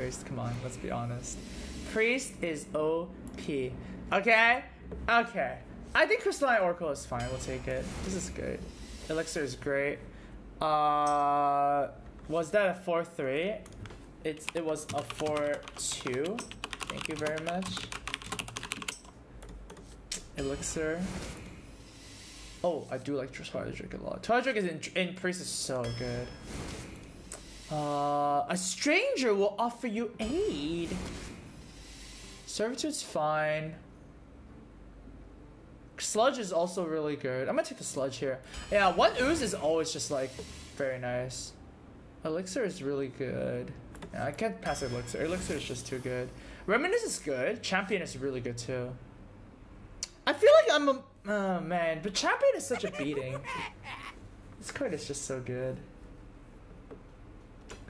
Priest. Come on, let's be honest. Priest is OP. Okay? Okay. I think Crystalline Oracle is fine. We'll take it. This is good. Elixir is great. Uh, was that a 4 3? It's, it was a 4 2. Thank you very much. Elixir. Oh, I do like Twilight Drake a lot. Twilight Drake is in, in Priest is so good. Uh, a stranger will offer you aid. Servitude's fine. Sludge is also really good. I'm gonna take the sludge here. Yeah, one ooze is always just like very nice. Elixir is really good. Yeah, I can't pass Elixir. Elixir is just too good. Reminisce is good. Champion is really good too. I feel like I'm a oh man, but Champion is such a beating. This card is just so good.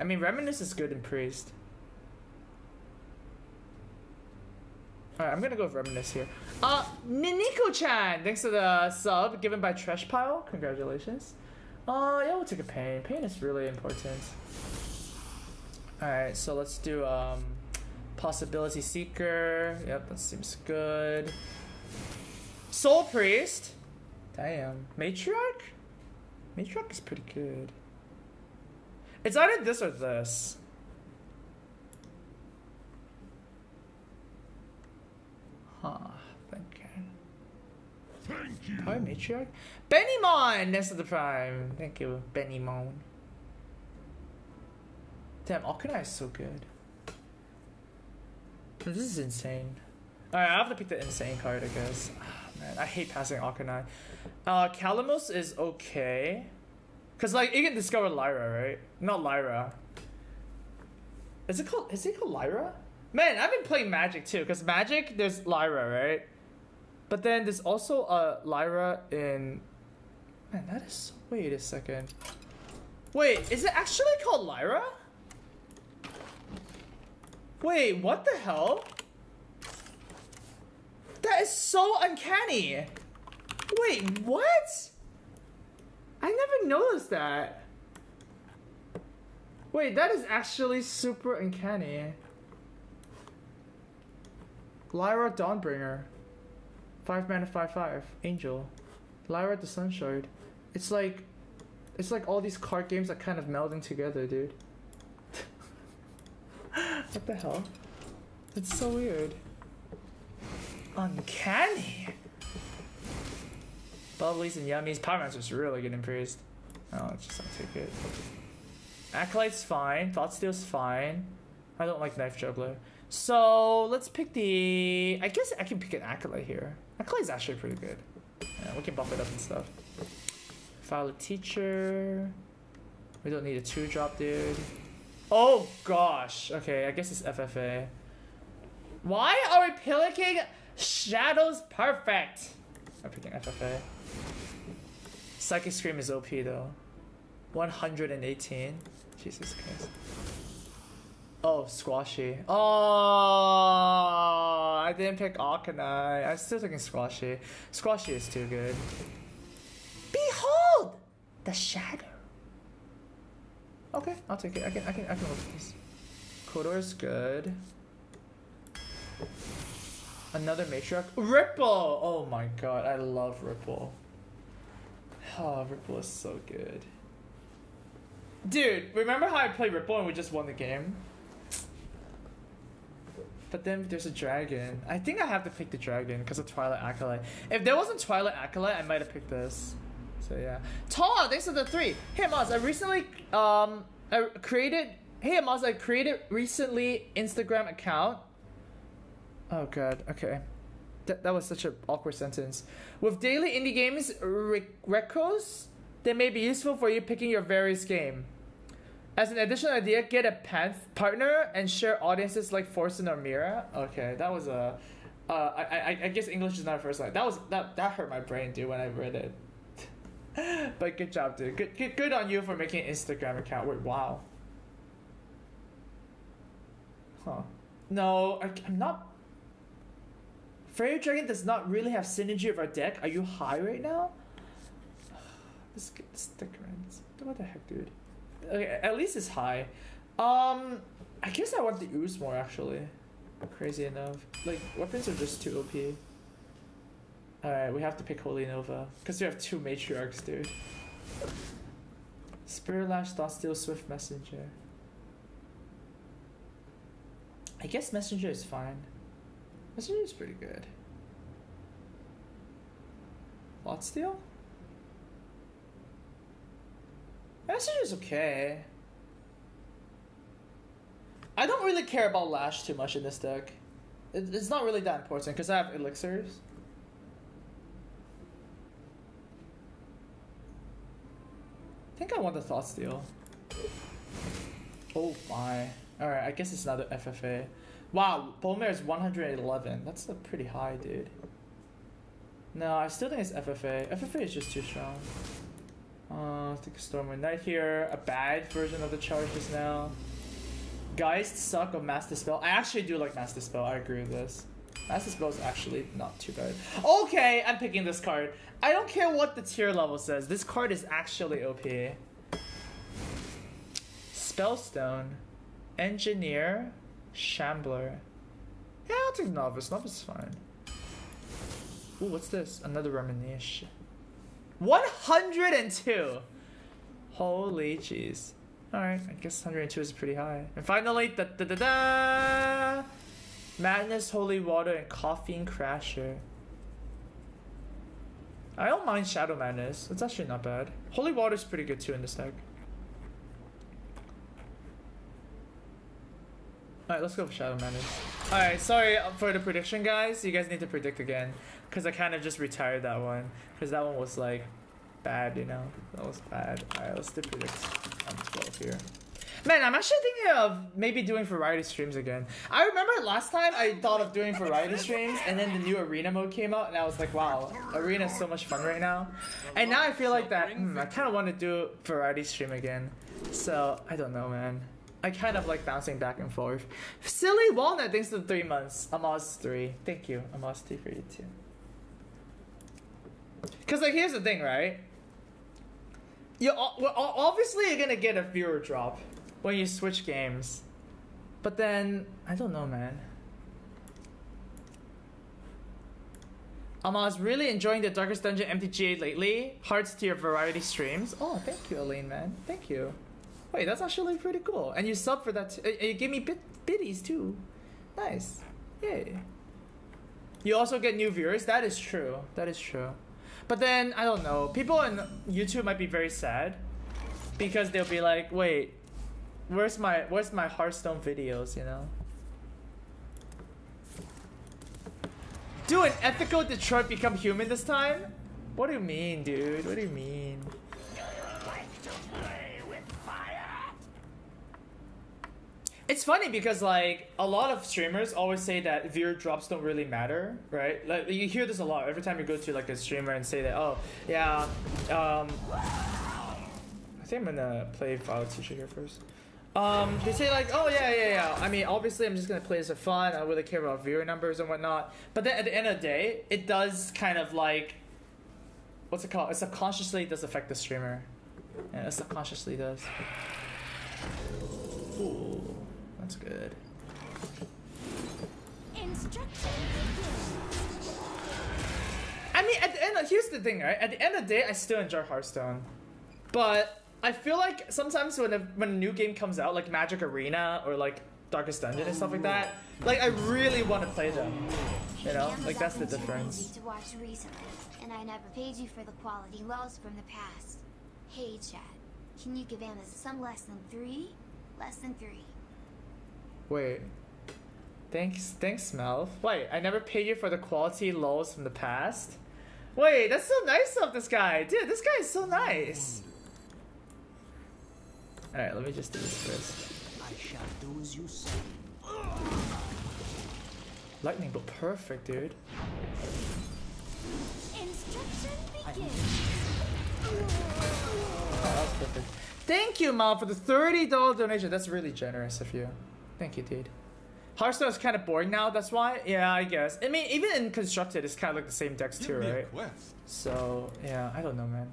I mean, Reminisce is good in Priest. Alright, I'm gonna go with Reminisce here. Uh, Niniko-chan! Thanks to the sub given by Trash Pile. Congratulations. Uh, yeah, we'll take a Pain. Pain is really important. Alright, so let's do, um, Possibility Seeker. Yep, that seems good. Soul Priest. Damn. Matriarch? Matriarch is pretty good. It's either this or this. Huh. Thank you. Thank you. Power Matriarch? Bennymon! Next to the Prime. Thank you, Bennymon. Damn, Okina is so good. This is insane. Alright, I have to pick the insane card, I guess. Ah, man, I hate passing Arcanine. Uh, Kalimos is okay. Cause like you can discover Lyra, right? Not Lyra. Is it called? Is it called Lyra? Man, I've been playing Magic too. Cause Magic, there's Lyra, right? But then there's also a Lyra in. Man, that is. Wait a second. Wait, is it actually called Lyra? Wait, what the hell? That is so uncanny. Wait, what? I never noticed that. Wait, that is actually super uncanny. Lyra Dawnbringer. 5 mana 5 5. Angel. Lyra the Sunshard. It's like it's like all these card games are kind of melding together, dude. what the hell? It's so weird. Uncanny. Bubblies and yummies. Power Master's really good in Priest. Oh, it's just I'll take it. Acolyte's fine. Thought Steal's fine. I don't like Knife Juggler. So let's pick the. I guess I can pick an Acolyte here. Acolyte's actually pretty good. Yeah, we can buff it up and stuff. A teacher. We don't need a two drop, dude. Oh gosh. Okay, I guess it's FFA. Why are we picking Shadows Perfect? I'm picking FFA. Psychic Scream is OP though. 118. Jesus Christ. Oh, Squashy. Oh, I didn't pick Arcanine. I'm still thinking Squashy. Squashy is too good. Behold the shadow. Okay, I'll take it. I can, I can, I can at this. Kodor is good. Another matriarch. Ripple! Oh my god, I love Ripple. Oh, Ripple is so good. Dude, remember how I played Ripple and we just won the game? But then there's a dragon. I think I have to pick the dragon because of Twilight Acolyte. If there wasn't Twilight Acolyte, I might have picked this. So yeah. Todd, thanks for the three. Hey Maz, I recently um I created Hey Maz, I created recently Instagram account. Oh god, okay. That, that was such an awkward sentence. With daily indie games re- recos, they may be useful for you picking your various game. As an additional idea, get a panth partner and share audiences like Forsen or Mira. Okay, that was a. Uh, I, I I guess English is not a first line. That was that that hurt my brain, dude, when I read it. but good job, dude. Good, good good on you for making an Instagram account. Wait, wow. Huh. No, I, I'm not. Fairy Dragon does not really have synergy with our deck. Are you high right now? this this sticker. What the heck, dude? Okay, at least it's high. Um, I guess I want the ooze more actually. Crazy enough. Like weapons are just too OP. Alright, we have to pick Holy Nova. Because we have two matriarchs, dude. Spirit Lash, Thought Steal, Swift Messenger. I guess Messenger is fine. Messenger is pretty good. Lot Steal? Messenger is okay. I don't really care about Lash too much in this deck. It, it's not really that important because I have elixirs. I think I want the Thought Steal. Oh my. Alright, I guess it's another FFA. Wow, Bolmer is 111. That's a pretty high, dude. No, I still think it's FFA. FFA is just too strong. Uh, I think Stormwind Knight here. A bad version of the charges now. Geist suck of Master Spell. I actually do like Master Spell. I agree with this. Master Spell is actually not too bad. Okay, I'm picking this card. I don't care what the tier level says. This card is actually OP. Spellstone. Engineer. Shambler. Yeah, I'll take Novice. Novice is fine. Ooh, what's this? Another Reminisce. 102! Holy jeez. Alright, I guess 102 is pretty high. And finally, da da da da! Madness, Holy Water, and Caffeine Crasher. I don't mind Shadow Madness. It's actually not bad. Holy Water is pretty good too in this deck. Alright, let's go for Shadow Madness. Alright, sorry for the prediction, guys. You guys need to predict again. Because I kind of just retired that one. Because that one was like bad, you know? That was bad. Alright, let's do predict on 12 here. Man, I'm actually thinking of maybe doing variety streams again. I remember last time I thought of doing variety streams, and then the new arena mode came out, and I was like, wow, arena is so much fun right now. And now I feel like that, hmm, I kind of want to do variety stream again. So, I don't know, man. I kind of like bouncing back and forth. Silly Walnut, thanks the three months. Amos three. Thank you. Amos three for you too. Cause like here's the thing, right? You obviously you're gonna get a viewer drop when you switch games, but then I don't know, man. Amos really enjoying the Darkest Dungeon MTGA lately. Hearts to your variety streams. Oh, thank you, Aline, man. Thank you. Wait, that's actually pretty cool. And you sub for that. T- uh, you give me bit- biddies too. Nice. Yay. You also get new viewers. That is true. That is true. But then I don't know. People on YouTube might be very sad because they'll be like, "Wait, where's my where's my Hearthstone videos?" You know. Do an ethical Detroit become human this time? What do you mean, dude? What do you mean? It's funny because like a lot of streamers always say that viewer drops don't really matter, right? Like you hear this a lot every time you go to like a streamer and say that, oh yeah, um, I think I'm gonna play file teacher here first. Um, they say like, oh yeah, yeah, yeah. I mean, obviously, I'm just gonna play this for fun. I don't really care about viewer numbers and whatnot. But then at the end of the day, it does kind of like, what's it called? It subconsciously does affect the streamer. Yeah, it subconsciously does. Ooh, that's good. I mean, at the end, of, here's the thing, right? At the end of the day, I still enjoy Hearthstone, but I feel like sometimes when a, when a new game comes out, like Magic Arena or like Darkest Dungeon and stuff like that, like I really want to play them. You know, like that's the difference. To watch recently, and I never paid you for the quality loss from the past. Hey, Chad, can you give Anna some less than three? Less than three. Wait. Thanks, thanks, Mel. Wait, I never paid you for the quality lows from the past. Wait, that's so nice of this guy, dude. This guy is so nice. All right, let me just do this first. I shall do as you say. Lightning bolt, perfect, dude. Instruction begins. Oh, that perfect. Thank you, Mom, for the thirty dollar donation. That's really generous of you. Thank you, dude. Hearthstone is kind of boring now. That's why. Yeah, I guess. I mean, even in constructed, it's kind of like the same decks too, Give me a right? So yeah, I don't know, man.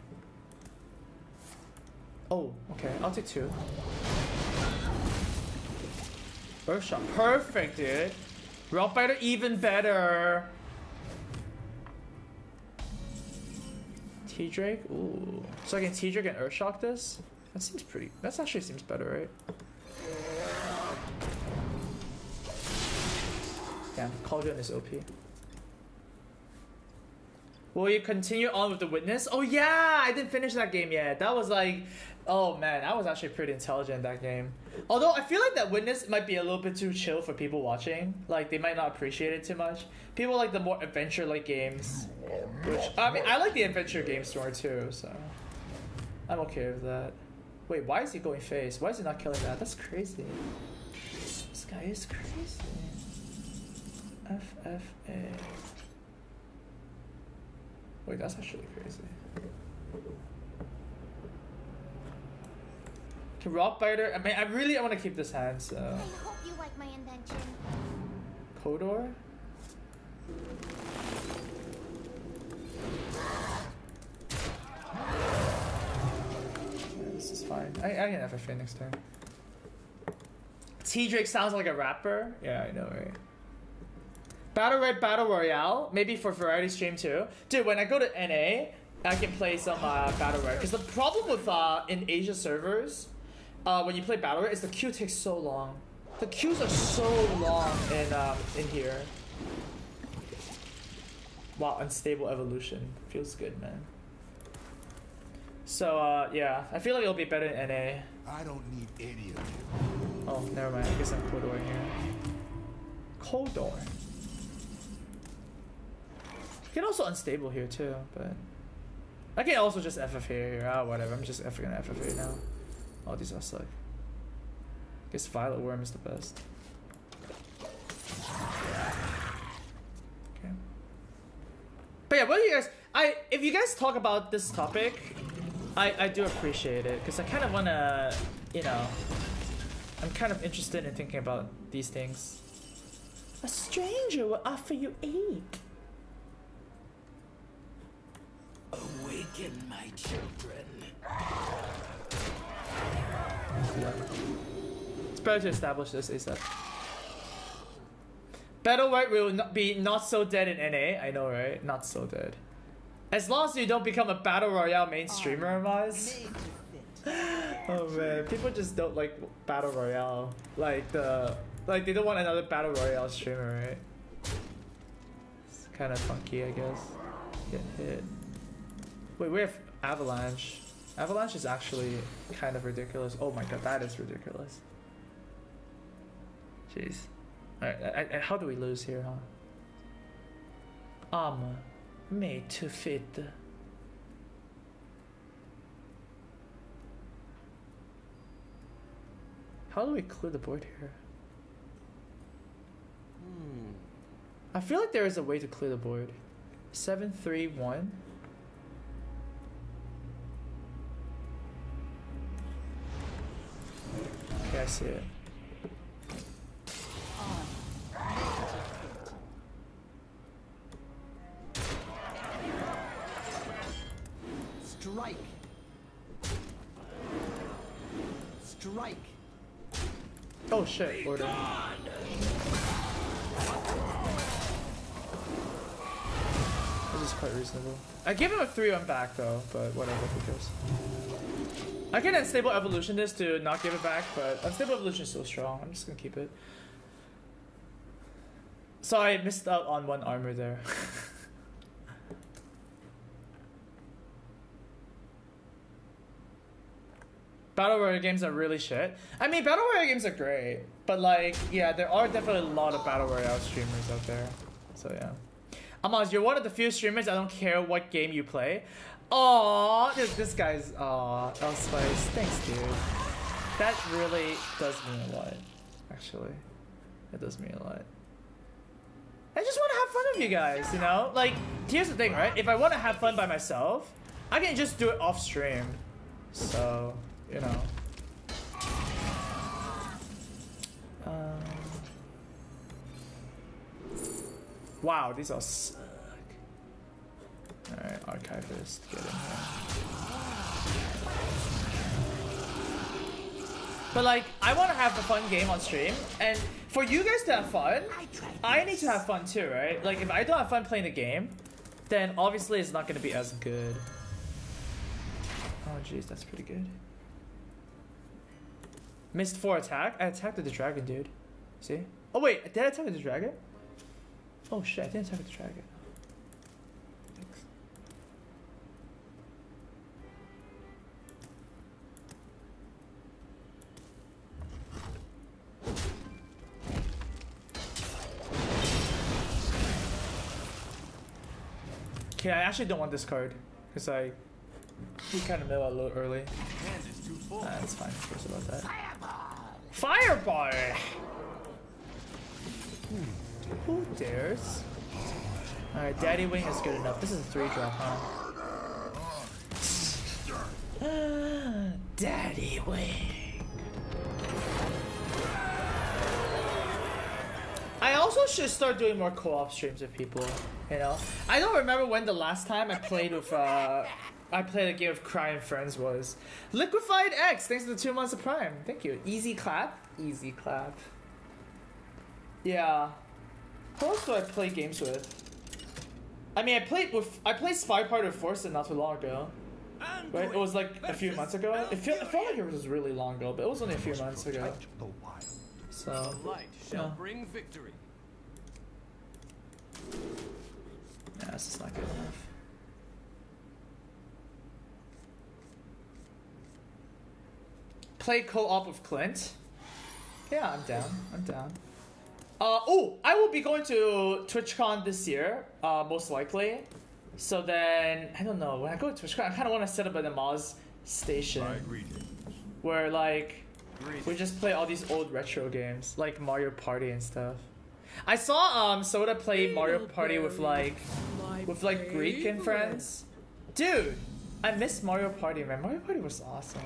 Oh, okay. I'll take two. Earthshock. Perfect, dude. Rock Biter even better. T-Drake? Ooh. So I can T-Drake and Earthshock this? That seems pretty... That actually seems better, right? Damn, Cauldron is OP. Will you continue on with the witness? Oh yeah, I didn't finish that game yet. That was like, oh man, that was actually pretty intelligent that game. Although I feel like that witness might be a little bit too chill for people watching. Like they might not appreciate it too much. People like the more adventure-like games, which I mean, I like the adventure games more too. So I'm okay with that. Wait, why is he going face? Why is he not killing that? That's crazy. This guy is crazy. F F A. Wait, that's actually crazy. Okay, Rock Biter. I mean, I really I want to keep this hand, so. I hope you like my invention. Kodor? Yeah, this is fine. I, I can FFA next turn. T Drake sounds like a rapper. Yeah, I know, right? Battle Red Battle Royale, maybe for variety stream too. Dude, when I go to NA, I can play some uh, Battle Royale. Because the problem with uh, in Asia servers, uh, when you play Battle Royale, is the queue takes so long. The queues are so long in um, in here. Wow, unstable evolution feels good, man. So uh, yeah, I feel like it'll be better in NA. I don't need any of you. Oh, never mind. I guess I'm Kodor here. Kodor. Can also unstable here too, but I can also just FFA here. Ah, whatever. I'm just F gonna FFA now. Oh, these all suck. Guess Violet Worm is the best. Okay. But yeah, what do you guys? I if you guys talk about this topic, I I do appreciate it because I kind of wanna, you know, I'm kind of interested in thinking about these things. A stranger will offer you aid. Awaken, my children. It's better to establish this ASAP. Battle White will not be not so dead in NA. I know, right? Not so dead. As long as you don't become a Battle Royale main streamer, Maz. Oh man, people just don't like Battle Royale. Like the like they don't want another Battle Royale streamer, right? It's kind of funky, I guess. Get hit. Wait, we have Avalanche. Avalanche is actually kind of ridiculous. Oh my god, that is ridiculous. Jeez. Alright, I, I, how do we lose here, huh? Armor made to fit. How do we clear the board here? Hmm. I feel like there is a way to clear the board. Seven, three, one. Okay, I see it. Strike. Strike. Oh shit, order. This is quite reasonable. I give him a 3 on back though, but whatever, who cares. I can unstable evolution this to not give it back, but unstable evolution is so strong. I'm just gonna keep it. So I missed out on one armor there. Battle Royale games are really shit. I mean, Battle Royale games are great, but like, yeah, there are definitely a lot of Battle Royale streamers out there. So yeah. Amaz, you're one of the few streamers I don't care what game you play. Aww, this, guy's aw, Elspice. Thanks, dude. That really does mean a lot, actually. It does mean a lot. I just want to have fun with you guys, you know? Like, here's the thing, right? If I want to have fun by myself, I can just do it off stream. So, you know. Um, wow, these are. Alright, archivist, get in here. But like, I want to have a fun game on stream, and for you guys to have fun, I need to have fun too, right? Like, if I don't have fun playing the game, then obviously it's not gonna be as good. Oh jeez, that's pretty good. Missed four attack. I attacked the dragon, dude. See? Oh wait, did I attack the dragon? Oh shit, I didn't attack the dragon. Okay, I actually don't want this card because I we kind of mill a little early. Ah, that's fine. Who about that? Fireball! Who dares? Alright, Daddy Wing is good enough. This is a three drop, huh? Daddy Wing. I also should start doing more co-op streams with people. You know, I don't remember when the last time I played with uh, I played a game of Crying Friends was Liquefied X. Thanks for the two months of Prime. Thank you. Easy clap. Easy clap. Yeah. Who else do I play games with? I mean, I played with I played Spy Part of Forza not too long ago. Right? It was like a few months ago. It felt, it felt like it was really long ago, but it was only a few months ago. Protect the wild. So light shall Yeah. bring victory. yeah, this is not good enough. Play co-op with Clint. Yeah, I'm down. I'm down. Uh, oh, I will be going to TwitchCon this year, uh, most likely. So then, I don't know. When I go to TwitchCon, I kind of want to set up an Amaz station My greetings. where like we just play all these old retro games like Mario Party and stuff. I saw um Soda play Mario Party with like with like Greek and friends. Dude, I miss Mario Party, man. Mario Party was awesome.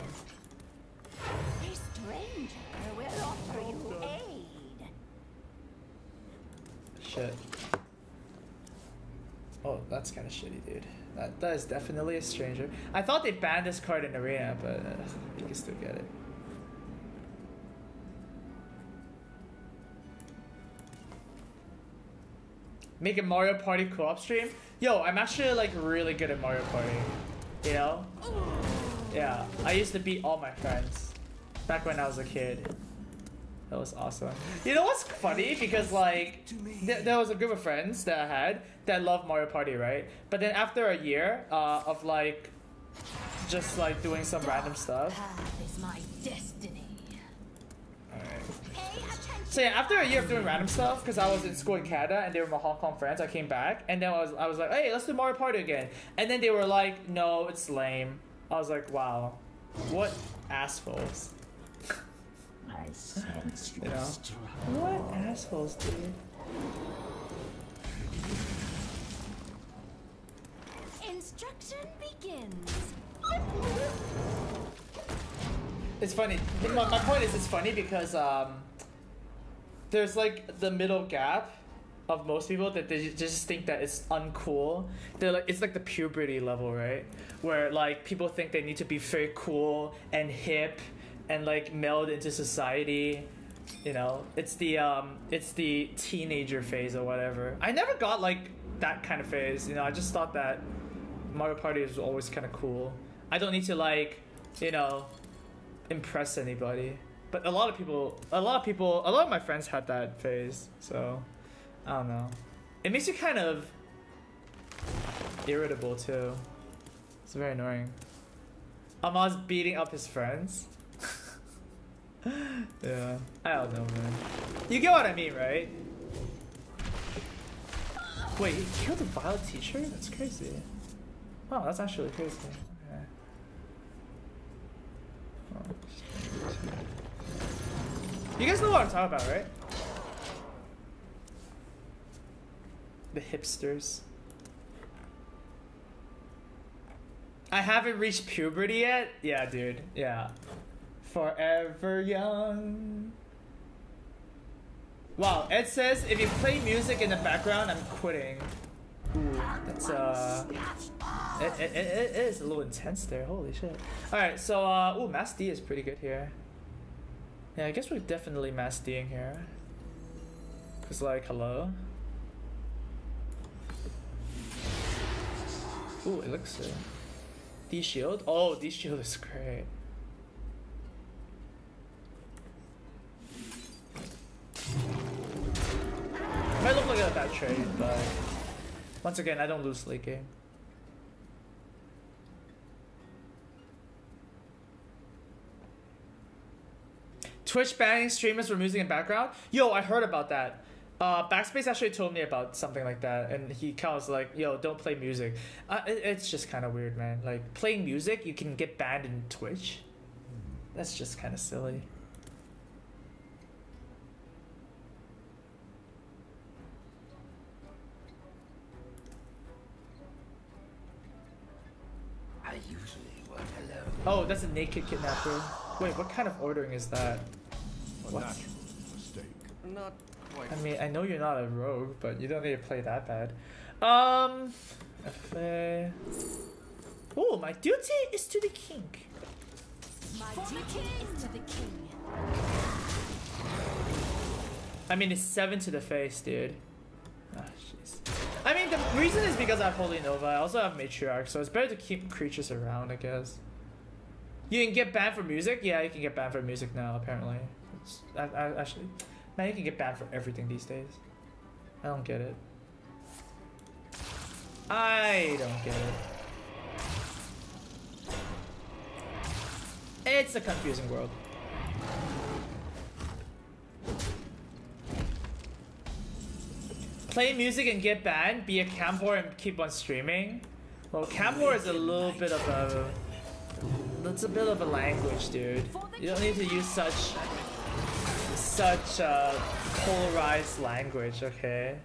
A stranger will offer you aid. Shit. Oh, that's kind of shitty, dude. That, that is definitely a stranger. I thought they banned this card in Arena, but uh, you can still get it. Make a Mario Party co-op stream? Yo, I'm actually like really good at Mario Party. You know? Yeah, I used to beat all my friends back when I was a kid. That was awesome. You know what's funny? Because like, th- there was a group of friends that I had that loved Mario Party, right? But then after a year uh, of like, just like doing some random stuff. Path is my destiny. Alright. Pay attention. So yeah, after a year of doing random stuff, because I was in school in Canada and they were my Hong Kong friends, I came back and then I was I was like, hey, let's do Mario Party again. And then they were like, no, it's lame. I was like, wow, what assholes. I sense You know? What assholes, dude? Instruction begins. It's funny. My, my point is, it's funny because um, there's like the middle gap of most people that they just think that it's uncool. They're like, it's like the puberty level, right? Where like people think they need to be very cool and hip and like meld into society. You know, it's the um, it's the teenager phase or whatever. I never got like that kind of phase. You know, I just thought that Mario Party was always kind of cool. I don't need to like, you know, impress anybody. But a lot of people, a lot of people, a lot of my friends had that phase. So, I don't know. It makes you kind of irritable too. It's very annoying. Amaz beating up his friends. yeah, I don't know, man. You get what I mean, right? Wait, he killed a violet teacher? That's crazy. Wow, that's actually crazy. Okay. Oh, You guys know what I'm talking about, right? The hipsters. I haven't reached puberty yet. Yeah, dude. Yeah. Forever young. Wow, Ed says if you play music in the background, I'm quitting. Ooh, that's uh, it, it, it, it is a little intense there. Holy shit! All right, so uh, ooh, Mass D is pretty good here. Yeah, I guess we're definitely mass D'ing here. Cause like, hello. Ooh, elixir. D shield. Oh, D shield is great. Might look like a bad trade, but once again, I don't lose late game. Twitch banning streamers from using in background. Yo, I heard about that. Uh, Backspace actually told me about something like that, and he kind of was like, "Yo, don't play music." Uh, it, it's just kind of weird, man. Like playing music, you can get banned in Twitch. That's just kind of silly. I usually work alone. Oh, that's a naked kidnapper. Wait, what kind of ordering is that? A What? natural mistake. Not quite. I mean, I know you're not a rogue, but you don't need to play that bad. Um, FA. Oh, my duty is to the king. My duty is to the king. I mean, it's seven to the face, dude. Ah, jeez. I mean, the reason is because I have Holy Nova. I also have Matriarch, so it's better to keep creatures around, I guess. You can get banned for music? Yeah, you can get banned for music now, apparently. I, I, actually, man, you can get banned for everything these days. I don't get it. I don't get it. It's a confusing world. Play music and get banned, be a camper and keep on streaming. Well, camper is a little bit of a. That's a bit of a language, dude. You don't need to use such. Such uh, polarized language, okay?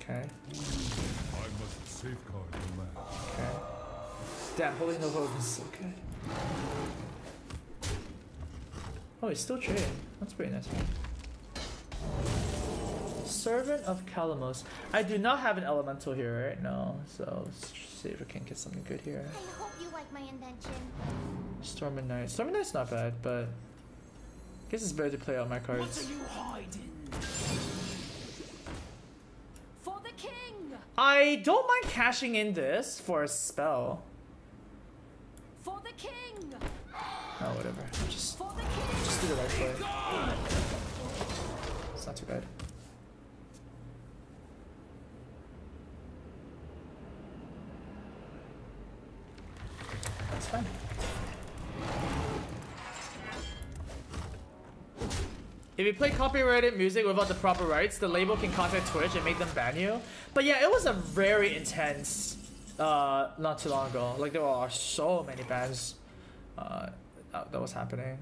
Okay. I must safeguard the land. Okay. Damn, Holy was so good. Oh, he's still trading. That's pretty nice. Man. Servant of Kalimos. I do not have an elemental here right now, so let's see if we can get something good here. I hope you like my invention. Storm and Night. Storm and Night's not bad, but I guess it's better to play out my What cards. are you hiding? For the king! I don't mind cashing in this for a spell. For the king! Oh, whatever. Just, For the king! just do the right play. Too bad. That's fine. If you play copyrighted music without the proper rights, the label can contact Twitch and make them ban you. But yeah, it was a very intense, uh, not too long ago. Like there were so many bans, uh, that was happening.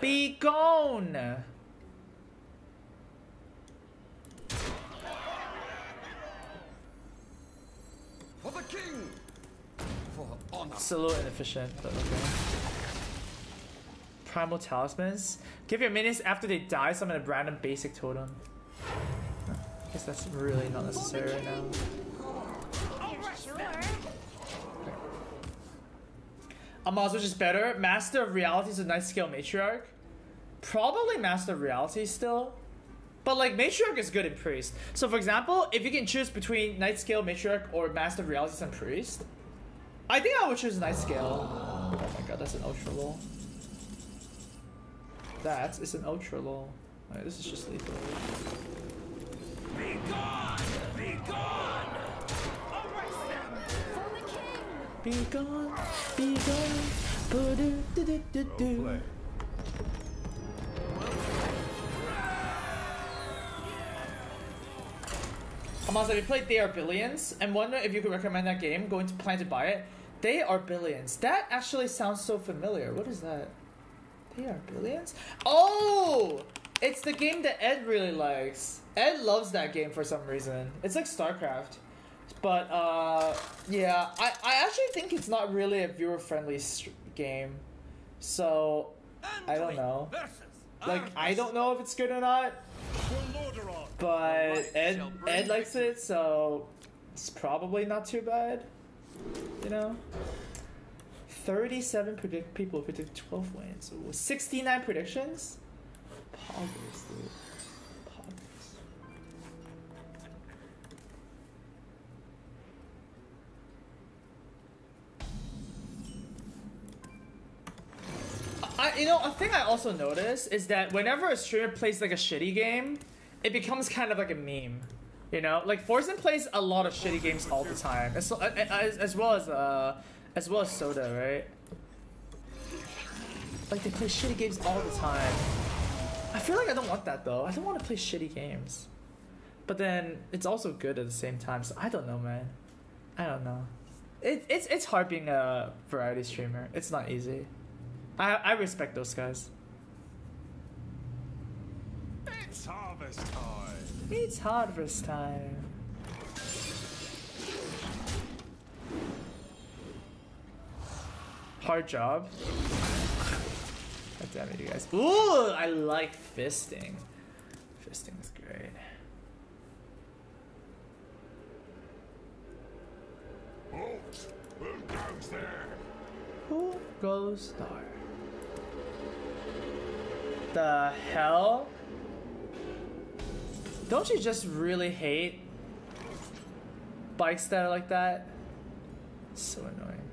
Be gone! For the king! For honor. It's a little inefficient, but okay. Primal talismans. Give your minions after they die summon a random basic totem. I guess that's really not necessary right now. If you're sure. Amaz, which is better? Master of Reality is a Night Scale Matriarch? Probably Master of Reality still. But like Matriarch is good in Priest. So for example, if you can choose between Night Scale Matriarch or Master of Realities and Priest, I think I would choose Night Scale. Oh my god, that's an ultra low. That is an ultra. Alright, this is just lethal. Be gone! Be gone! Be gone, be gone. Ba-do-do-do-do-do. Well played. Amaz, have you played They Are Billions? And wonder if you could recommend that game. Going to plan to buy it. They Are Billions. That actually sounds so familiar. What is that? They Are Billions? Oh! It's the game that Ed really likes. Ed loves that game for some reason. It's like StarCraft. But uh, yeah, I, I actually think it's not really a viewer friendly game. So I don't know. Like I don't know if it's good or not. But Ed Ed likes it, so it's probably not too bad. You know. 37 predict people predict 12 wins. Ooh, 69 predictions? Poggers, dude. I, you know, a thing I also notice is that whenever a streamer plays like a shitty game, it becomes kind of like a meme. You know, like Forsen plays a lot of shitty games all the time, as, as, as well as uh, as well as Soda, right? Like they play shitty games all the time. I feel like I don't want that though. I don't want to play shitty games. But then it's also good at the same time. So I don't know, man. I don't know. It, it's it's hard being a variety streamer. It's not easy. I I respect those guys. It's harvest time. It's harvest time. Hard job. God damn it, you guys. Ooh, I like fisting. Fisting is great. Who goes there? Who goes there? The hell? Don't you just really hate bikes that are like that? It's so annoying.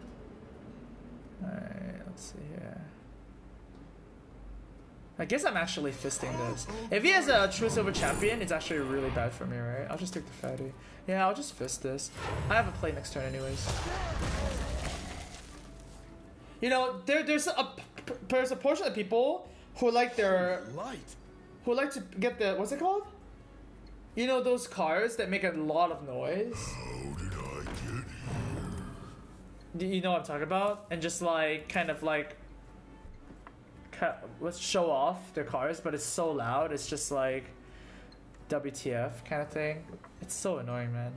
Alright, let's see here. I guess I'm actually fisting this. If he has a true silver champion, it's actually really bad for me, right? I'll just take the fatty. Yeah, I'll just fist this. I have a play next turn anyways. You know, there, there's a there's a portion of people who like their Light. who like to get the what's it called? You know those cars that make a lot of noise. How did I get here? Do you know what I'm talking about? And just like kind of like let's show off their cars, but it's so loud. It's just like WTF kind of thing. It's so annoying, man.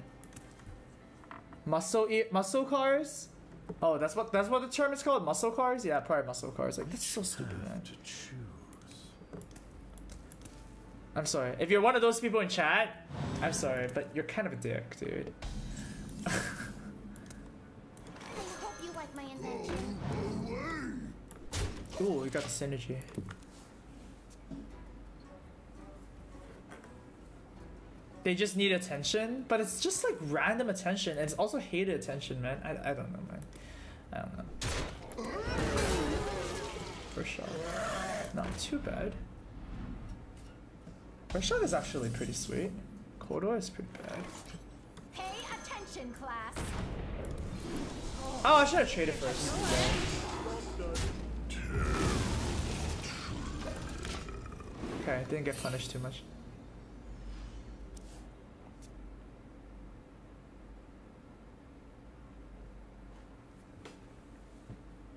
Muscle e- muscle cars. Oh, that's what that's what the term is called. Muscle cars. Yeah, probably muscle cars. Like that's so stupid, man. I'm sorry. If you're one of those people in chat, I'm sorry, but you're kind of a dick, dude. I you. Ooh, we got the synergy. They just need attention, but it's just like random attention, and it's also hated attention, man. I, I don't know, man. I don't know. For sure. Not too bad. Rashad is actually pretty sweet. Kodor is pretty bad. Pay attention, class. Oh, I should have traded first. Okay, didn't get punished too much.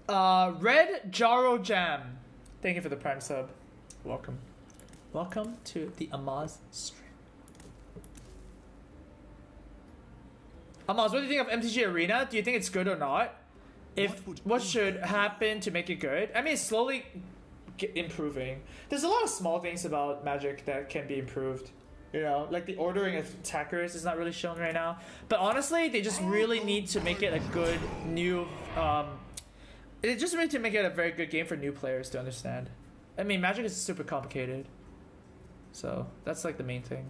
Uh, Red Jaro Jam. Thank you for the prime sub. Welcome. Welcome to the Amaz stream. Amaz, what do you think of MTG Arena? Do you think it's good or not? If What what should happen to make it good? I mean, it's slowly improving. There's a lot of small things about Magic that can be improved. You know, like the ordering of attackers is not really shown right now. But honestly, they just really need to make it a good new. Um, they just need to make it a very good game for new players to understand. I mean, Magic is super complicated. So that's like the main thing.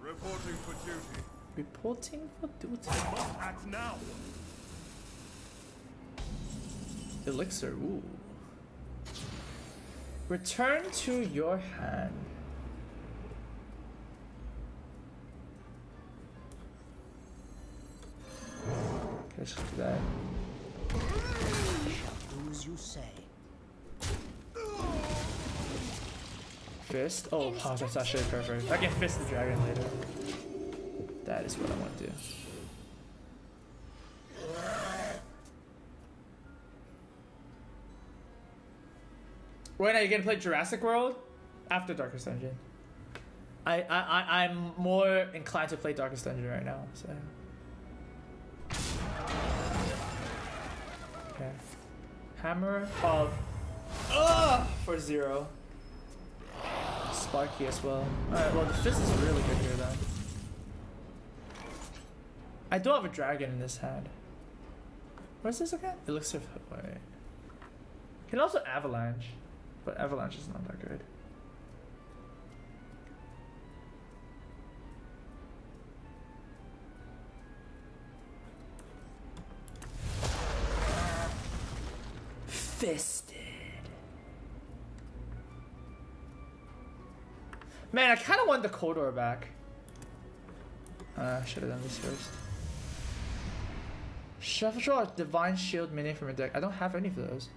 Reporting for duty. Reporting for duty. Must act now. Elixir, ooh. Return to your hand. Okay, let's do that. Do as you say. Fist? Oh, oh, that's actually perfect. I can fist the dragon later. That is what I want to do. When are you gonna play Jurassic World? After Darkest Dungeon. I, I, I, I'm more inclined to play Darkest Dungeon right now, so. Hammer of. Ugh! For zero. Sparky as well. Alright, well, the fist is really good here then. I do have a dragon in this hand. Where's this again? It looks so wait. Can also avalanche, but avalanche is not that good. Fisted. Man, I kind of want the Kodor back. Uh, should have done this first. Shuffle draw Divine Shield minion from a deck. I don't have any of those.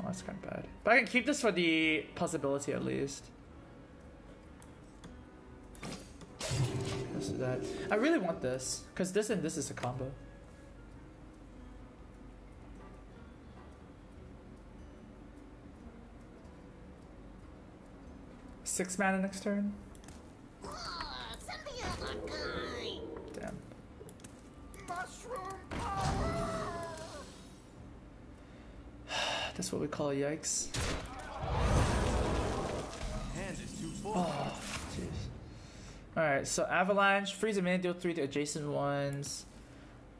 Oh, that's kind of bad. But I can keep this for the possibility at least. Let's do that. I really want this, because this and this is a combo. Six mana next turn? Damn. That's what we call yikes. Oh, jeez. Alright, so Avalanche, freeze a mana, deal 3 to adjacent ones.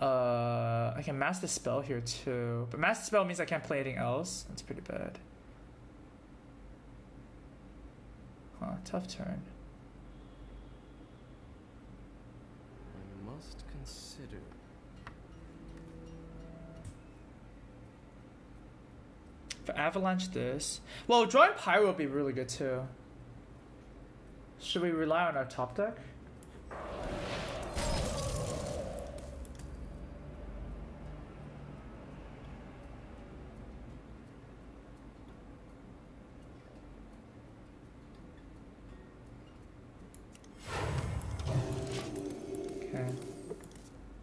Uh, I can master spell here too. But master spell means I can't play anything else. That's pretty bad. Huh, tough turn. I must consider. For Avalanche this. Well, drawing Pyro would be really good too. Should we rely on our top deck? Okay.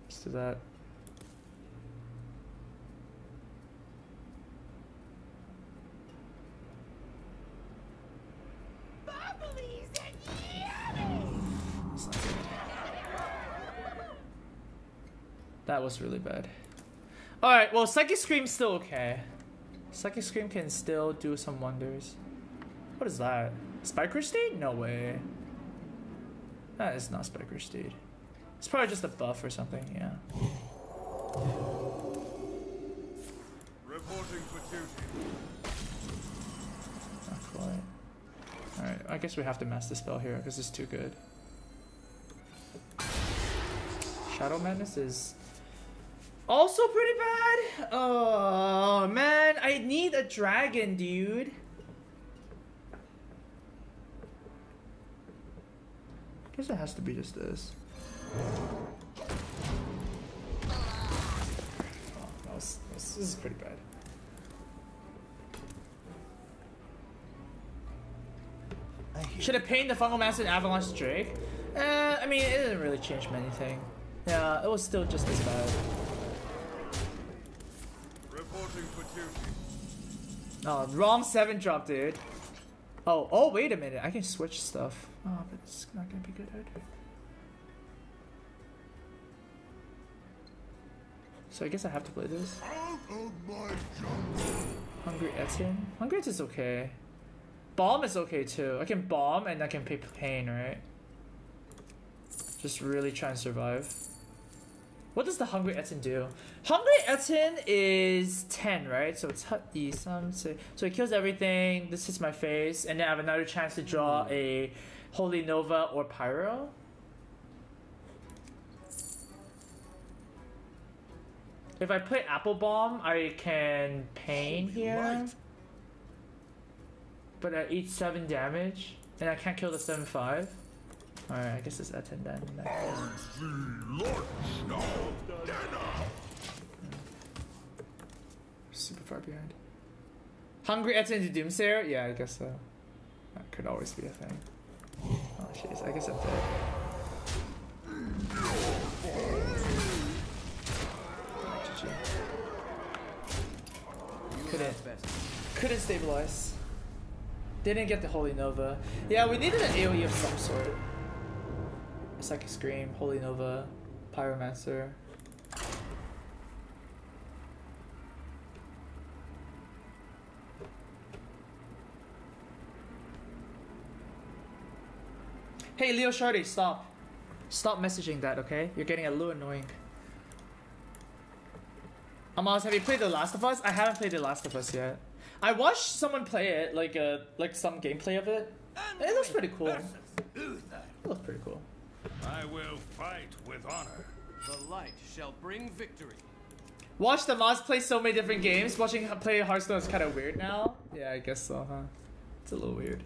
Let's do that. That was really bad. Alright, well, Psychic Scream's still okay. Psychic Scream can still do some wonders. What is that? Spikeridged Steed? No way. That is not Spikeridged Steed. It's probably just a buff or something, yeah. Reporting for duty. Not quite. Alright, I guess we have to master spell here because it's too good. Shadow Madness is also pretty bad. Oh man, I need a dragon, dude. I guess it has to be just this. Oh, this is pretty bad. Should have painted the Fungalmancer and Avalanche Drake? Uh, I mean, it didn't really change anything. Yeah, it was still just as bad. Reporting for duty. Oh, wrong 7 drop, dude. Oh, oh, wait a minute. I can switch stuff. Oh, but it's not gonna be good either. So I guess I have to play this. Hungry Ettin? Hungry Ettin's okay. Bomb is okay too. I can bomb and I can pay pain, right? Just really try and survive. What does the Hungry Ettin do? Hungry Ettin is 10, right? So it's hut E, some say. So it kills everything. This hits my face. And then I have another chance to draw hmm. a Holy Nova or Pyro. If I play Apple Bomb, I can pain here. Right. But I eat 7 damage, and I can't kill the 7-5. Alright, I guess it's Ettin then. in that case. See lunch now. Dinner. Super far behind. Hungry Ettin to Doomsayer? Yeah, I guess so. That could always be a thing. Oh jeez, I guess I'm dead. Didn't get the Holy Nova. Yeah, we needed an AoE of some sort. Psychic Scream, Holy Nova, Pyromancer. Hey, Leo Shardy, stop. Stop messaging that, okay? You're getting a little annoying. Amaz, have you played The Last of Us? I haven't played The Last of Us yet. I watched someone play it, like uh, like some gameplay of it. It looks pretty cool. It looks pretty cool. I will fight with honor. The light shall bring victory. Watch the Moz play so many different games. Watching her play Hearthstone is kind of weird now. Yeah, I guess so, huh? It's a little weird.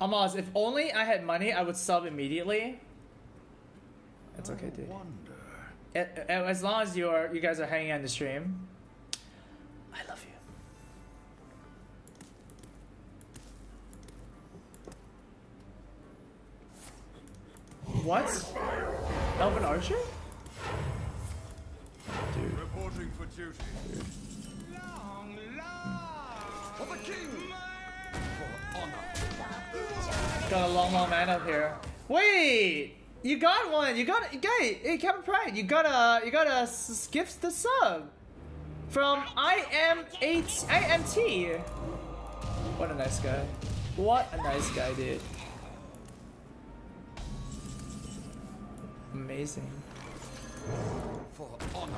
Amaz, if only I had money, I would sub immediately. It's okay, dude. Wonder. A- a- As long as you're, you guys are hanging on the stream, I love you. What? Elvin Archer? Dude. Reporting for duty. For the king! For honor! Got a long, long man up here. Wait! You got one! You got a guy! Hey, Captain Pride, you got a you got a s- gift the sub from I am eight IMT. What a nice guy! What a nice guy, dude! Amazing. For honor!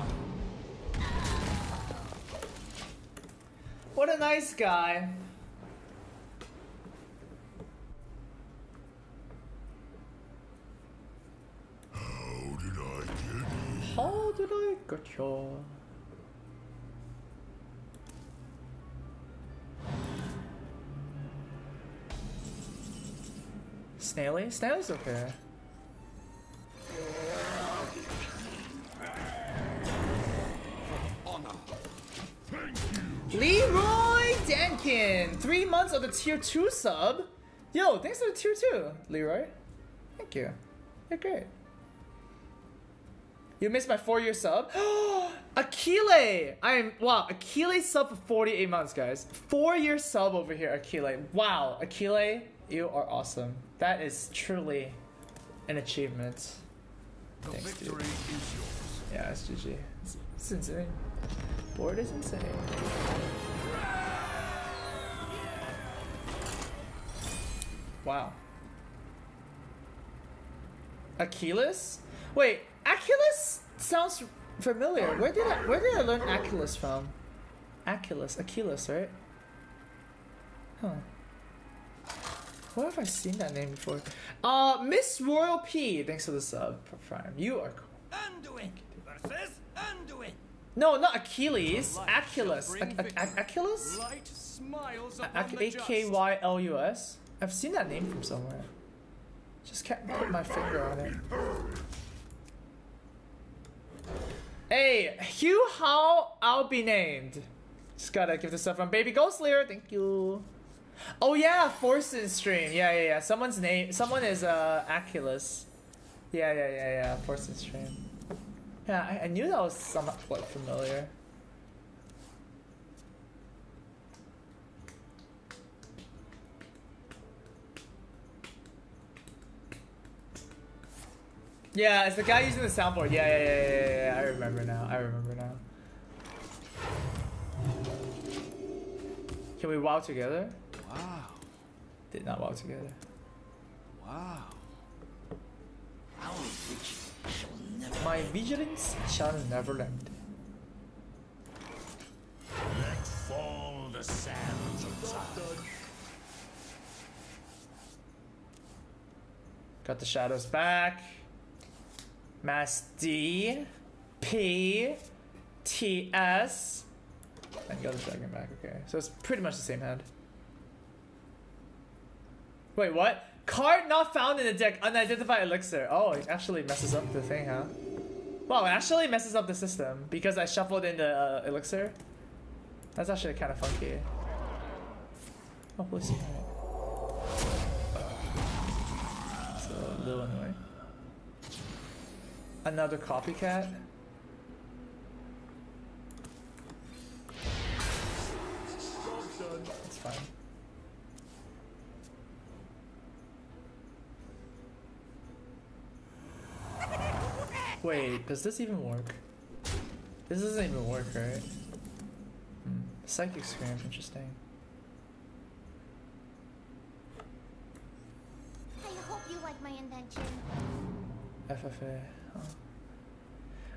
What a nice guy! How did I get here? How get? Snaily? Snail's okay. Leroy Dankin! Three months of the tier 2 sub. Yo, thanks for the tier 2, Leroy. Thank you. You're great. You missed my four year sub. Akile! I'm wow, Akile sub for 48 months, guys. Four year sub over here, Akile. Wow, Akile, you are awesome. That is truly an achievement. The Thanks, dude. is yours. Yeah, it's GG. It's, it's insane. Board is insane. Wow. Achilles? Wait, Achilles sounds familiar. Where did I where did I learn Achilles from? Achilles, Achilles, right? Huh. Where have I seen that name before? Uh, Miss Royal P. Thanks for the sub, Prime. You are cool. Anduin versus Anduin! No, not Achilles. The light Achilles. shall bring A- a- victory. a- Achilles? Light smiles upon A- the A just. K Y L U S. I've seen that name from somewhere. Just can't put my finger on it. Hey, Hugh How I'll be named. Just gotta give this up from Baby Ghost Layer. Thank you. Oh yeah, Forsen's stream. Yeah, yeah, yeah. Someone's name. Someone is uh Achilles. Yeah, yeah, yeah, yeah. Forsen's stream. Yeah, I, I knew that was somewhat familiar. Yeah, it's the guy using the soundboard. Yeah, yeah, yeah, yeah, yeah, yeah. I remember now. I remember now. Can we wow together? Wow. Did not wow together. Wow. My vigilance shall never end. Let fall the sands of time. Got the shadows back. Mass D, P, T, S. And got the dragon back. Okay, so it's pretty much the same hand. Wait, what? Card not found in the deck. Unidentified elixir. Oh, it actually messes up the thing, huh? Wow, it actually messes up the system because I shuffled in the uh, elixir. That's actually kind of funky. Oh, please. So a little annoying. Another copycat. It's fine. Wait, does this even work? This doesn't even work, right? Hmm. Psychic scream, interesting. I hope you like my invention. FFA. Oh.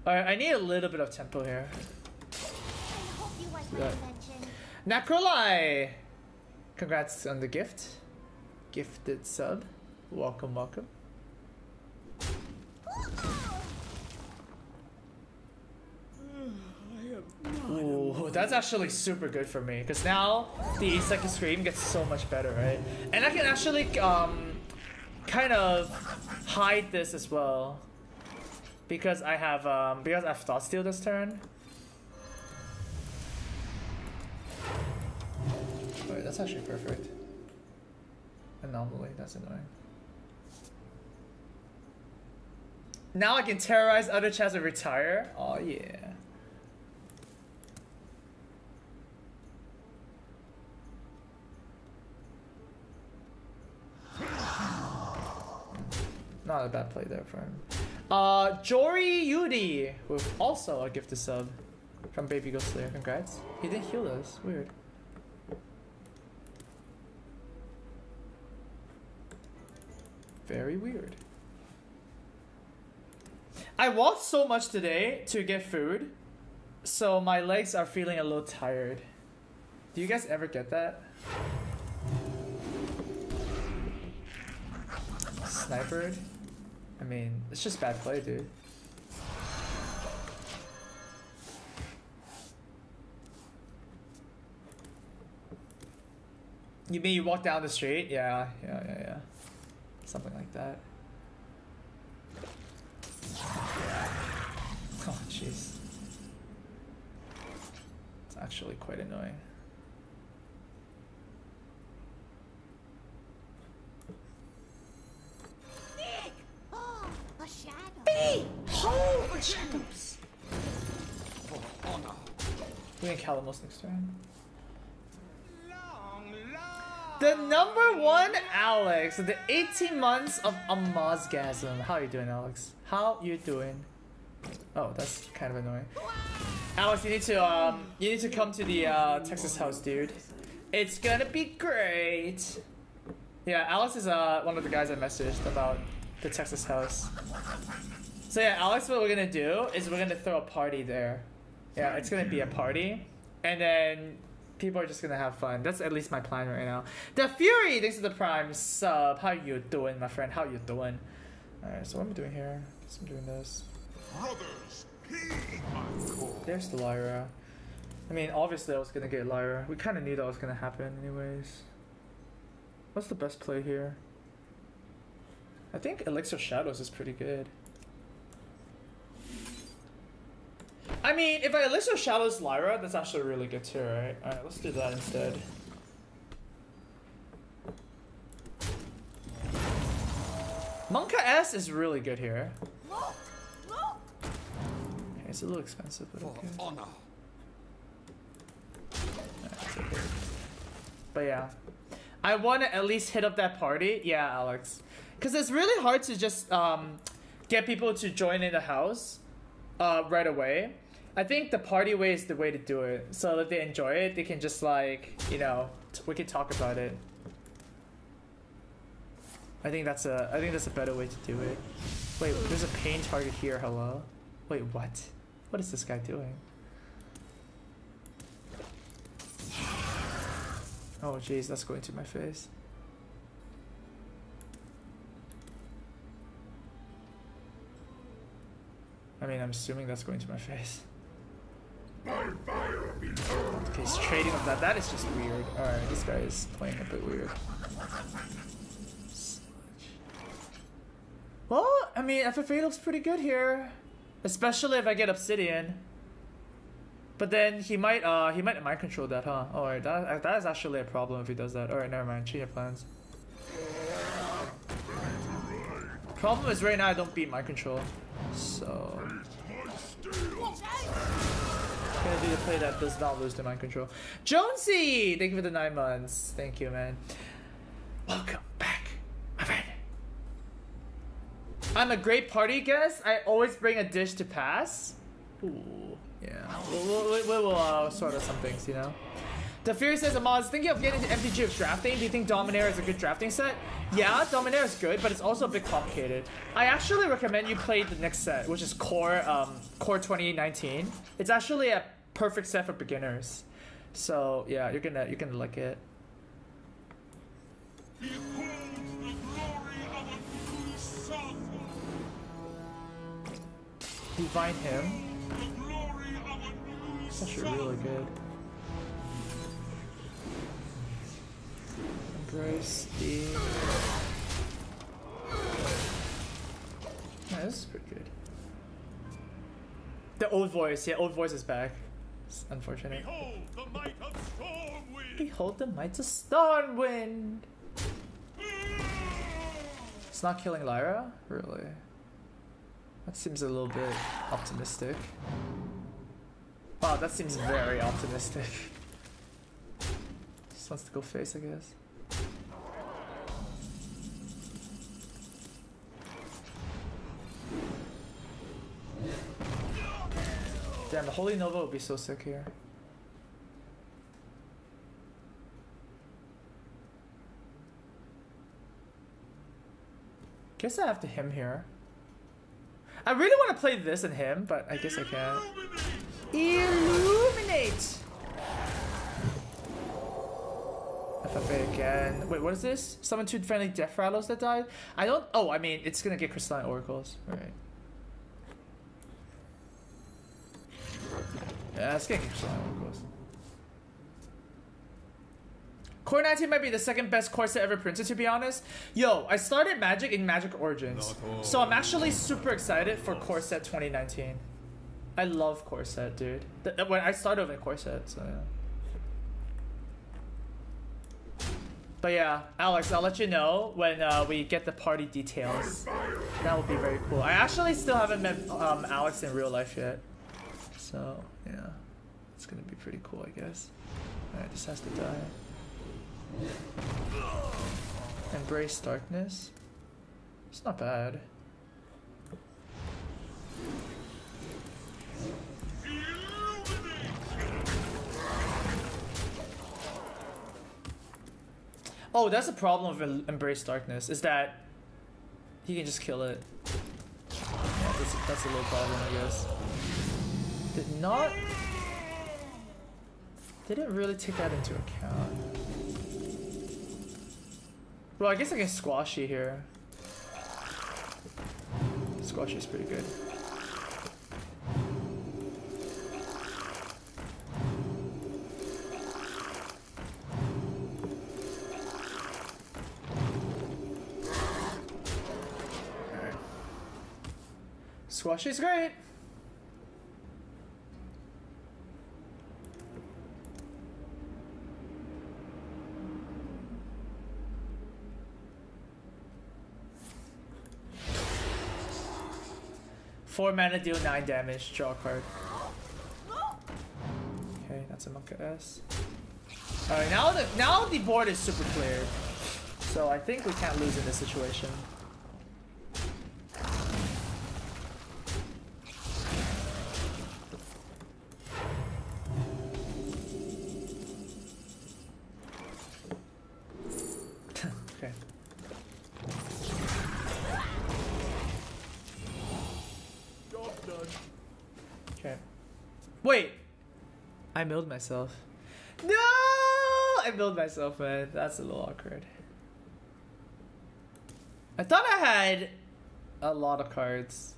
Alright, I need a little bit of tempo here. I like my That- invention. Nakrolai! Congrats on the gift. Gifted sub. Welcome, welcome. Ooh, that's actually super good for me because now the second scream gets so much better, right? And I can actually um kind of hide this as well because I have um because I've thought steal this turn. Wait, that's actually perfect. Anomaly, that's annoying. Now I can terrorize other chats and retire. Oh yeah. Not a bad play there for him. Uh, Jory Yudi with also a gifted sub from Baby Ghost Slayer. Congrats. He didn't heal us. Weird. Very weird. I walked so much today to get food, so my legs are feeling a little tired. Do you guys ever get that? Snipered? I mean, it's just bad play, dude. You mean you walk down the street? Yeah, yeah, yeah, yeah. Something like that. Oh, jeez. It's actually quite annoying. Kalimos next turn. The number one Alex, the 18 months of Amazgasm. How are you doing, Alex? How you doing? Oh, that's kind of annoying. Alex, you need to um, you need to come to the uh, Texas house, dude. It's gonna be great. Yeah, Alex is uh one of the guys I messaged about the Texas house. So yeah, Alex, what we're gonna do is we're gonna throw a party there. Yeah, it's gonna be a party, and then people are just gonna have fun. That's at least my plan right now. The Fury, thanks to the Prime sub. How you doing, my friend? How you doing? All right, so what am I doing here? Guess I'm doing this. Brothers. There's the Lyra. I mean, obviously I was gonna get Lyra. We kind of knew that was gonna happen, anyways. What's the best play here? I think Elixir Shadows is pretty good. I mean, if I Elixir Shadows Lyra, that's actually really good too, right? Alright, let's do that instead. Monka S is really good here. Look, look. Okay, it's a little expensive, but For okay. honor. Okay. But yeah, I want to at least hit up that party. Yeah, Alex, because it's really hard to just um, get people to join in the house uh, right away. I think the party way is the way to do it. So if they enjoy it, they can just like, you know, we can talk about it. I think that's a I think that's a better way to do it. Wait, there's a pain target here, hello? Wait, what? What is this guy doing? Oh jeez, that's going to my face. I mean, I'm assuming that's going to my face. Okay, he's trading of that. That is just weird. Alright, this guy is playing a bit weird. Well, I mean, FFA looks pretty good here. Especially if I get Obsidian. But then he might, uh, he might mind control that, huh? Alright, that, that is actually a problem if he does that. Alright, never mind. Change plans. Problem is right now I don't beat mind control. So... Gonna do the play that does not lose to mind control. Jonesy! Thank you for the nine months. Thank you, man. Welcome back, my friend. I'm a great party guest. I always bring a dish to pass. Ooh, yeah. We'll, we'll, we'll, uh, sort out some things, you know? The Fury says, Amaz, thinking of getting into MTG of drafting. Do you think Dominaria is a good drafting set? Yeah, Dominaria is good, but it's also a bit complicated. I actually recommend you play the next set, which is Core um, Core 2019. It's actually a perfect set for beginners. So yeah, you're gonna you're gonna like it. Divine. It's actually really good. The. Yeah, this is pretty good. The old voice, yeah, old voice is back. It's unfortunate. Behold the might of Stormwind! Behold the might of Stormwind! It's not killing Lyra? Really? That seems a little bit optimistic. Wow, that seems very optimistic. Just wants to go face, I guess. Holy Nova would be so sick here. Guess I have to him here. I really want to play this and him, but I guess I can't. Illuminate! FFA again. Wait, what is this? Summon two friendly Death Rattlers that died? I don't. Oh, I mean, it's gonna get Crystalline Oracles. Right. Yeah, it's gonna get Crystalline Oracles. Core 19 might be the second best core set ever printed, to be honest. Yo, I started Magic in Magic Origins. So I'm actually super excited for Core Set 2019. I love Core Set, dude. Th- th- when I started with Core Set, so yeah. But yeah, Alex, I'll let you know when uh, we get the party details. That would be very cool. I actually still haven't met um, Alex in real life yet. So, yeah. It's gonna be pretty cool, I guess. Alright, this has to die. Embrace darkness. It's not bad. Oh, that's the problem with Embrace Darkness, is that he can just kill it. Yeah, that's, that's a little problem, I guess. Did not... Didn't really take that into account. Well, I guess I can Squashy here. Squashy is pretty good. Squashy's great! Four mana deal nine damage, draw a card. Okay, that's a Monka S. Alright, now the now the board is super cleared. So I think we can't lose in this situation. I milled myself. No! I milled myself, man. That's a little awkward. I thought I had a lot of cards.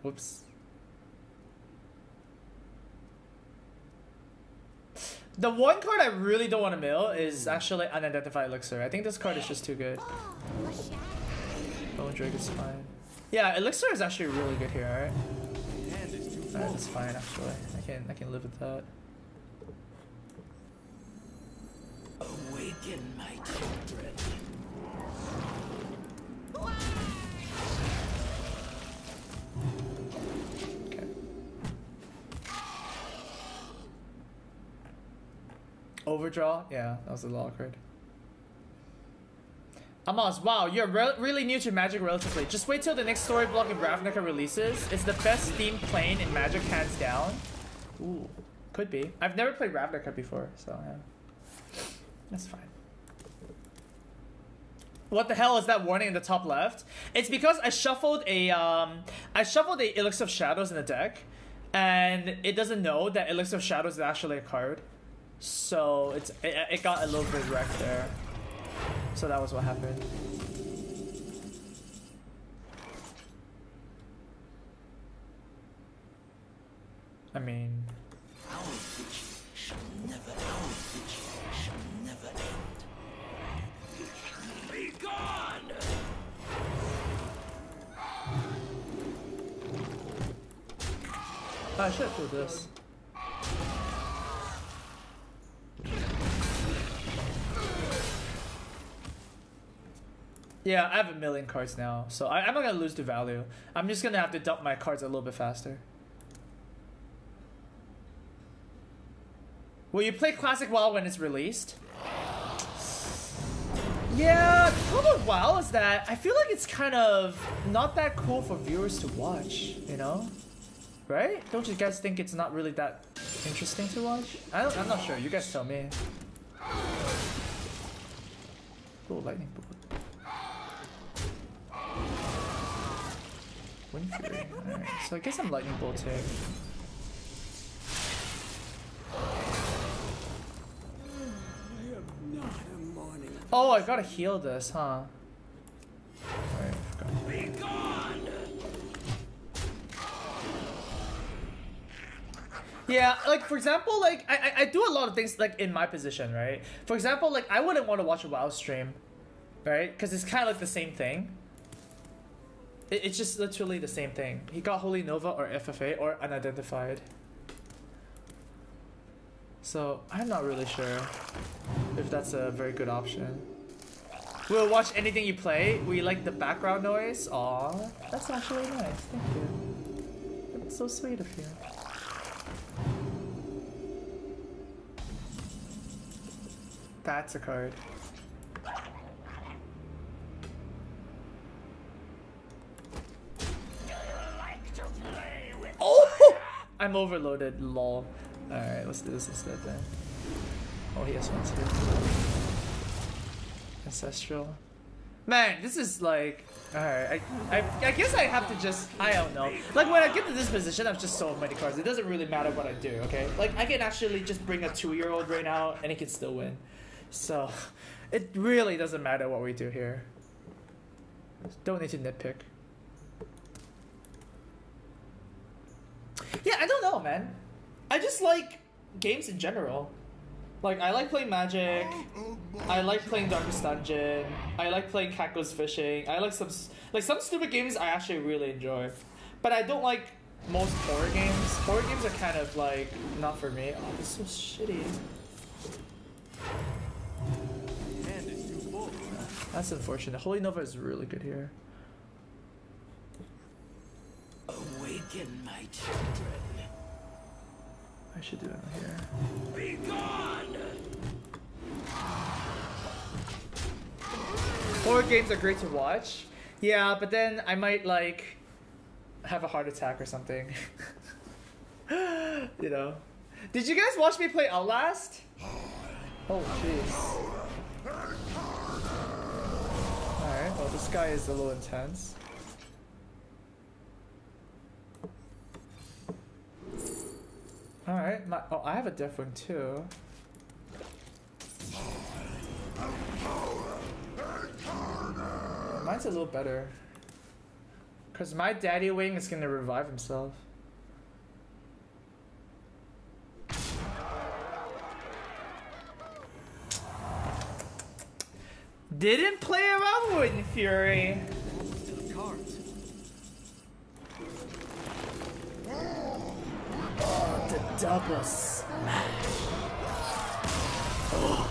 Whoops. The one card I really don't want to mill is hmm. actually Unidentified Elixir. I think this card is just too good. Oh, a. Bone Drake is fine. Yeah, Elixir is actually really good here, alright? Hand is Alright, full. that's fine actually. I can I can live with that. Awaken my children. Okay. Overdraw? Yeah, that was a little awkward. Amaz, wow, you're re- really new to Magic relatively. Just wait till the next story block in Ravnica releases. It's the best themed plane in Magic hands down. Ooh, could be. I've never played Ravnica before, so yeah. That's fine. What the hell is that warning in the top left? It's because I shuffled a um I shuffled a Elixir of Shadows in the deck, and it doesn't know that Elixir of Shadows is actually a card. So it's it, it got a little bit wrecked there. So that was what happened. I mean, Our vigil shall never, our shall never end. Be gone! I should pulled this. Yeah, I have a million cards now, so I, I'm not gonna lose the value. I'm just gonna have to dump my cards a little bit faster. Will you play Classic WoW when it's released? Yeah, the problem with WoW is that I feel like it's kind of not that cool for viewers to watch, you know? Right? Don't you guys think it's not really that interesting to watch? I don't, I'm not sure. You guys tell me. Oh, lightning bolt. Windfury. So I guess I'm lightning bolting. Oh, I gotta heal this, huh? Yeah, like for example, like I, I I do a lot of things like in my position, right? For example, like I wouldn't want to watch a WoW stream, right? Because it's kind of like the same thing. It, it's just literally the same thing. He got Holy Nova or FFA or unidentified. So I'm not really sure if that's a very good option. We'll watch anything you play. We like the background noise. Aw, that's actually nice. Thank you. That's so sweet of you. That's a card. Oh! I'm overloaded, lol. Alright, let's do this instead then. Oh, he has one too. Ancestral. Man, this is like. Alright, I, I, I guess I have to just. I don't know. Like, when I get to this position, I've just so many cards. It doesn't really matter what I do, okay? Like, I can actually just bring a two year old right now and he can still win. So, it really doesn't matter what we do here. Don't need to nitpick. Yeah, I don't know, man. I just like games in general. Like, I like playing Magic. I like playing Darkest Dungeon. I like playing Goes Fishing. I like some like some stupid games I actually really enjoy, but I don't like most horror games. Horror games are kind of like not for me. Oh, this is so shitty. That's unfortunate. Holy Nova is really good here. Awaken my children. I should do it here. Be gone! Horror games are great to watch. Yeah, but then I might like have a heart attack or something. you know. Did you guys watch me play Outlast? Oh jeez. Alright, well this guy is a little intense. Alright, oh I have a Deathwing too. Mine's a little better. Cause my daddy wing is gonna revive himself. Didn't play around with Fury. To cards. Double smash. Oh.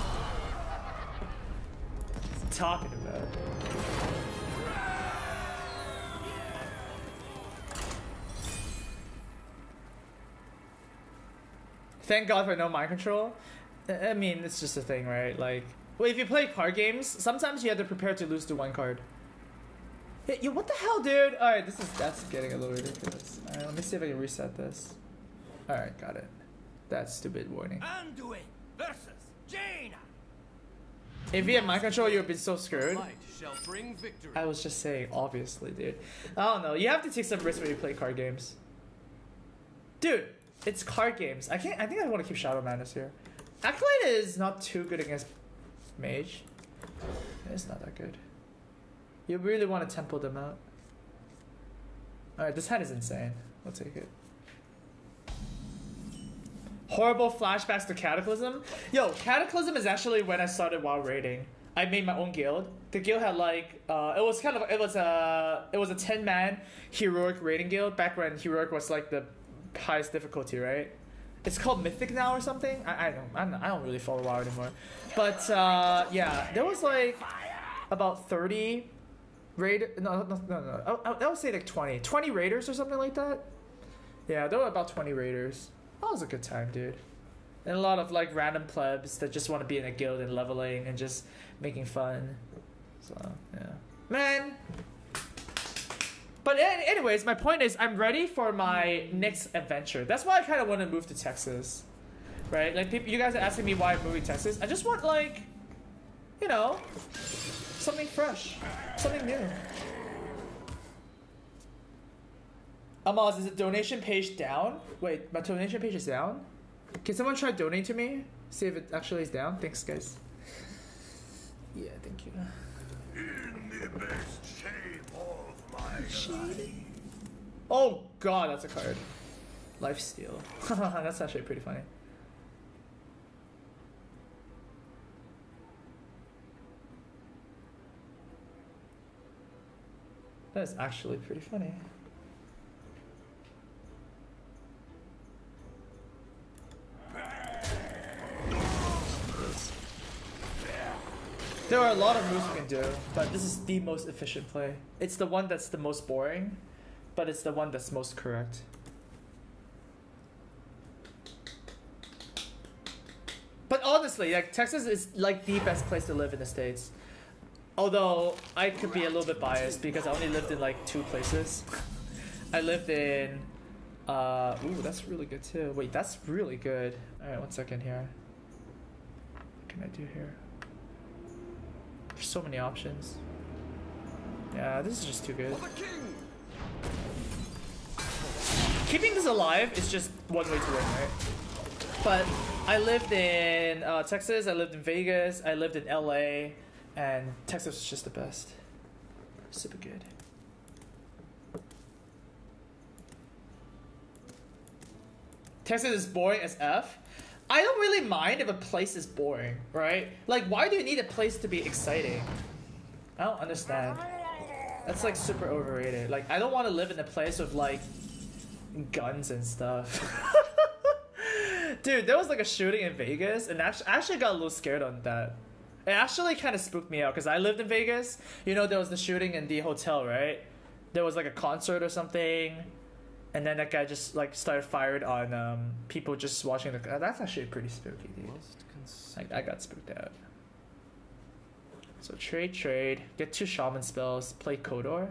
Talking about. Thank God for no mind control. I I mean, it's just a thing, right? Like, well, if you play card games, sometimes you have to prepare to lose to one card. Hey, yo, what the hell, dude? All right, this is that's getting a little ridiculous. All right, let me see if I can reset this. All right, got it. That stupid warning. Anduin versus Jaina. If you had mind control, you would been so screwed. Might shall bring victory. I was just saying, obviously, dude. I don't know. You have to take some risks when you play card games. Dude, it's card games. I can't. I think I want to keep Shadow Madness here. Acolyte is not too good against Mage. It's not that good. You really want to tempo them out. Alright, this hat is insane. I'll take it. Horrible flashbacks to Cataclysm. Yo, Cataclysm is actually when I started WoW raiding. I made my own guild. The guild had like uh, it was kind of it was a it was a ten man heroic raiding guild back when heroic was like the highest difficulty, right? It's called Mythic now or something. I, I don't I don't, I don't really follow WoW anymore. But uh, yeah, there was like about thirty raid no no no no I, I, would say like 20 20 raiders or something like that. Yeah, there were about 20 raiders. That was a good time, dude. And a lot of like random plebs that just want to be in a guild and leveling and just making fun. So yeah, man. But anyways, my point is I'm ready for my next adventure. That's why I kind of want to move to Texas, right? Like people, you guys are asking me why I'm moving to Texas. I just want like, you know, something fresh, something new. Amaz, is the donation page down? Wait, my donation page is down? Can someone try donate to me? See if it actually is down? Thanks, guys. Yeah, thank you. In the best shape of my life. Oh god, that's a card. Lifesteal. that's actually pretty funny. That is actually pretty funny. There are a lot of moves you can do, but this is the most efficient play. It's the one that's the most boring, but it's the one that's most correct. But honestly, like Texas is like the best place to live in the states. Although I could be a little bit biased because I only lived in like two places. I lived in uh ooh, that's really good too. Wait, that's really good. Alright, one second here. What can I do here? There's so many options. Yeah, this is just too good. For the king. Keeping this alive is just one way to win, right? But I lived in uh, Texas, I lived in Vegas, I lived in LA, and Texas is just the best. Super good. Texas is boring as F. I don't really mind if a place is boring, right? Like, why do you need a place to be exciting? I don't understand. That's like super overrated. Like, I don't want to live in a place with like guns and stuff. Dude, there was like a shooting in Vegas, and actually, I actually got a little scared on that. It actually kind of spooked me out because I lived in Vegas. You know, there was the shooting in the hotel, right? There was like a concert or something, and then that guy just like started fired on um, people just watching the. That's actually pretty spooky, dude. Like I got spooked out. So trade, trade, get two shaman spells, play Kodor.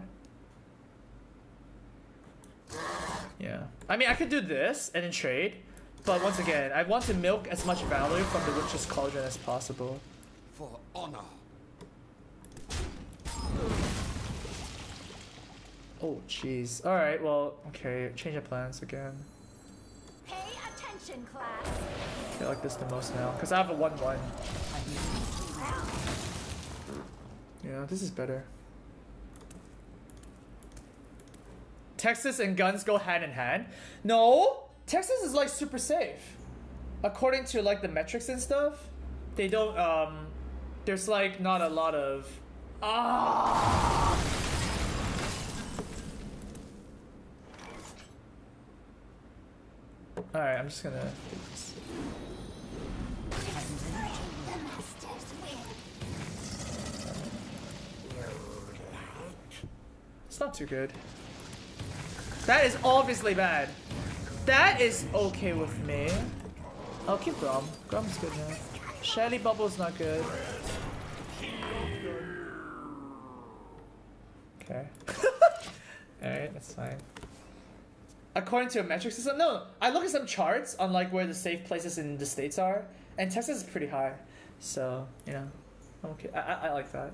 Yeah, I mean I could do this and then trade, but once again, I want to milk as much value from the Witch's Cauldron as possible. For honor. Oh jeez. All right, well, okay, change of plans again. Pay attention. Class. I like this the most now because I have a one-one. Yeah, this is better. Texas and guns go hand in hand. No, Texas is like super safe. According to like the metrics and stuff, they don't. Um, there's like not a lot of. Ah. All right, I'm just gonna. It's not too good. That is obviously bad. That is okay with me. I'll keep Grom. Grom's good now. Shelly Bubble's not good. Okay. Alright, that's fine. According to a metric system, no, I look at some charts on like where the safe places in the states are, and Texas is pretty high. So, you know, okay. I, I, like that.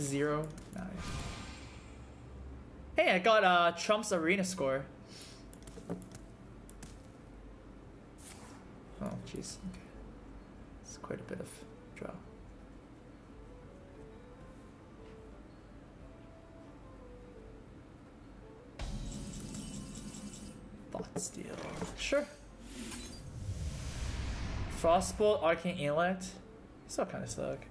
Zero nine. Hey, I got uh Trump's arena score. Oh, jeez. Okay. Sure. Frostbolt, Arcane Intellect. Still kind of suck.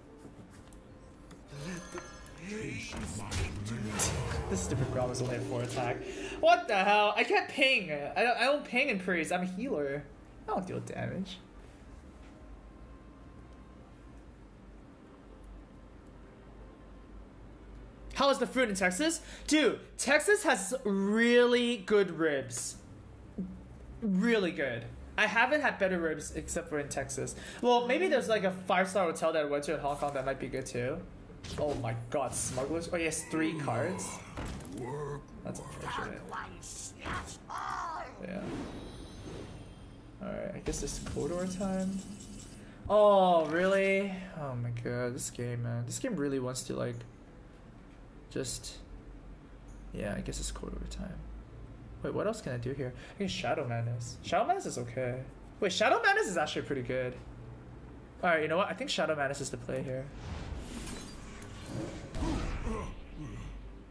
This stupid Grom is only a 4 attack. What the hell? I can't ping! I don't, I don't ping in Priest. I'm a healer. I don't deal damage. How is the food in Texas? Dude, Texas has really good ribs. Really good. I haven't had better ribs except for in Texas. Well, maybe there's like a five star hotel that I went to in Hong Kong that might be good too. Oh my god, smugglers. Oh, yes, three cards. That's unfortunate. Yeah. Alright, I guess it's Kodor time. Oh, really? Oh my god, this game, man. This game really wants to, like, just. Yeah, I guess it's Kodor time. Wait, what else can I do here? I can Shadow Madness. Shadow Madness is okay. Wait, Shadow Madness is actually pretty good. Alright, you know what? I think Shadow Madness is the play here.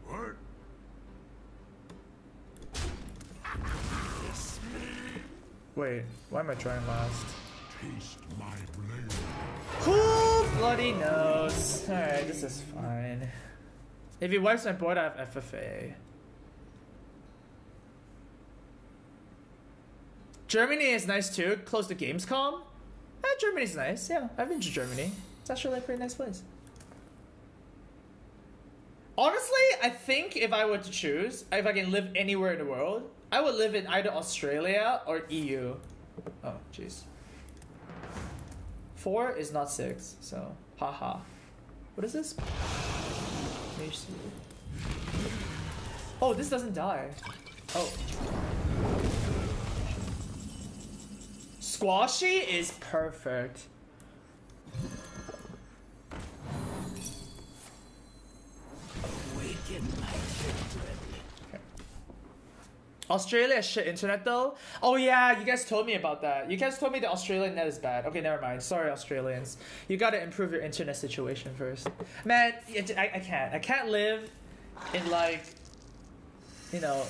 What? Wait, why am I trying last? Taste my blade. Who bloody knows? Alright, this is fine. If he wipes my board, I have FFA. Germany is nice too, close to Gamescom. Eh, Germany's nice, yeah. I've been to Germany. It's actually a pretty nice place. Honestly, I think if I were to choose, if I can live anywhere in the world, I would live in either Australia or EU. Oh, jeez. Four is not six, so haha. What is this? Oh, this doesn't die. Oh. Squashy is perfect. Australia shit internet though. Oh yeah, you guys told me about that. You guys told me the Australian net is bad. Okay, never mind. Sorry, Australians. You gotta improve your internet situation first. Man, it, I, I can't. I can't live in like, you know,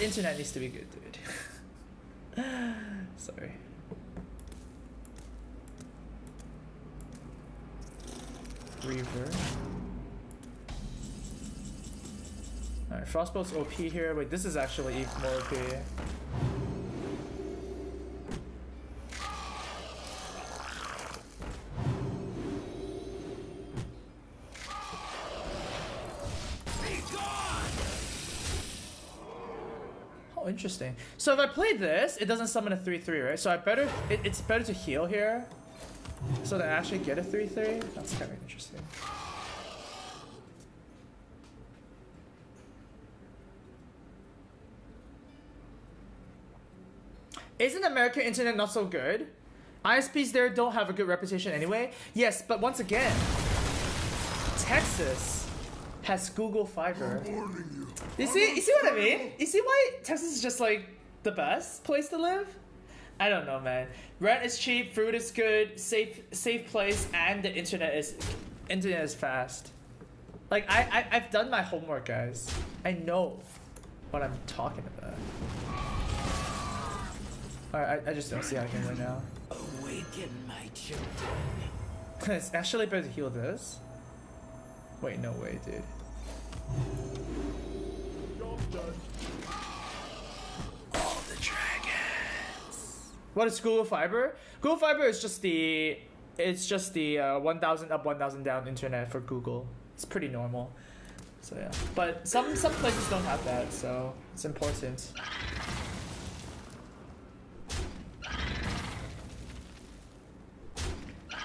internet needs to be good, dude. Sorry. Reaver. Alright, Frostbolt's OP here. Wait, this is actually more OP. Oh, interesting. So if I play this, it doesn't summon a 3-3, right? So I better, it, it's better to heal here. So to actually get a 3-3? That's kind of interesting. Isn't American internet not so good? ISPs there don't have a good reputation anyway. Yes, but once again, Texas has Google Fiber. You. You see, you see what I mean? You see why Texas is just like the best place to live? I don't know, man. Rent is cheap, food is good, safe, safe place, and the internet is, internet is fast. Like I, I, I've done my homework, guys. I know what I'm talking about. Alright, I, I just don't see how I can win now. Awaken, my children. it's actually better to heal this. Wait, no way, dude. All the dragons. What is Google Fiber? Google Fiber is just the it's just the uh, 1000 up 1000 down internet for Google. It's pretty normal. So yeah. But some some places don't have that, so it's important.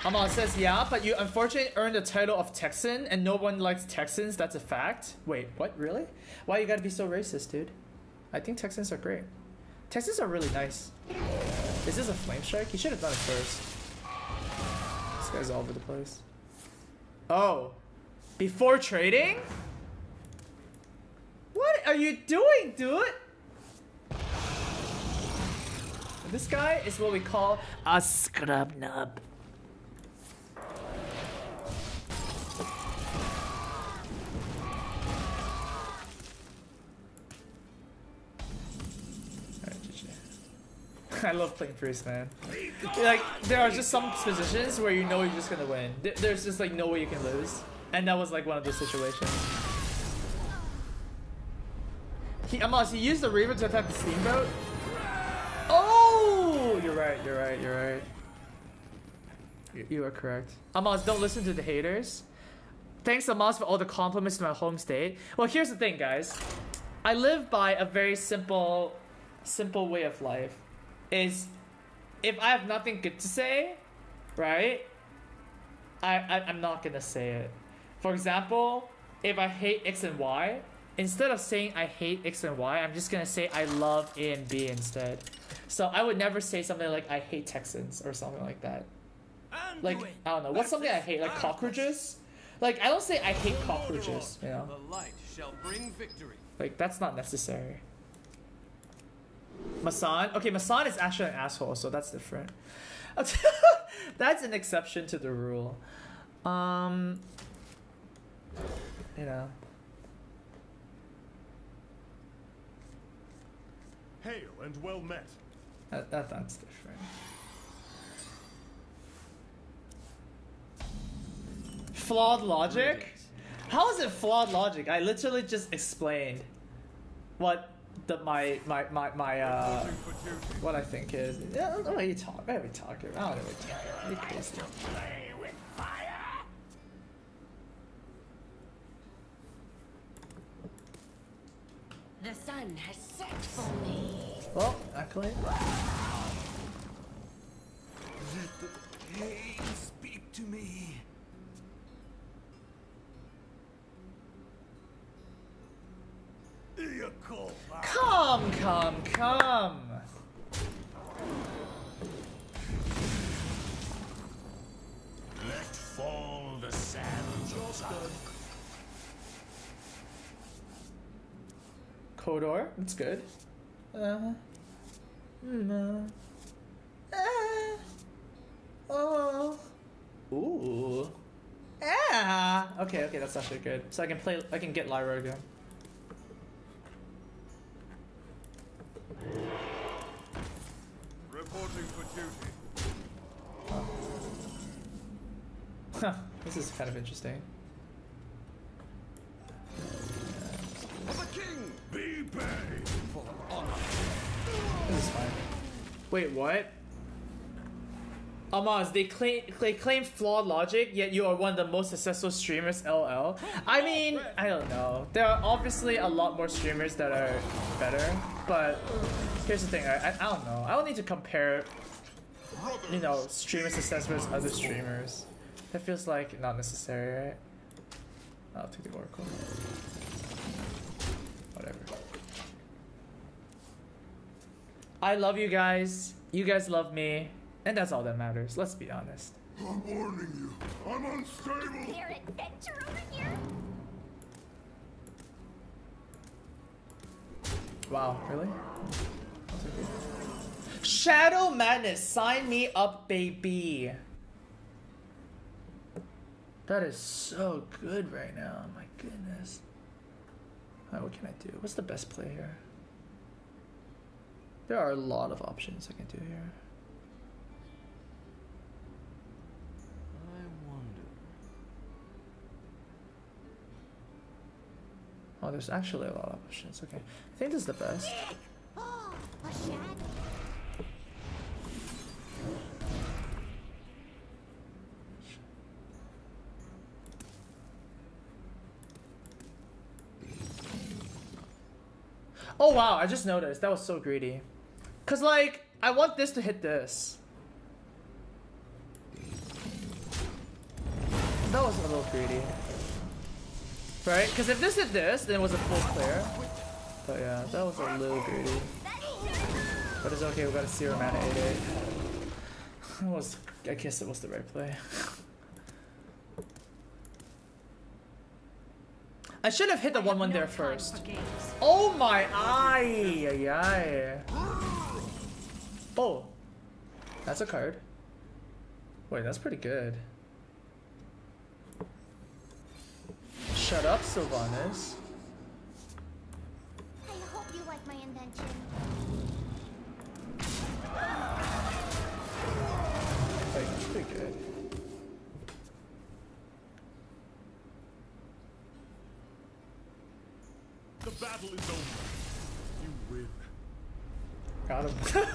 Amal says, yeah, but you unfortunately earned the title of Texan, and no one likes Texans. That's a fact. Wait, what? Really? Why you gotta be so racist, dude? I think Texans are great. Texans are really nice. Is this a flame strike? He should have done it first. This guy's all over the place. Oh, before trading? What are you doing, dude? This guy is what we call a scrub nub. I love playing priest, man. Like, there are just some positions where you know you're just gonna win. There's just like no way you can lose. And that was like one of those situations. He, Amos, he used the Reaver to attack the Steamboat? Oh! You're right, you're right, you're right. You, you are correct. Amos, don't listen to the haters. Thanks, Amos, for all the compliments to my home state. Well, here's the thing, guys. I live by a very simple, simple way of life. Is if I have nothing good to say, right? I, I I'm not gonna say it. For example, if I hate X and Y, instead of saying I hate X and Y, I'm just gonna say I love A and B instead. So I would never say something like I hate Texans or something like that. Like I don't know, what's something I hate? Like cockroaches? Like I don't say I hate cockroaches, you know. The light shall bring victory. Like that's not necessary. Masan, okay, Masan is actually an asshole, so that's different. that's an exception to the rule. Um, you know, Hail and well met. that, that that's different. Flawed logic? How is it flawed logic? I literally just explained what the my my my my uh Reporting for duty. what I think is. Yeah, I don't what you talk. What are we talking? I don't what you're talking. You. The sun has set for me. Well, accolade. Let the pain speak to me. Come, come, come. Let fall the sands of time. Kodor, that's good. Uh, mm, uh, ah, oh, ooh, ah. Okay, okay, that's actually good. So I can play. I can get Lyra again. Reporting for duty. Huh, this is kind of interesting. For the king. Be paid. For honor. This is fine. Wait, what? Amaz, they claim they claim flawed logic, yet you are one of the most successful streamers. LL. I mean, I don't know. There are obviously a lot more streamers that are better, but here's the thing. I, I, I don't know. I don't need to compare, you know, streamer success versus other streamers. That feels like not necessary, right? I'll take the oracle. Whatever. I love you guys. You guys love me. And that's all that matters, let's be honest. I'm warning you, I'm unstable! Is there adventure over here? Wow, really? Shadow Madness, sign me up, baby! That is so good right now, my goodness. Right, what can I do? What's the best play here? There are a lot of options I can do here. Oh, there's actually a lot of options. Okay. I think this is the best. Oh, wow, I just noticed. That was so greedy. Cause like, I want this to hit this. That was a little greedy. Right? Because if this hit this, then it was a full clear. But yeah, that was a little greedy. But it's okay, we got a zero mana 8 8. It was, I guess it was the right play. I should have hit the 1 1 No there first. Oh my eye! Ay. Oh, that's a card. Wait, that's pretty good. Shut up, Sylvanas. I hope you like my invention. Wait, that's pretty good. The battle is over. You win. Got him.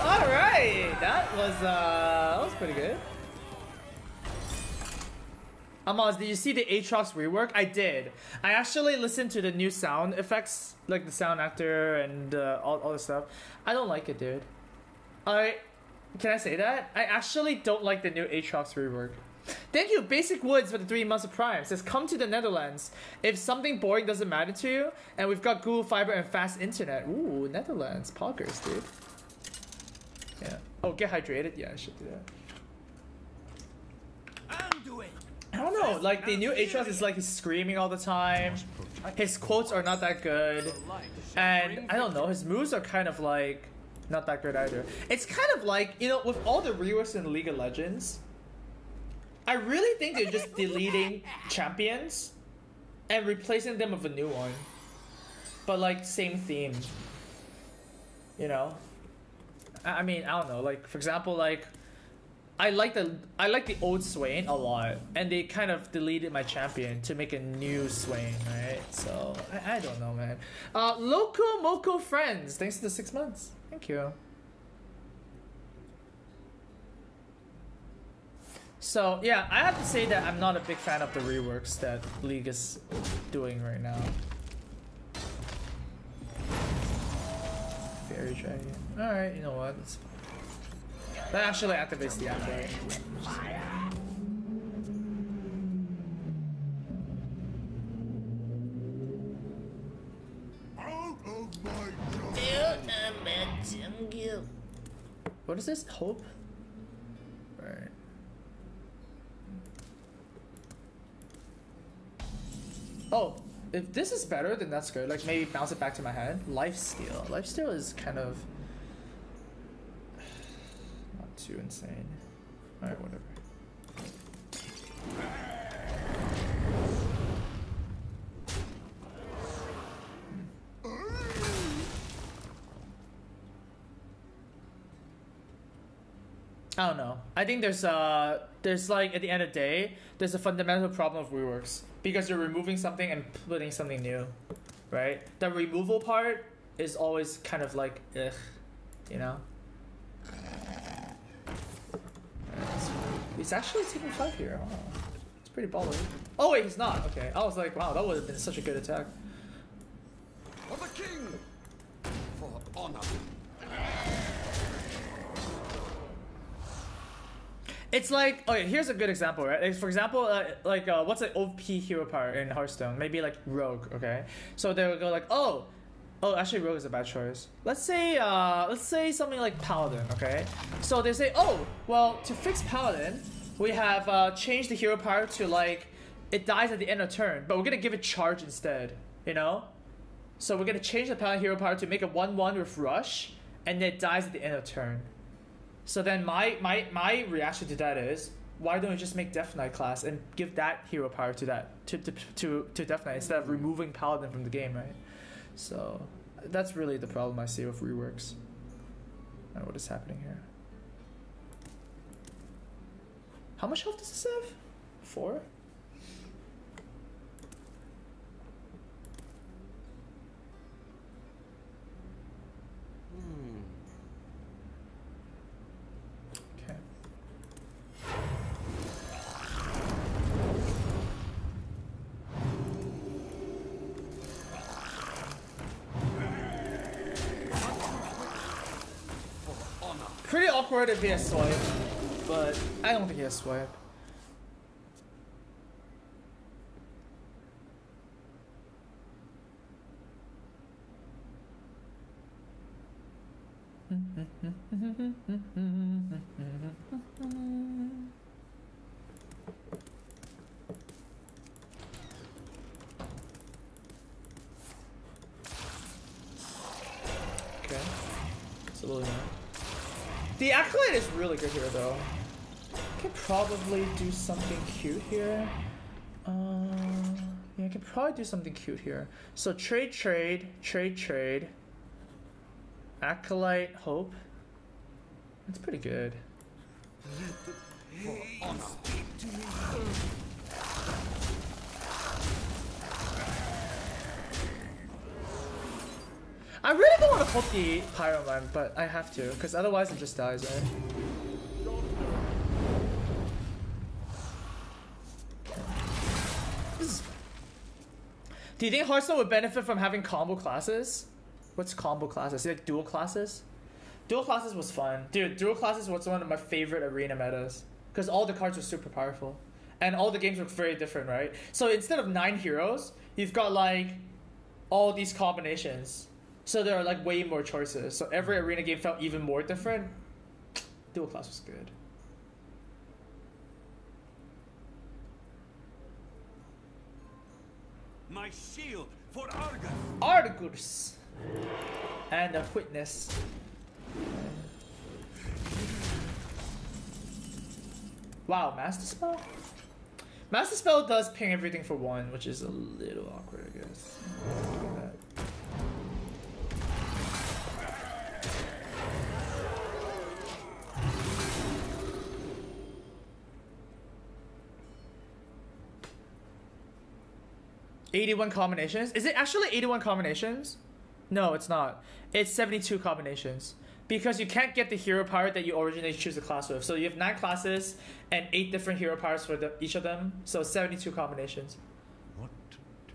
All right, that was uh, that was pretty good. Amaz, did you see the Aatrox rework? I did. I actually listened to the new sound effects, like the sound actor and uh, all all the stuff. I don't like it, dude. I can I say that? I actually don't like the new Aatrox rework. Thank you, Basic Woods, for the three months of Prime. Says, come to the Netherlands. If something boring doesn't matter to you, and we've got Google Fiber and fast internet. Ooh, Netherlands. Poggers, dude. Yeah. Oh, get hydrated? Yeah, I should do that. Anduin! I don't know, like, the new Aatrox is like he's screaming all the time. His quotes are not that good. The light shall And I don't know, his moves are kind of like not that good either. It's kind of like, you know, with all the reworks in League of Legends, I really think they're just deleting champions and replacing them with a new one. But like same theme. You know? I mean, I don't know, like for example, like I like the I like the old Swain a lot, and they kind of deleted my champion to make a new Swain, right? So I, I don't know, man. Uh, Loco Moco friends, thanks to the six months. Thank you. So yeah, I have to say that I'm not a big fan of the reworks that League is doing right now. Faerie Dragon. Alright, you know what? That's fine. That actually activates the activate. Out of my jungle. What is this? Hope? Oh, if this is better, then that's good. Like maybe bounce it back to my hand. Lifesteal. Lifesteal is kind of too insane. Alright, whatever. I don't know. I think there's uh there's like at the end of the day, there's a fundamental problem of reworks because you're removing something and putting something new, right? The removal part is always kind of like ugh, you know. He's actually taking five here. Wow. It's pretty baller. Oh wait, he's not. Okay, I was like, wow, that would have been such a good attack. For the king! For honor. It's like okay, here's a good example, right? Like, for example, uh, like uh, what's an OP hero power in Hearthstone? Maybe like Rogue, okay? So they would go like, oh, oh, actually Rogue is a bad choice. Let's say, uh, let's say something like Paladin, okay? So they say, oh, well, to fix Paladin, we have uh, changed the hero power to like it dies at the end of turn, but we're gonna give it charge instead, you know? So we're gonna change the Paladin hero power to make a one-one with rush, and it dies at the end of turn. So then my my my reaction to that is why don't we just make Death Knight class and give that hero power to that to to to, to Death Knight instead of removing Paladin from the game, right? So that's really the problem I see with reworks. Know what is happening here. How much health does this have? Four? Awkward if he has swipe, but I don't think he has swipe. Okay. It's a little annoying. Acolyte is really good here, though. I could probably do something cute here. Uh, yeah, I could probably do something cute here. So trade, trade, trade, trade. Acolyte, hope. That's pretty good. I really don't want to hope the Pyroman, but I have to, because otherwise it just dies, right? Do you think Hearthstone would benefit from having combo classes? What's combo classes? Like dual classes? Dual classes was fun. Dude, dual classes was one of my favorite arena metas. Because all the cards were super powerful. And all the games were very different, right? So instead of nine heroes, you've got like all these combinations. So there are like way more choices. So every arena game felt even more different. Dual class was good. My shield for Argus. Argus and a witness. Wow, master spell. Master spell does ping everything for one, which is a little awkward, I guess. Look at that. Eighty-one combinations. Is it actually eighty-one combinations? No, it's not. It's 72 combinations. Because you can't get the hero power that you originally choose the class with. So you have nine classes and eight different hero powers for the, each of them. So 72 combinations. What to do?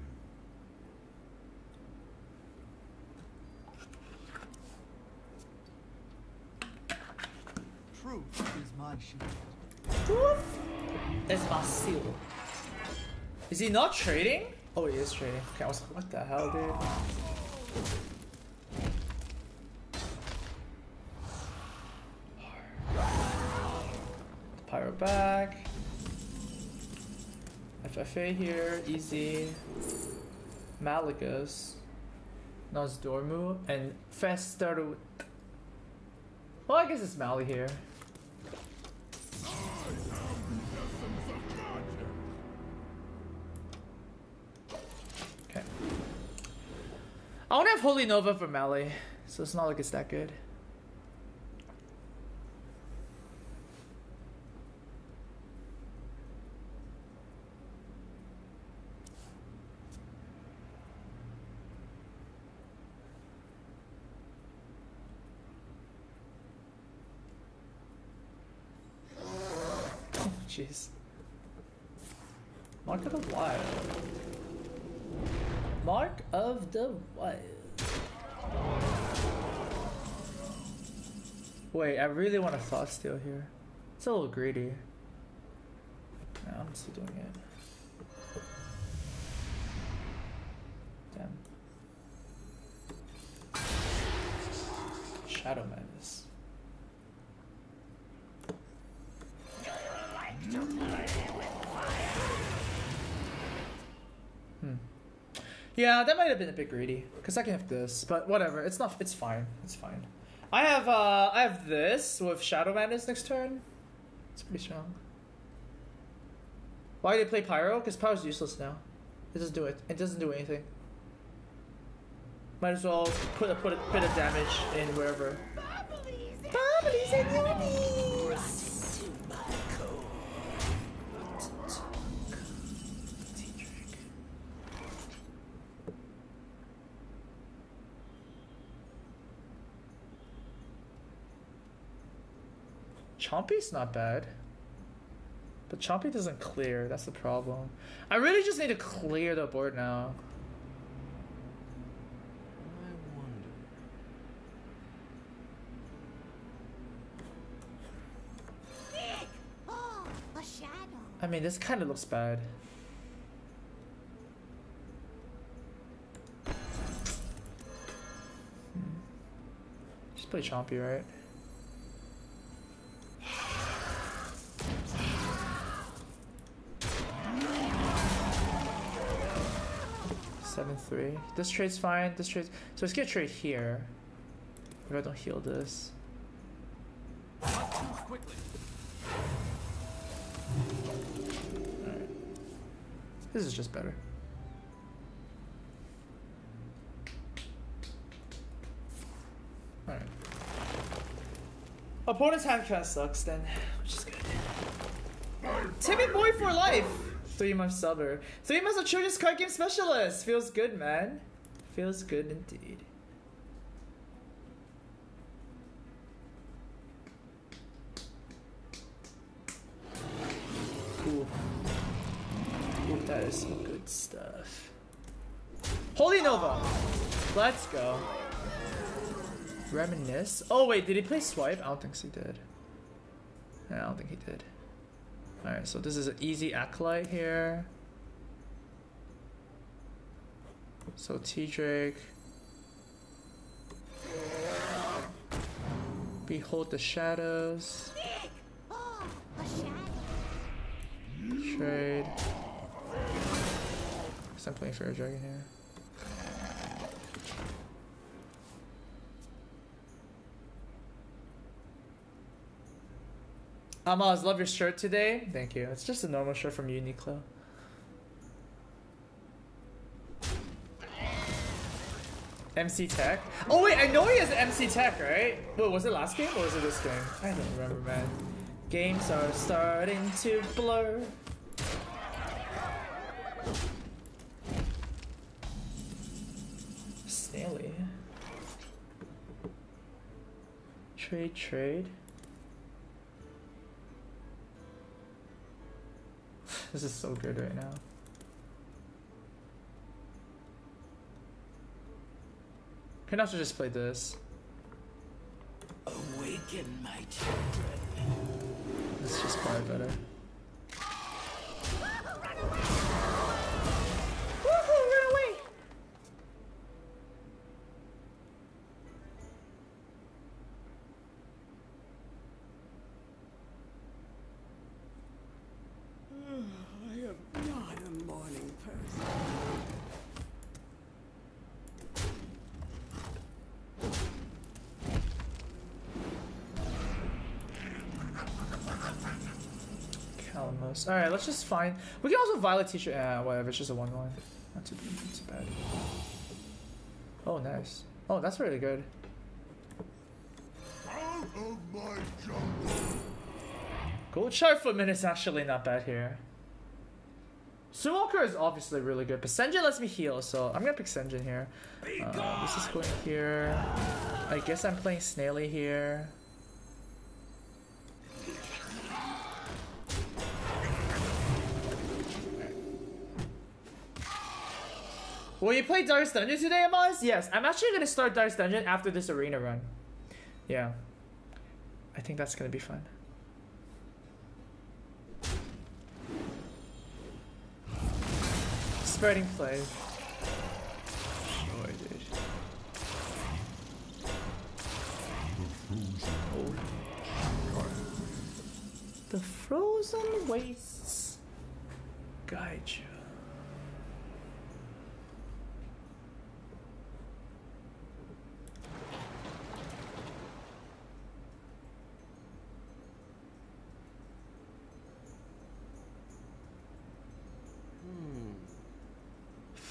Truth is my shield. It's Basil. Is he not trading? Oh, he is trading. Okay, I was like, what the hell, dude? Pyro back. FFA here, easy. Malygos. Nozdormu. And Festeroot. Well, I guess it's Mali here. I want to have Holy Nova for Mali, so it's not like it's that good. Oh, Jeez. Mark of Wild. Mark of the Wild. Wait, I really want a thought steal here. It's a little greedy. No, I'm still doing it. Damn. Shadow Madness. Yeah, that might have been a bit greedy because I can have this, but whatever. It's not. It's fine. It's fine. I have uh I have this with Shadow Madness next turn. It's pretty strong. Why do they play Pyro? Because Pyro's useless now. It doesn't do it. It doesn't do anything. Might as well put a put a bit of damage in wherever. Chompy's not bad. But Chompy doesn't clear, that's the problem. I really just need to clear the board now. I wonder. Oh, a shadow. I mean, this kind of looks bad. Hmm. Just play Chompy, right? Three. This trade's fine. This trade. So let's get a trade here. If I don't heal this. Alright. This is just better. Alright. Opponent's hand cast sucks then, which is good. Timmy Boy for life! Three months subber. Three months of Children's Card Game Specialist! Feels good, man. Feels good indeed. Cool. That is some good stuff. Holy Nova! Let's go. Reminisce? Oh wait, did he play swipe? I don't think he did. I don't think he did. Alright, so this is an easy acolyte here. So T Drake. Behold the shadows. Trade. I'm playing Faerie Dragon here. Amaz, love your shirt today. Thank you. It's just a normal shirt from Uniqlo. MC Tech. Oh wait, I know he has MC Tech, right? Wait, was it last game or was it this game? I don't remember, man. Games are starting to blur. Snaily. Trade, trade. This is so good right now. Can also just play this. Awaken, my children. It's just probably better. Woohoo, run away! I am not a morning person. Kalimos. Alright, let's just find. We can also Violet Teacher. Yeah, whatever. It's just a 1 1. Not too, not too bad. Oh, nice. Oh, that's really good. Goldshire Footman is actually not bad here. Sunwalker is obviously really good, but Sen'jin lets me heal, so I'm gonna pick Sen'jin here. Uh, this is going here. I guess I'm playing Snaily here. Will you play Darkest Dungeon today, Amaz? Yes, I'm actually gonna start Darkest Dungeon after this arena run. Yeah. I think that's gonna be fun. Spreading play. I. The frozen wastes guide you.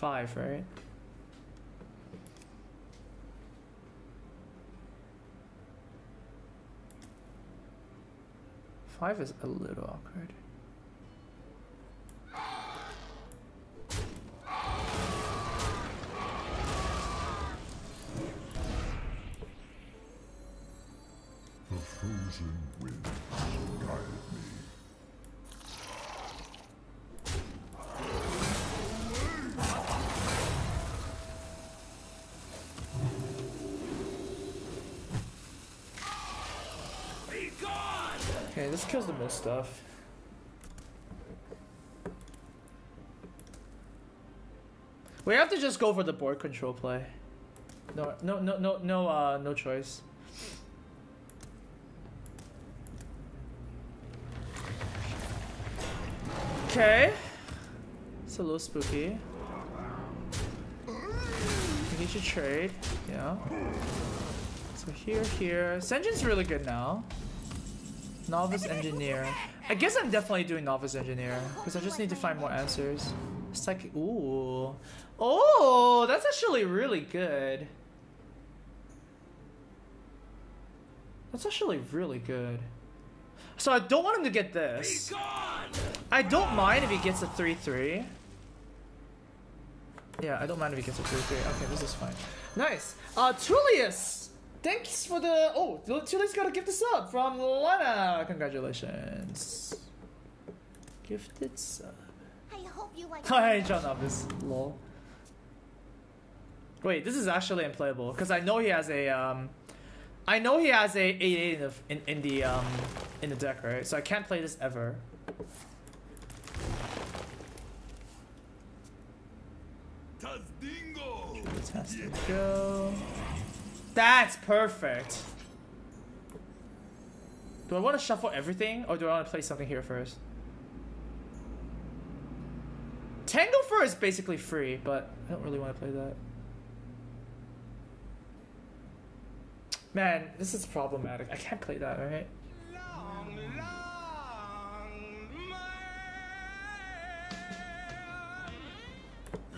Five, right? Five is a little awkward. This kills the most stuff. We have to just go for the board control play. No, no, no, no, no, uh, no choice. Okay. It's a little spooky. We need to trade. Yeah. So here, here. Sen'jin's really good now. Novice engineer. I guess I'm definitely doing novice engineer because I just need to find more answers. It's like, ooh, oh, that's actually really good. That's actually really good. So I don't want him to get this. I don't mind if he gets a 3-3. Yeah, I don't mind if he gets a 3-3. Okay, this is fine. Nice. Uh, Tullius! Thanks for the... Oh, Tullius got a gift sub from Lana. Congratulations. Gifted sub. I hope you like Hi, John Obvious. Lol. Wait, this is actually unplayable because I know he has a um, I know he has a 8 8 in the in, in the um in the deck, right? So I can't play this ever. Tazdingo! This has to go. That's perfect. Do I want to shuffle everything or do I want to play something here first? Tango Fur is basically free, but I don't really want to play that. Man, this is problematic. I can't play that, right?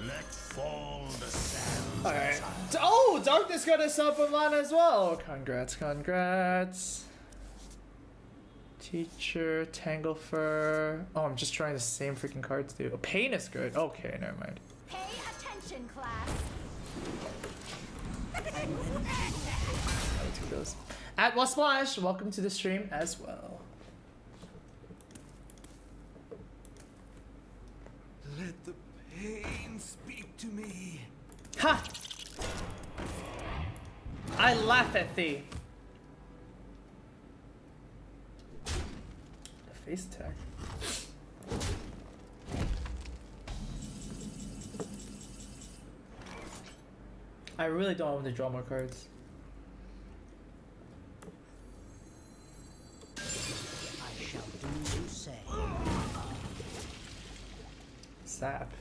Let fall the sands. Alright. Oh, Darkness got a sub from Lana as well. Congrats, congrats. Teacher, Tanglefur. Oh, I'm just trying the same freaking cards, dude. Oh, Pain is good. Okay, never mind. Pay attention, class. I'll those. At Wasplash, welcome to the stream as well. Let the pain speak to me. Ha! I laugh at thee. The face tag. I really don't want to draw more cards. I shall do you say. Sap.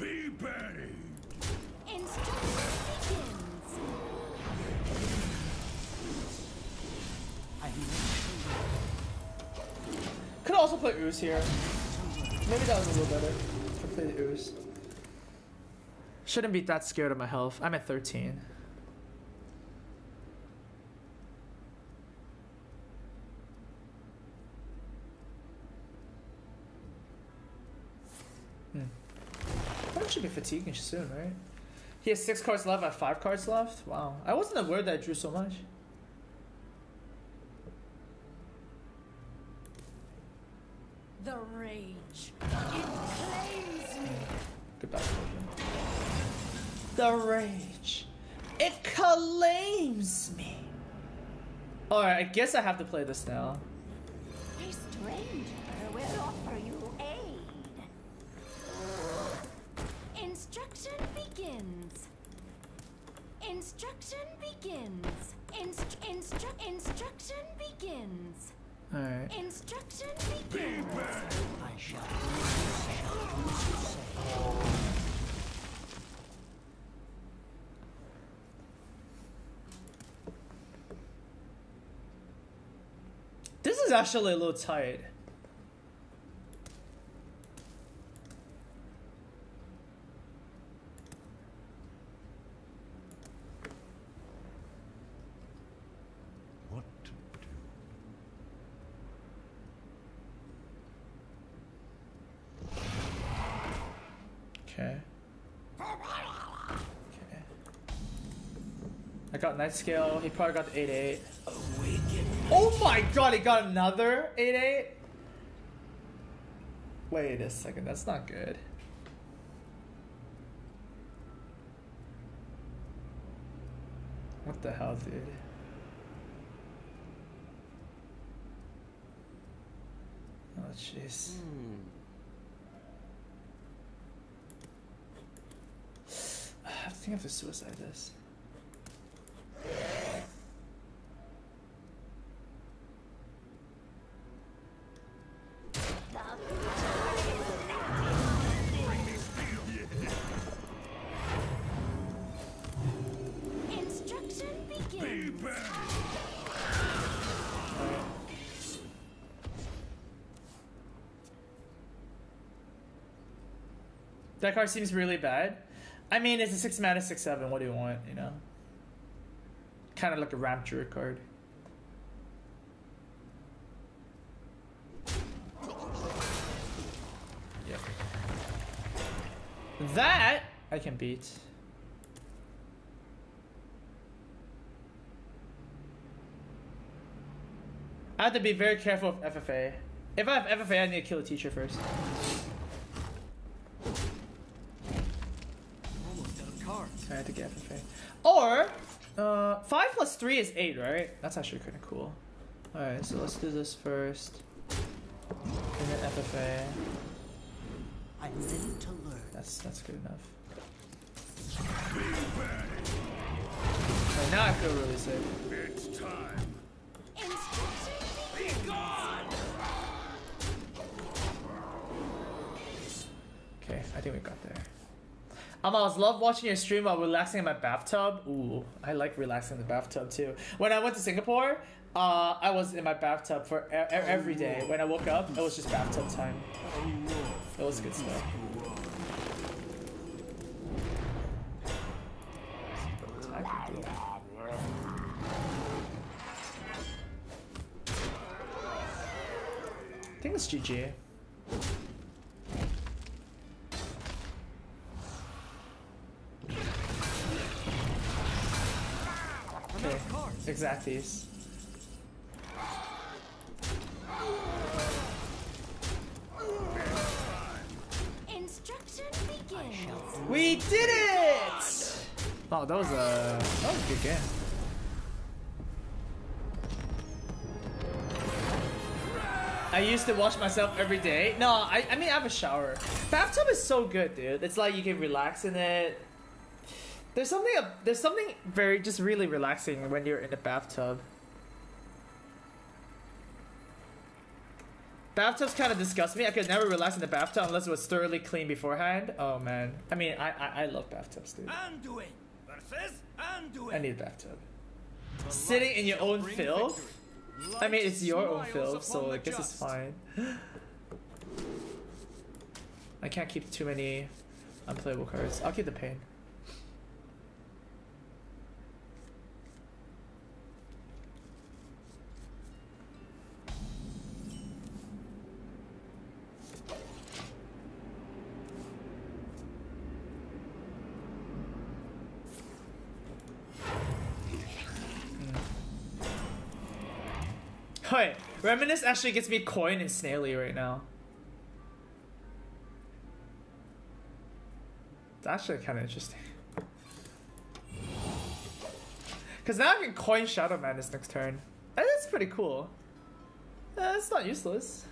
Be! Instruction begins. Could also play Ooze here. Maybe that was a little better. Could play the Ooze. Shouldn't be that scared of my health. I'm at 13. That should be fatiguing soon, right? He has six cards left. I have five cards left. Wow, I wasn't aware that I drew so much. The rage. It claims me. Goodbye. Scorpion. The rage. It claims me. Alright, I guess I have to play this now. A stranger Instruction begins. Inst- instru- instruction begins. Alright. Instruction begins. I shall I shall do as you say. This is actually a little tight. What to do? Okay. Okay. I got night scale. He probably got the 8 8. Oh, oh my god, he got another 8 8? Wait a second, that's not good. What the hell, dude? Oh, jeez. Hmm. I think I have to suicide this. Instruction Be begins. buried! That card seems really bad. I mean, it's a 6 mana, 6 7. What do you want, you know? Kind of like a druid card. Yeah. That I can beat. I have to be very careful of FFA. If I have FFA, I need to kill a teacher first. Almost out of cards. I had to get FFA. Or, uh, 5 plus 3 is 8, right? That's actually kind of cool. Alright, so let's do this first. And then FFA. I'm ready to learn. That's that's good enough. Be buried! Alright, now I feel really safe. It's time! Instruction begins. Okay, I think we got there. Um, I was love watching your stream while relaxing in my bathtub. Ooh, I like relaxing in the bathtub too. When I went to Singapore, uh, I was in my bathtub for e- every day. When I woke up, it was just bathtub time. It was good stuff. I think it's GG. Exactly. Instruction begins. We did it! Wow, that was a that was a good game. I used to wash myself every day. No, I, I mean I have a shower. Bathtub is so good, dude. It's like you can relax in it. There's something there's something very just really relaxing when you're in a bathtub. Bathtubs kind of disgust me. I could never relax in the bathtub unless it was thoroughly clean beforehand. Oh man, I mean I I, I love bathtubs, dude. Anduin versus Anduin. I need a bathtub. Sitting in your own filth. I mean, it's your own filth, so I guess it's fine. I can't keep too many unplayable cards. I'll keep the pain. Wait, Reminisce actually gets me coin and Snaily right now. It's actually kind of interesting. Because now I can coin Shadow Madness next turn. And that's pretty cool. It's not useless.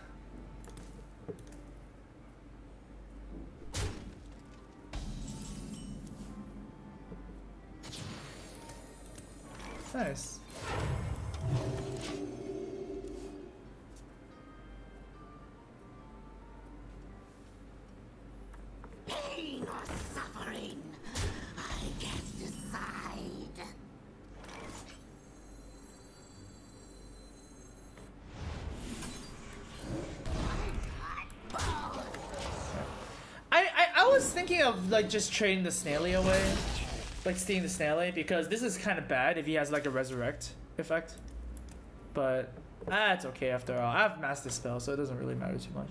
Nice. Like just trading the Snaily away, like stealing the Snaily because this is kind of bad if he has like a resurrect effect. But ah, okay after all. I have Mass Dispel, so it doesn't really matter too much.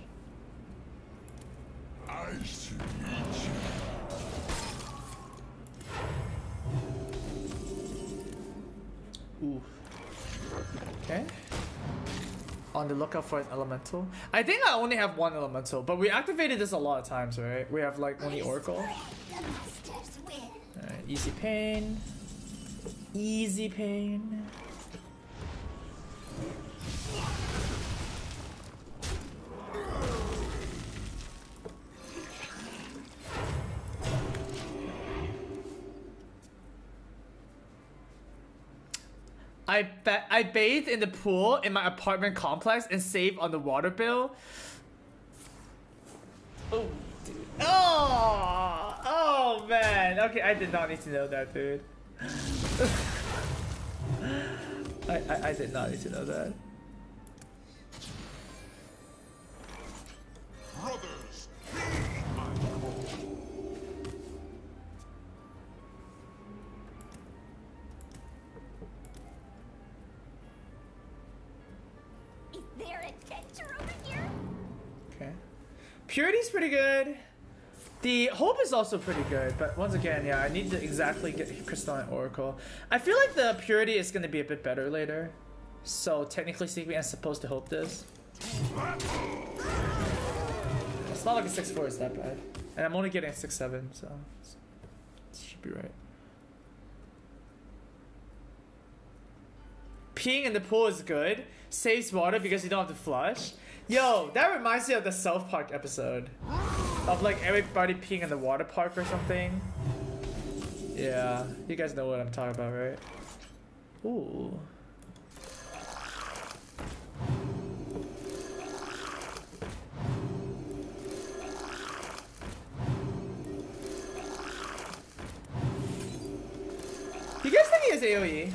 Lookout for an elemental. I think I only have one elemental, but we activated this a lot of times, right? We have like only Oracle. The masters win. Alright, easy pain. Easy pain. I ba- I bathed in the pool in my apartment complex and saved on the water bill. Oh, dude. Oh, oh man. Okay, I did not need to know that, dude. I, I I did not need to know that. Brothers, Purity's pretty good. The hope is also pretty good, but once again, yeah, I need to exactly get Crystalline Oracle. I feel like the purity is gonna be a bit better later. So technically speaking, I'm supposed to hope this. It's not like a 6-4 is that bad. And I'm only getting a 6-7, so it should be right. Peeing in the pool is good. Saves water because you don't have to flush. Yo, that reminds me of the South Park episode. Of like everybody peeing in the water park or something. Yeah, you guys know what I'm talking about, right? Ooh. You guys think he has AoE?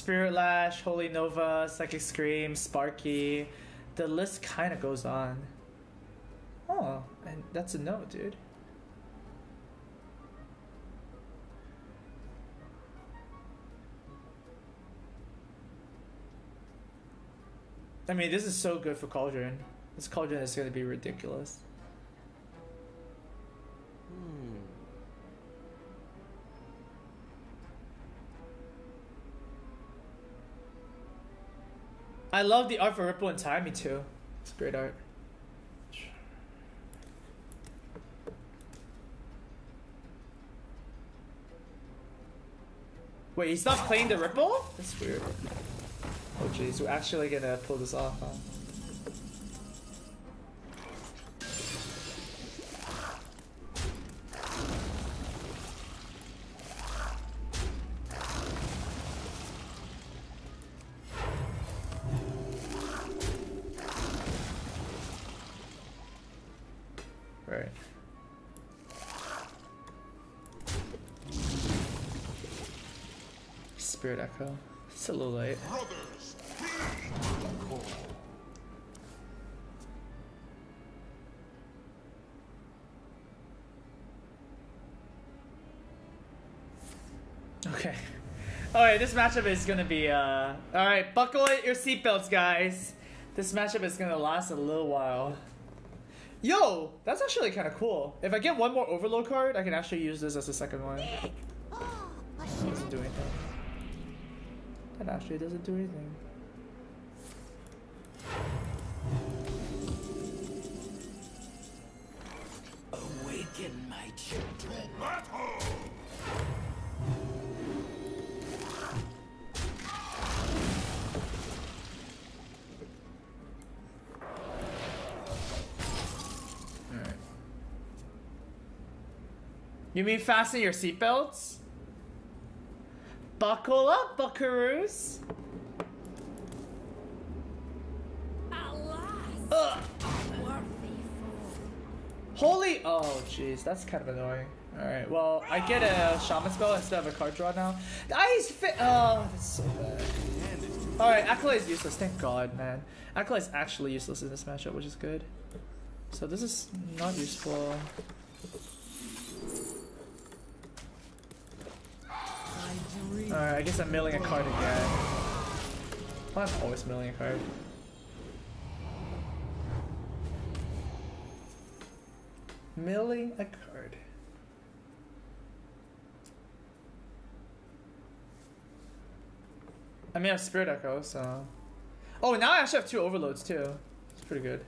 Spirit Lash, Holy Nova, Psychic Scream, Sparky. The list kind of goes on. Oh, and that's a no, dude. I mean, this is so good for Cauldron. This Cauldron is going to be ridiculous. Hmm. I love the art for Ripple and Time, too. It's great art. Wait, he's not playing the Ripple? That's weird. Oh jeez, we're actually gonna pull this off, huh? Spirit Echo. It's a little late. Brothers, heed my. Okay. Alright, this matchup is gonna be, uh... Alright, buckle your seatbelts, guys. This matchup is gonna last a little while. Yo! That's actually kind of cool. If I get one more Overload card, I can actually use this as a second one. Oh, doesn't do anything. That actually doesn't do anything. Awaken, my children. Battle! Alright. You mean fasten your seatbelts? Buckle up, buckaroos. Alas, Ugh. worthy fool. Holy! Oh, jeez, that's kind of annoying. Alright, well, I get a shaman spell instead of a card draw now. Ah, fit. Oh, that's so bad. Alright, Acolyte is useless. Thank god, man. Acolyte is actually useless in this matchup, which is good. So this is not useful. Alright, I guess I'm milling a card again. Well, I'm always milling a card. Milling a card. I mean, I have Spirit Echo, so. Oh, now I actually have two overloads too. It's pretty good.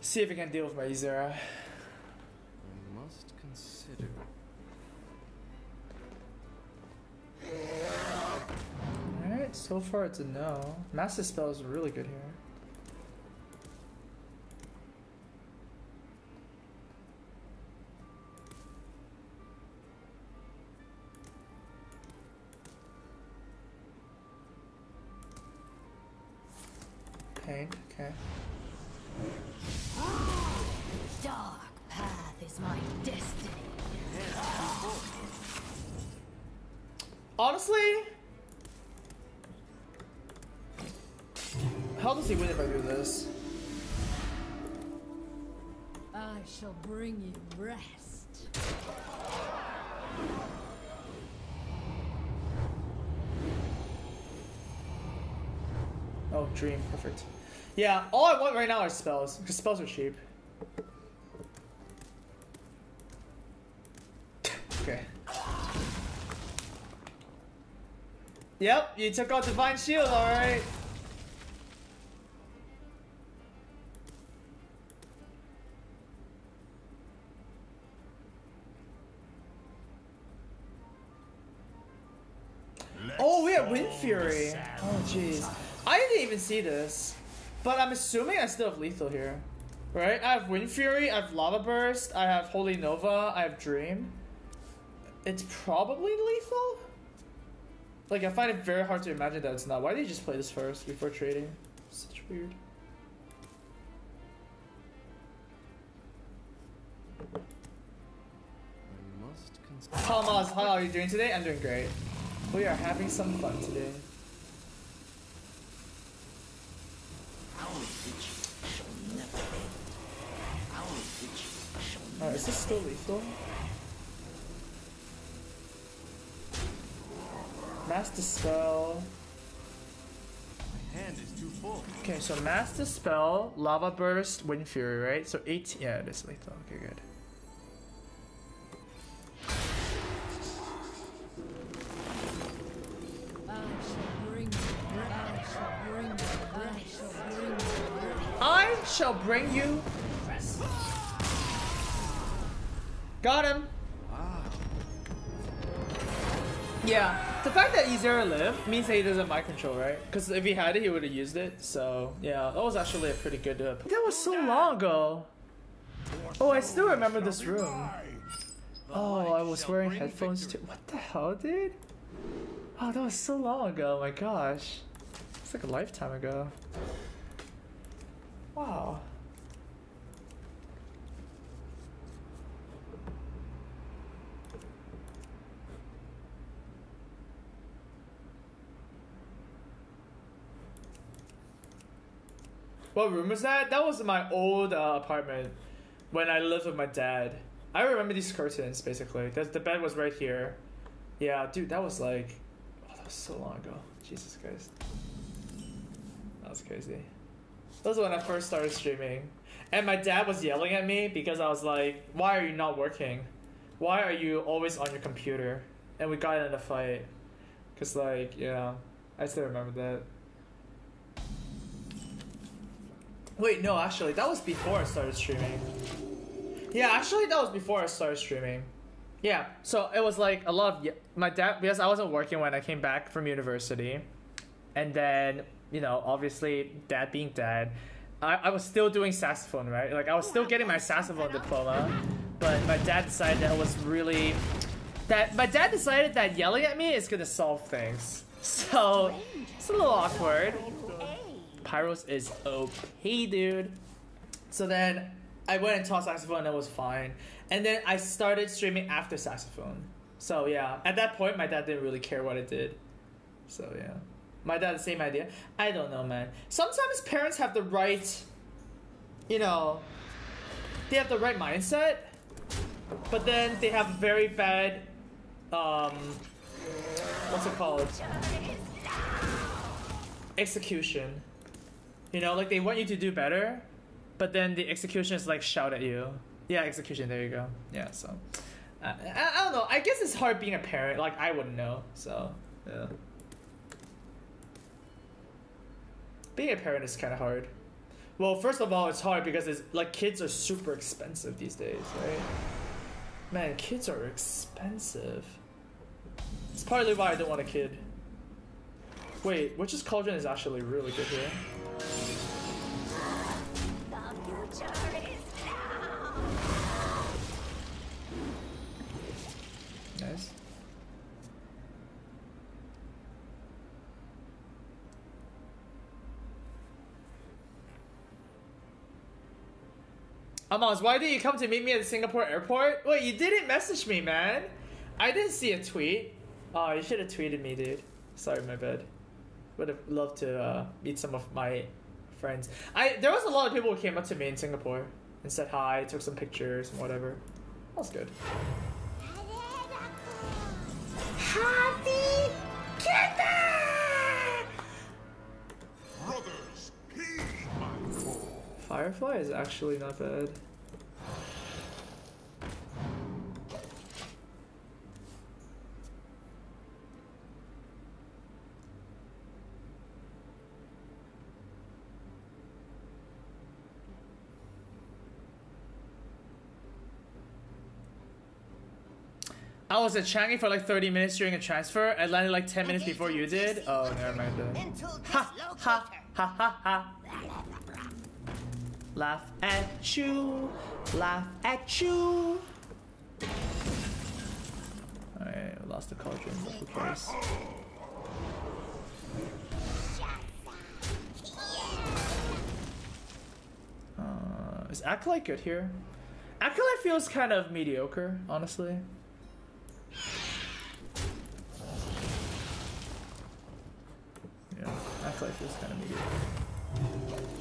See if I can deal with my Ysera. Alright, so far it's a no. Mass Dispel is really good here. Pain, okay. Dark path is my Honestly, how does he win if I do this? I shall bring you rest. Oh, dream, perfect. Yeah, all I want right now are spells, because spells are cheap. Yep, you took out Divine Shield, alright. Oh, we have Windfury. Oh, jeez. I didn't even see this. But I'm assuming I still have Lethal here. Right? I have Windfury, I have Lava Burst, I have Holy Nova, I have Dream. It's probably lethal? Like, I find it very hard to imagine that it's not. Why did you just play this first before trading? Such weird. I must consider. Palmaz, how are you doing today? I'm doing great. We are having some fun today. Our vigil shall never end. Our vigil shall Alright, is this still lethal? Mass Dispel. My hand is too full. Okay, so Mass Dispel, Lava Burst, Windfury, right? So 18. Yeah, it is lethal. Okay, good. I shall bring you rest. I shall bring you rest. I shall bring you rest. Got him. Ah, Yeah, the fact that he's Ysera lived means that he doesn't mind control, right? Because if he had it, he would have used it. So yeah, that was actually a pretty good. Uh, that was so long ago. Oh, I still remember this room. Oh, I was wearing headphones too. What the hell, dude? Oh, that was so long ago. my gosh, it's like a lifetime ago. Wow. What room was that? That was my old uh, apartment when I lived with my dad. I remember these curtains basically. The, the bed was right here. Yeah, dude, that was like, oh, that was so long ago. Jesus Christ, that was crazy. That was when I first started streaming, and my dad was yelling at me because I was like, "Why are you not working? Why are you always on your computer?" And we got in a fight, cause like, yeah, I still remember that. Wait, no, actually, that was before I started streaming. Yeah, actually, that was before I started streaming. Yeah, so it was like a lot of my dad because I wasn't working when I came back from university, and then you know, obviously, dad being dad, I, I was still doing saxophone, right? Like I was still getting my saxophone diploma, but my dad decided that it was really that my dad decided that yelling at me is gonna solve things. So it's a little awkward. Pyros is OP, dude. So then I went and taught saxophone and it was fine. And then I started streaming after saxophone. So yeah, at that point my dad didn't really care what I did. So yeah. My dad the same idea. I don't know, man. Sometimes parents have the right you know they have the right mindset, but then they have very bad um what's it called? Execution. You know, like they want you to do better, but then the execution is like shout at you. Yeah, execution. There you go. Yeah. So, I, I, I don't know. I guess it's hard being a parent. Like I wouldn't know. So, yeah. Being a parent is kind of hard. Well, first of all, it's hard because it's like kids are super expensive these days, right? Man, kids are expensive. It's partly why I don't want a kid. Wait, Witch's Cauldron is actually really good here. Nice. Amaz, why did you come to meet me at the Singapore airport? Wait, you didn't message me, man. I didn't see a tweet. Oh, you should have tweeted me, dude. Sorry, my bad. Would have loved to uh, meet some of my friends. I there was a lot of people who came up to me in Singapore and said hi, took some pictures and whatever. That was good. Happy Brothers, heed my call. Firefly is actually not bad. I was at Changi for like 30 minutes during a transfer. I landed like 10 minutes before you did. Oh, never mind. then. Ha ha ha ha ha. Laugh at you, laugh at you. Alright, lost the cauldron, but who cares? Uh, is Acolyte good here? Acolyte feels kind of mediocre, honestly. Yeah, Acolyte feels kind of mediocre.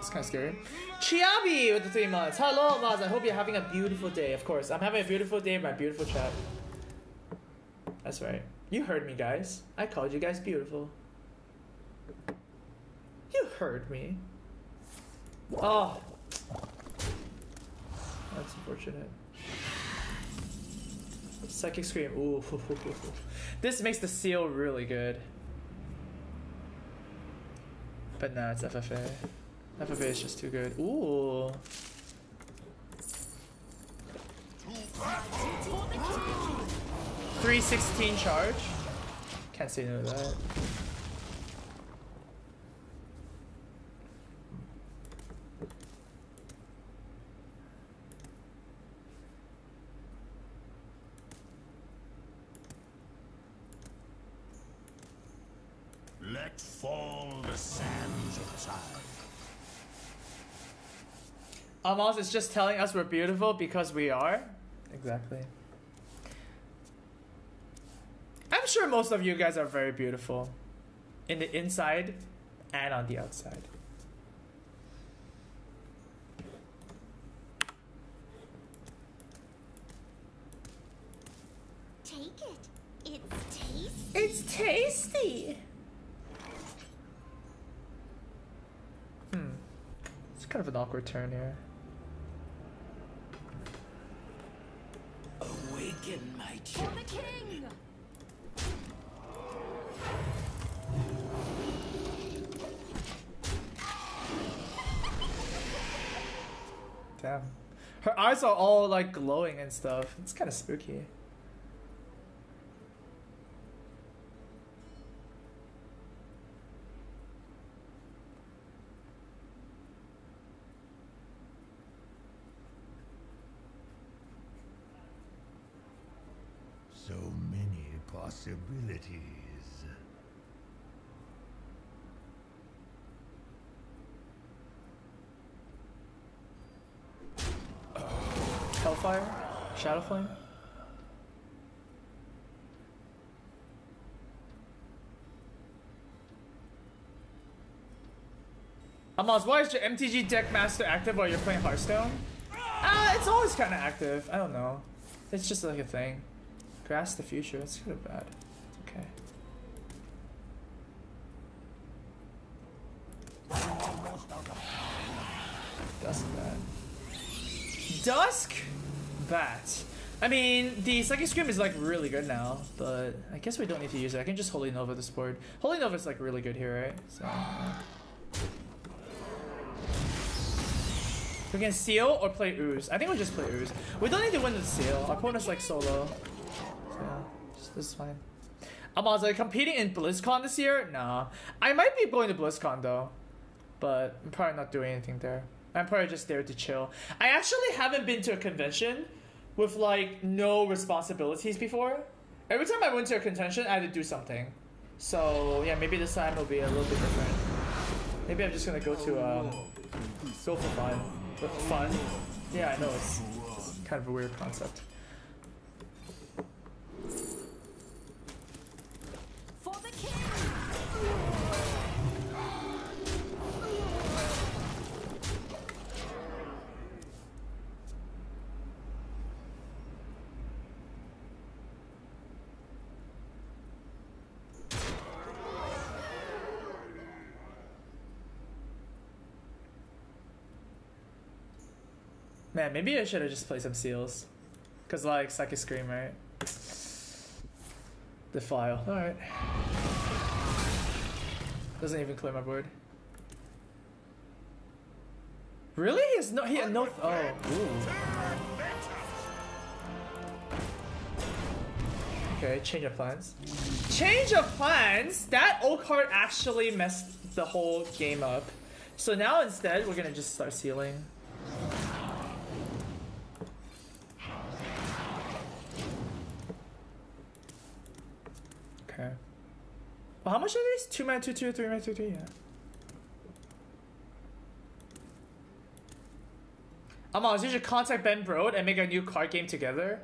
It's kind of scary. Chiabi with the three months. Hello, Maz. I hope you're having a beautiful day. Of course, I'm having a beautiful day my beautiful chat. That's right. You heard me, guys. I called you guys beautiful. You heard me. Oh. That's unfortunate. Psychic Scream. Ooh. This makes the seal really good. But nah, it's FFA. FFA is just too good. Ooh. Three sixteen charge. Can't say no to that. Let fall the sands of time. Amaz is just telling us we're beautiful because we are. Exactly. I'm sure most of you guys are very beautiful. In the inside and on the outside. Take it. It's tasty. It's tasty. Hmm. It's kind of an awkward turn here. Awaken, my For the king! Damn. Her eyes are all like glowing and stuff. It's kind of spooky. Shadow Flame? Amaz, why is your MTG deck master active while you're playing Hearthstone? Ah, it's always kind of active. I don't know. It's just like a thing. Grasp the future. It's kind of bad. It's okay. Dusk Bat. Dusk Bat. I mean, the Psychic Scream is like really good now, but I guess we don't need to use it. I can just Holy Nova this board. Holy Nova is like really good here, right? So. We can seal or play ooze. I think we'll just play ooze. We don't need to win the seal. Our opponent's like solo. So yeah, just, this is fine. I'm also competing in BlizzCon this year? Nah. I might be going to BlizzCon though. But I'm probably not doing anything there. I'm probably just there to chill. I actually haven't been to a convention with like no responsibilities before. Every time I went to a contention, I had to do something. So yeah, maybe this time will be a little bit different. Maybe I'm just gonna go to um, go for fun. For fun? Yeah, I know it's, it's kind of a weird concept. For the king! Man, maybe I should have just played some seals. Cause like Psychic Scream, right? The file. Alright. Doesn't even clear my board. Really? He has no he had no oh ooh. Okay, change of plans. Change of plans? That old card actually messed the whole game up. So now instead we're gonna just start sealing. Okay. Well, how much are these? Two man, two two, three man, two two. Yeah. Amaz, you should contact Ben Brode and make a new card game together.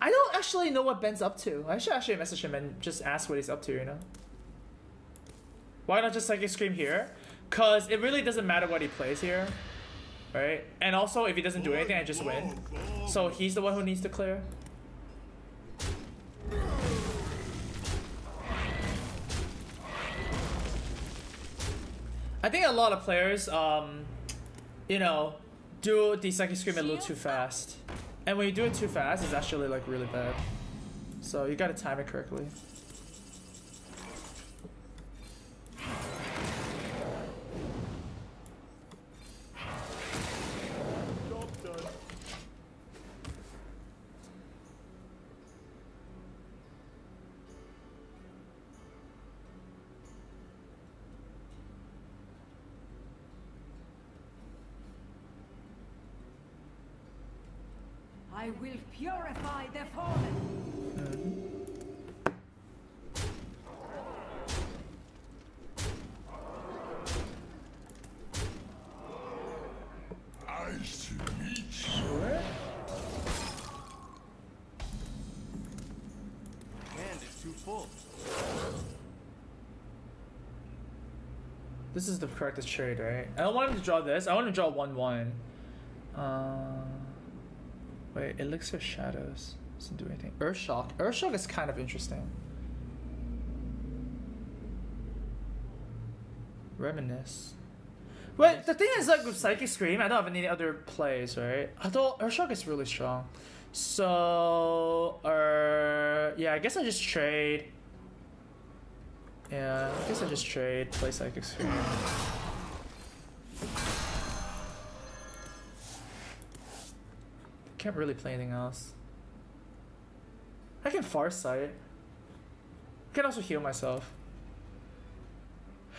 I don't actually know what Ben's up to. I should actually message him and just ask what he's up to. You know. Why not just Psychic Scream here? Cause it really doesn't matter what he plays here, right? And also, if he doesn't do anything, I just win. So he's the one who needs to clear. I think a lot of players, um, you know, do the Psychic Scream a little too fast. And when you do it too fast, it's actually like really bad. So you gotta time it correctly. This is the correctest trade, right? I don't want him to draw this. I want to draw 1 1. Uh, wait, Elixir Shadows. Doesn't do anything. Earthshock. Earthshock is kind of interesting. Reminisce. Wait, the thing is, like with Psychic Scream, I don't have any other plays, right? I thought Earthshock is really strong. So, uh, yeah, I guess I just trade. Yeah, I guess I just trade, play Psychic Scream. Can't really play anything else. I can Farsight. I can also heal myself.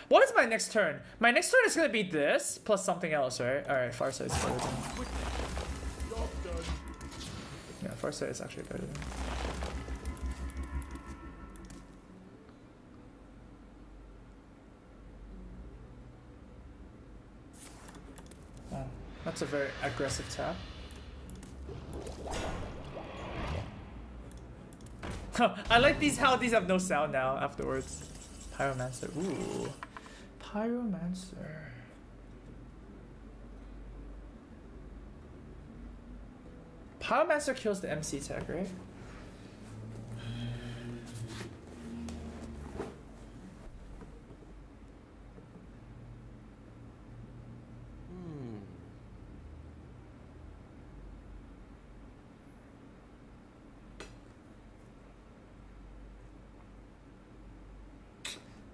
What is my next turn? My next turn is gonna be this plus something else, right? Alright, Farsight is better than. Yeah, Farsight is actually better than. That's a very aggressive tap. I like these how these have no sound now afterwards. Pyromancer. Ooh. Pyromancer. Pyromancer kills the MC tech, right?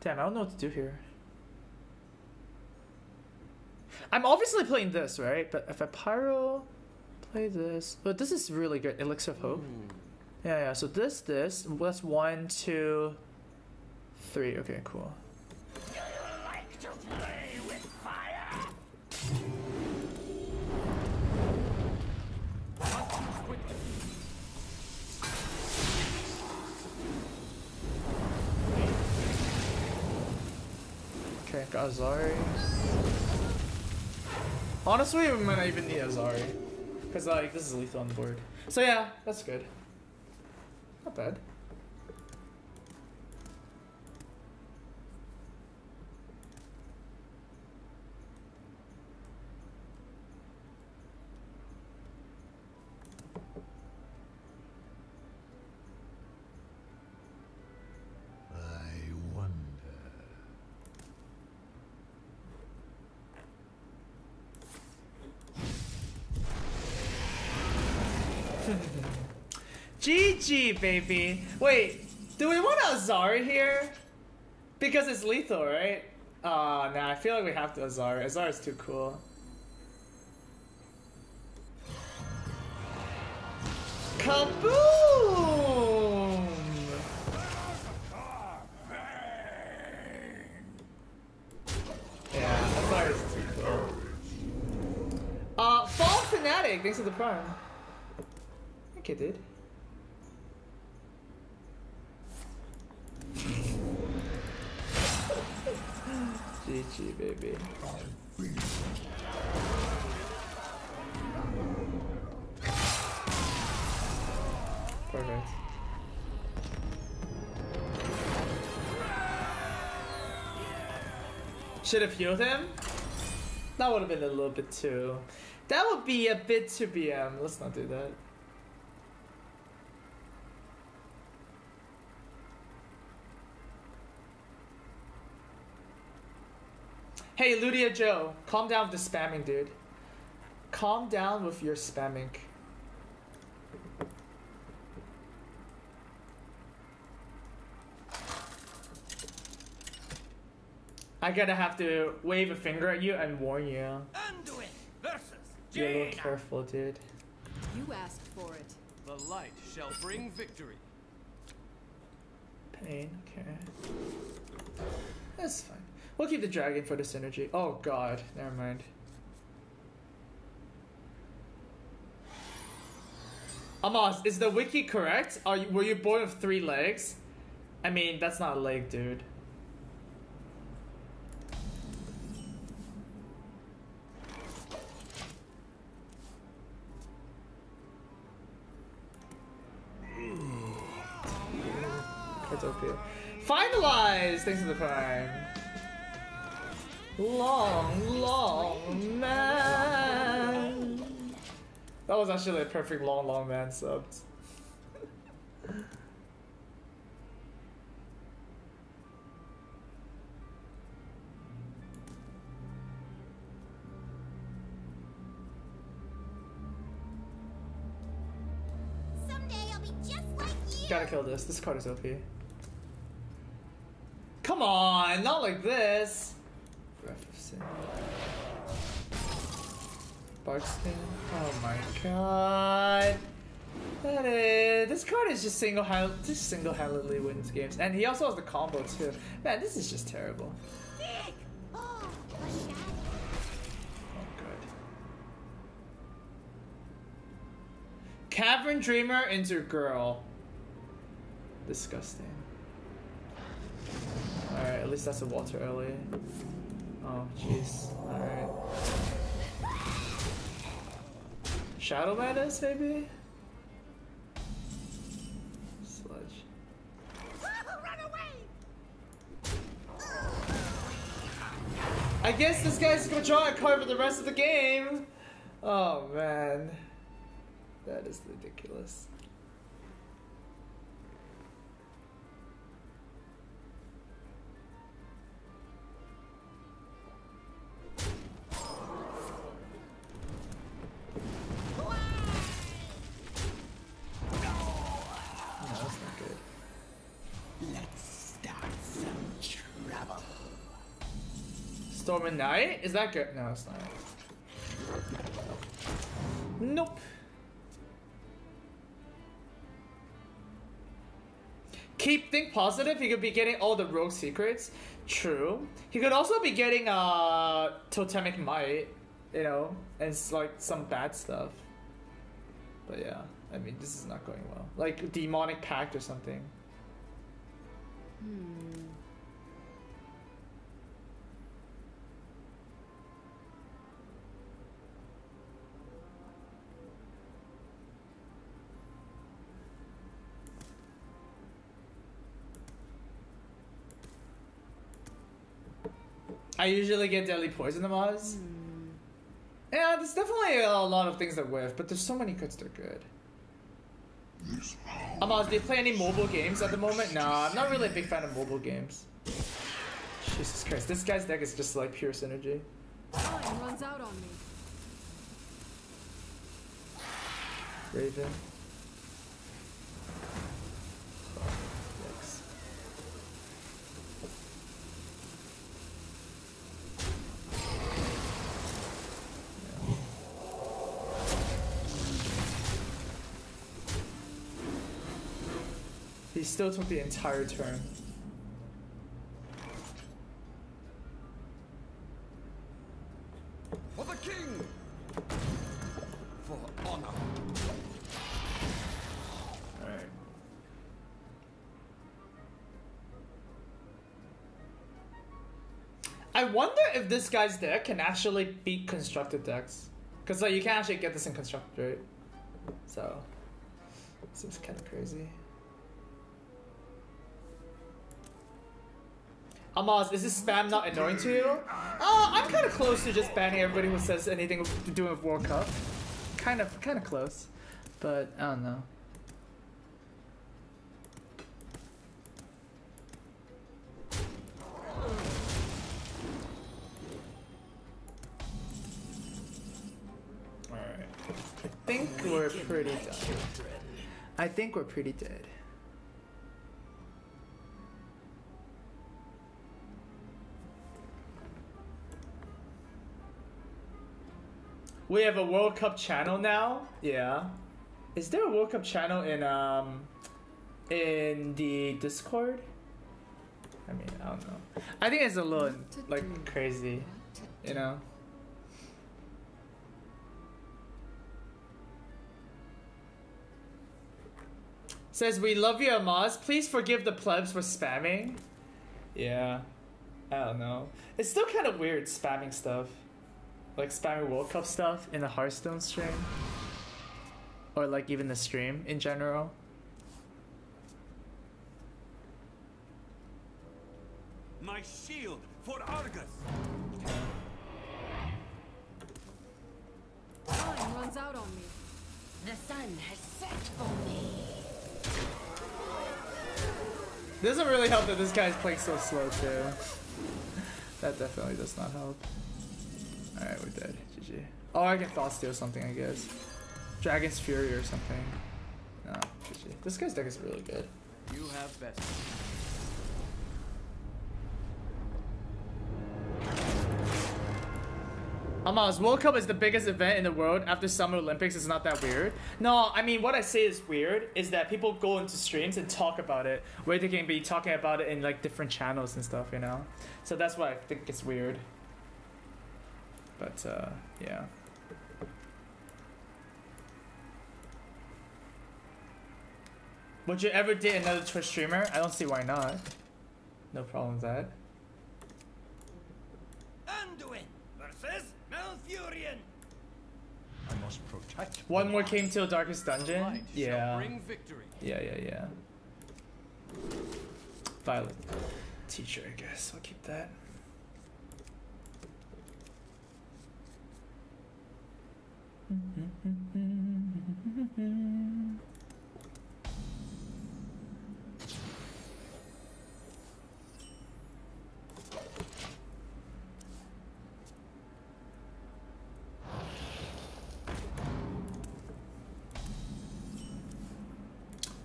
Damn, I don't know what to do here. I'm obviously playing this, right? But if I pyro, play this. But this is really good. Elixir of Hope. Hmm. Yeah, yeah. So this, this. That's one, two, three. Okay, cool. Azari. Honestly, we might not even need Azari. Because, like, this is lethal on the board. So, yeah, that's good. Not bad. I wonder. Baby. Wait, do we want Azari here? Because it's lethal, right? Uh, nah, I feel like we have to Azari. Azari is too cool. Kaboom! Yeah, Azari is too cool. Uh, Fall Fanatic, thanks for the prime. Okay, dude. Baby. Perfect. Should have healed him? That would have been a little bit too. That would be a bit too BM. Let's not do that. Hey, Ludia Joe, calm down with the spamming, dude. Calm down with your spamming. I gotta have to wave a finger at you and warn you. Anduin versus Be a little careful, dude. You asked for it. The light shall bring victory. Pain, okay. That's fine. We'll keep the dragon for the synergy. Oh god, never mind. Amaz, is the wiki correct? Are you, were you born with three legs? I mean, that's not a leg, dude. Cartopia. Finalized! Thanks for the prime. Long, long man. That was actually a perfect long, long man sub. Someday I'll be just like you. Gotta kill this. This card is OP. Come on, not like this. Breath of Sin. Oh my god. That is. This card is just single hand, just single handedly wins games, and he also has the combo too. Man, this is just terrible. Oh. Oh. Cavern Dreamer into girl. Disgusting. Alright, at least that's a water early. Oh, jeez. Alright. Shadow Madness, maybe? Sludge. I guess this guy's gonna draw a card for the rest of the game. Oh man. That is ridiculous. Is that good? No, it's not. Nope. Keep think positive. He could be getting all the rogue secrets. True. He could also be getting uh totemic might, you know, and it's like some bad stuff. But yeah, I mean this is not going well. Like demonic pact or something. I usually get deadly poison Amaz. Hmm. Yeah, there's definitely a lot of things that whiff, but there's so many cards that are good. Amaz, do you play any mobile games at the moment? Nah, I'm not really a big fan of mobile games. Jesus Christ, this guy's deck is just like pure synergy. Time runs out on me. Raven. Still took the entire turn. For the king! For honor. Alright. I wonder if this guy's deck can actually beat constructed decks. Because like you can actually get this in constructed, right? So seems kinda crazy. Amaz, is this spam not annoying to you? Uh, I'm kind of close to just banning everybody who says anything to do with World Cup. Kind of, kind of close, but I don't know. Alright. I think we're pretty done. I think we're pretty dead. We have a World Cup channel now. Yeah. Is there a World Cup channel in um in the Discord? I mean, I don't know. I think it's a little like crazy, you know. Says we love you, Amaz. Please forgive the plebs for spamming. Yeah, I don't know. It's still kind of weird spamming stuff, like spamming World Cup stuff in the Hearthstone stream, or like even the stream in general. My shield for Argus! Time runs out on me. The sun has set for me. Doesn't really help that this guy's playing so slow too. that definitely does not help. Alright, we're dead. GG. Oh, I can thought steal something, I guess. Dragon's Fury or something. No, GG. This guy's deck is really good. You have best. Amaz, World Cup is the biggest event in the world after Summer Olympics. It's not that weird. No, I mean, what I say is weird is that people go into streams and talk about it, where they can be talking about it in like different channels and stuff, you know? So that's why I think it's weird. But, uh, yeah. Would you ever date another Twitch streamer? I don't see why not. No problem with that. Anduin versus Malfurion! I'm must protect. One more came till Darkest Dungeon. Yeah. Yeah, yeah, yeah. Violet teacher, I guess. I'll keep that.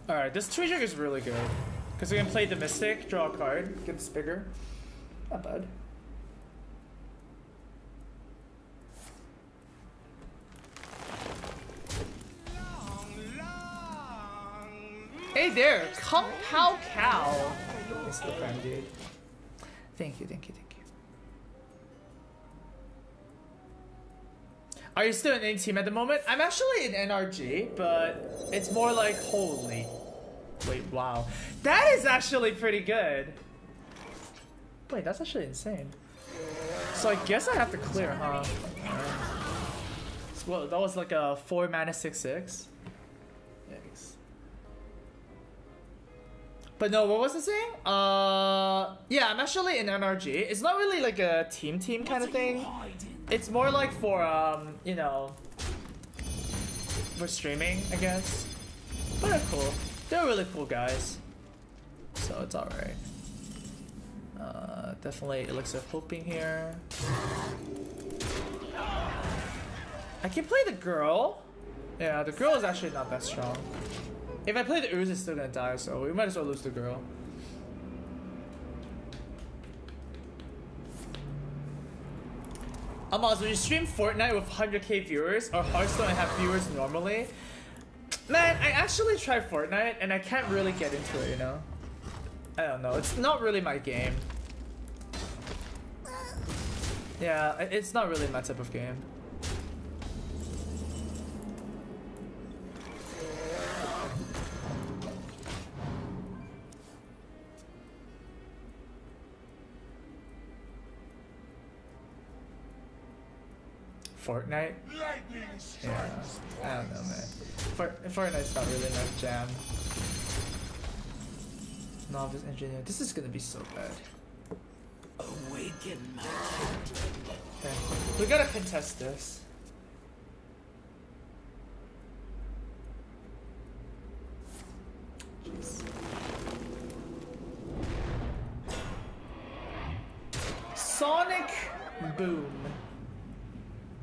Alright, this tree trick is really good. Because we can play the Mystic, draw a card, gets bigger. Not bad. Hey there, Kung Pao Cow. For the prime, dude. Thank you, thank you, thank you. Are you still in any team at the moment? I'm actually in NRG, but it's more like holy. Wait, wow. That is actually pretty good. Wait, that's actually insane. So I guess I have to clear, huh? Well, that was like a 4 mana 6 6. But no, what was I saying? Uh, yeah, I'm actually in NRG. It's not really like a team team kind of thing. It's more like for, um, you know, for streaming, I guess. But they're cool. They're really cool guys. So it's alright. Uh, definitely Elixir Hoping here. I can play the girl. Yeah, the girl is actually not that strong. If I play the Ooze, it's still gonna die, so we might as well lose the girl. Amaz, when you stream Fortnite with 100k viewers or Hearthstone and have viewers normally, man, I actually try Fortnite and I can't really get into it, you know? I don't know, it's not really my game. Yeah, it's not really my type of game. Fortnite? Yeah, I don't know, man. Fort Fortnite's not really my jam. Novice engineer. This is gonna be so bad. Awaken my Okay. We gotta contest this. Jeez. Sonic Boom.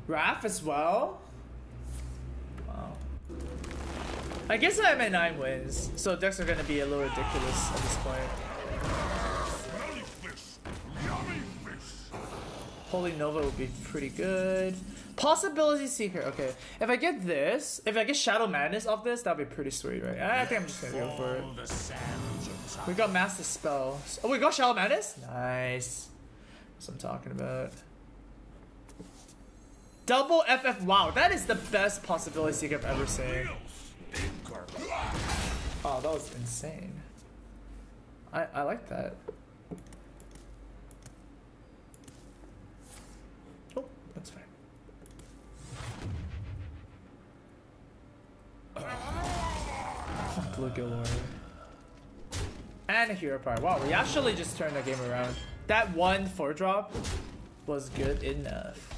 Raph as well? Wow. I guess I'm at 9 wins, so decks are gonna be a little ridiculous at this point. Holy Nova would be pretty good. Possibility Seeker. Okay, if I get this, if I get Shadow Madness off this, that'd be pretty sweet, right? I think I'm just gonna go for it. We got Mass Dispel. Oh, we got Shadow Madness? Nice. That's what I'm talking about. Double FF. Wow, that is the best Possibility I've ever seen. Oh, that was insane. I, I like that. Oh, that's fine. Bluegill Warrior. And a hero power. Wow, we actually just turned the game around. That one four drop was good enough.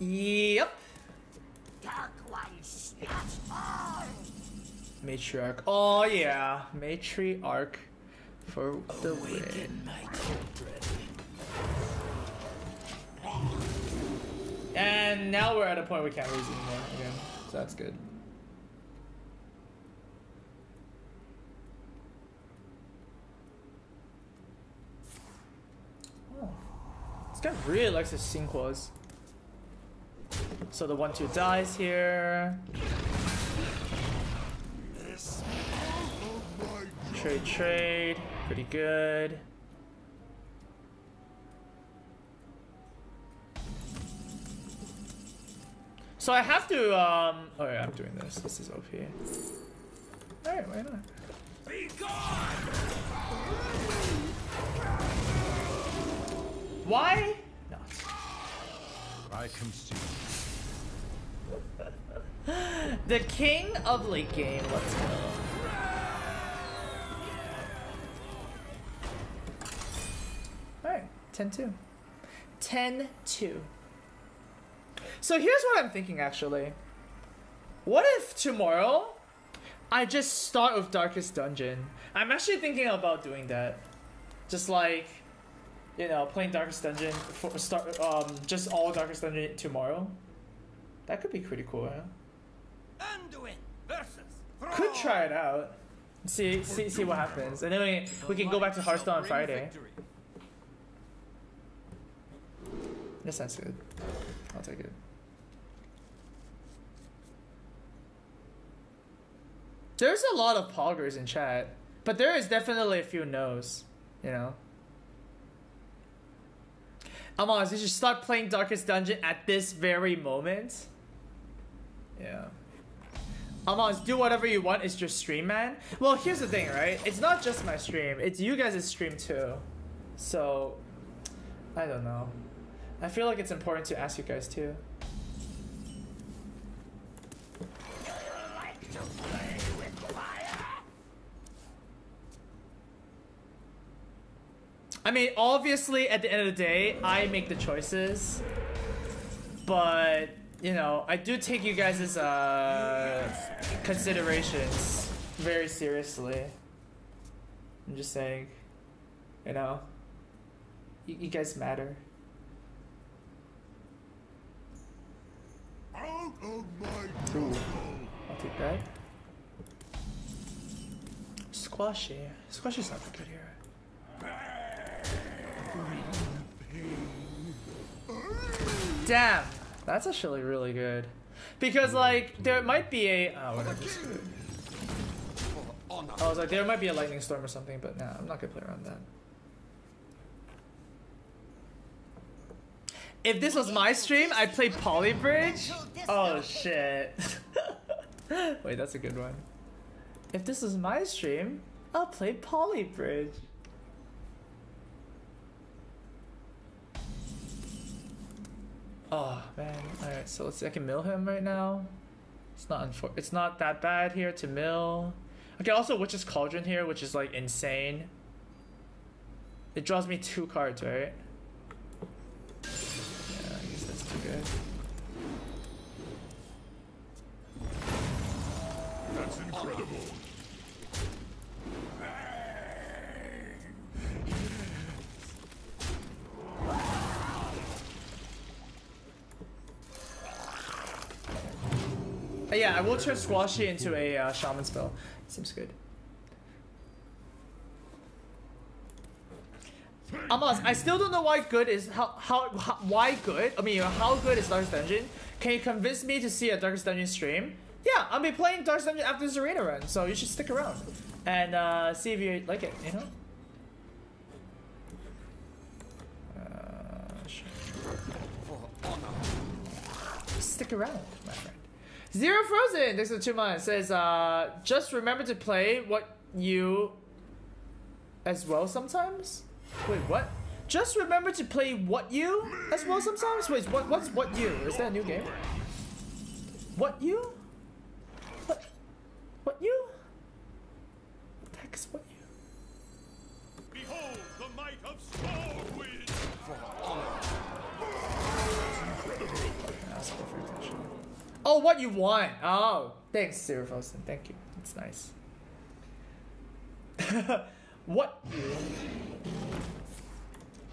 Yep. Dark all. Matriarch. Oh yeah, Matriarch for the win. My children. And now we're at a point we can't lose anymore again, so that's good. Oh, this guy really likes his Sinquas. So the one two dies here. Trade trade, pretty good. So I have to, um, oh yeah, I'm doing this. This is OP. Alright, why not? Why not? I concede. The king of late game, let's go. Alright, 10 2. 10 2. So here's what I'm thinking actually. What if tomorrow I just start with Darkest Dungeon? I'm actually thinking about doing that. Just like, you know, playing Darkest Dungeon for start um just all Darkest Dungeon tomorrow. That could be pretty cool, yeah? Anduin versus Could try it out. See see see what happens. And then we, we can go back to Hearthstone on Friday. That sounds good. I'll take it. There's a lot of poggers in chat, but there is definitely a few no's, you know. Amaz, you should start playing Darkest Dungeon at this very moment. Yeah. Amaz, do whatever you want. It's your stream, man. Well, here's the thing, right? It's not just my stream. It's you guys' stream too. So, I don't know. I feel like it's important to ask you guys too. I mean, obviously, at the end of the day, I make the choices. But, you know, I do take you guys' uh, considerations very seriously. I'm just saying, you know, you, you guys matter. Out of my Ooh, I'll take that. Squashy. Squashy's not good here. Damn, that's actually really good. Because like there might be a oh whatever. Oh, I was like there might be a lightning storm or something, but nah, I'm not gonna play around that. If this was my stream, I'd play Poly Bridge. Oh shit. Wait, that's a good one. If this was my stream, I'll play Poly Bridge. Oh man. Alright, so let's see. I can mill him right now. It's not unfor- it's not that bad here to mill. Okay, also Witch's Cauldron here, which is like insane. It draws me two cards, right? Yeah, I guess that's too good. That's incredible. Uh, yeah, I will turn Squashy into a uh, Shaman spell. Seems good. Amaz, I still don't know why good is how, how why good. I mean, how good is Darkest Dungeon? Can you convince me to see a Darkest Dungeon stream? Yeah, I'll be playing Darkest Dungeon after this arena run, so you should stick around and uh, see if you like it. You know. Uh. Stick around. Zero Frozen, thanks for two months, says, uh, just remember to play what you as well sometimes? Wait, what? Just remember to play what you as well sometimes? Wait, what, what's what you? Is that a new game? What you? What? What you? Oh, what you want? Oh, thanks, Frozen. Thank you. It's nice. what?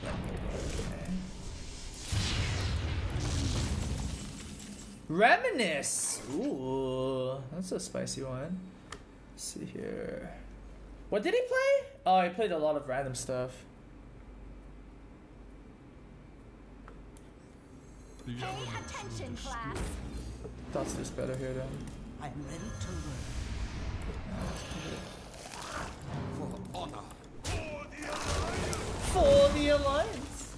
Okay. Reminisce. Ooh, that's a spicy one. Let's see here. What did he play? Oh, he played a lot of random stuff. Pay attention, class. Thoughts this better here then. I'm ready to learn. For honor. For the alliance.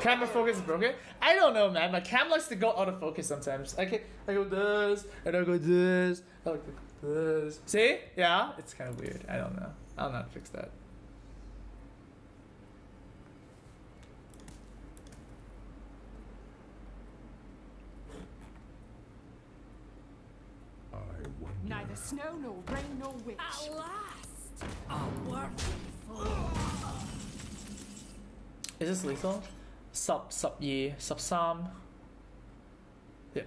Camera focus is broken. I don't know, man. My cam likes to go out of focus sometimes. I can I go this and I go this. I like go this. See? Yeah, it's kind of weird. I don't know. I don't know how to fix that. Neither snow nor rain nor witch. At last! A worthy foe. Is this lethal? Sub sub ye sub sam. Yep.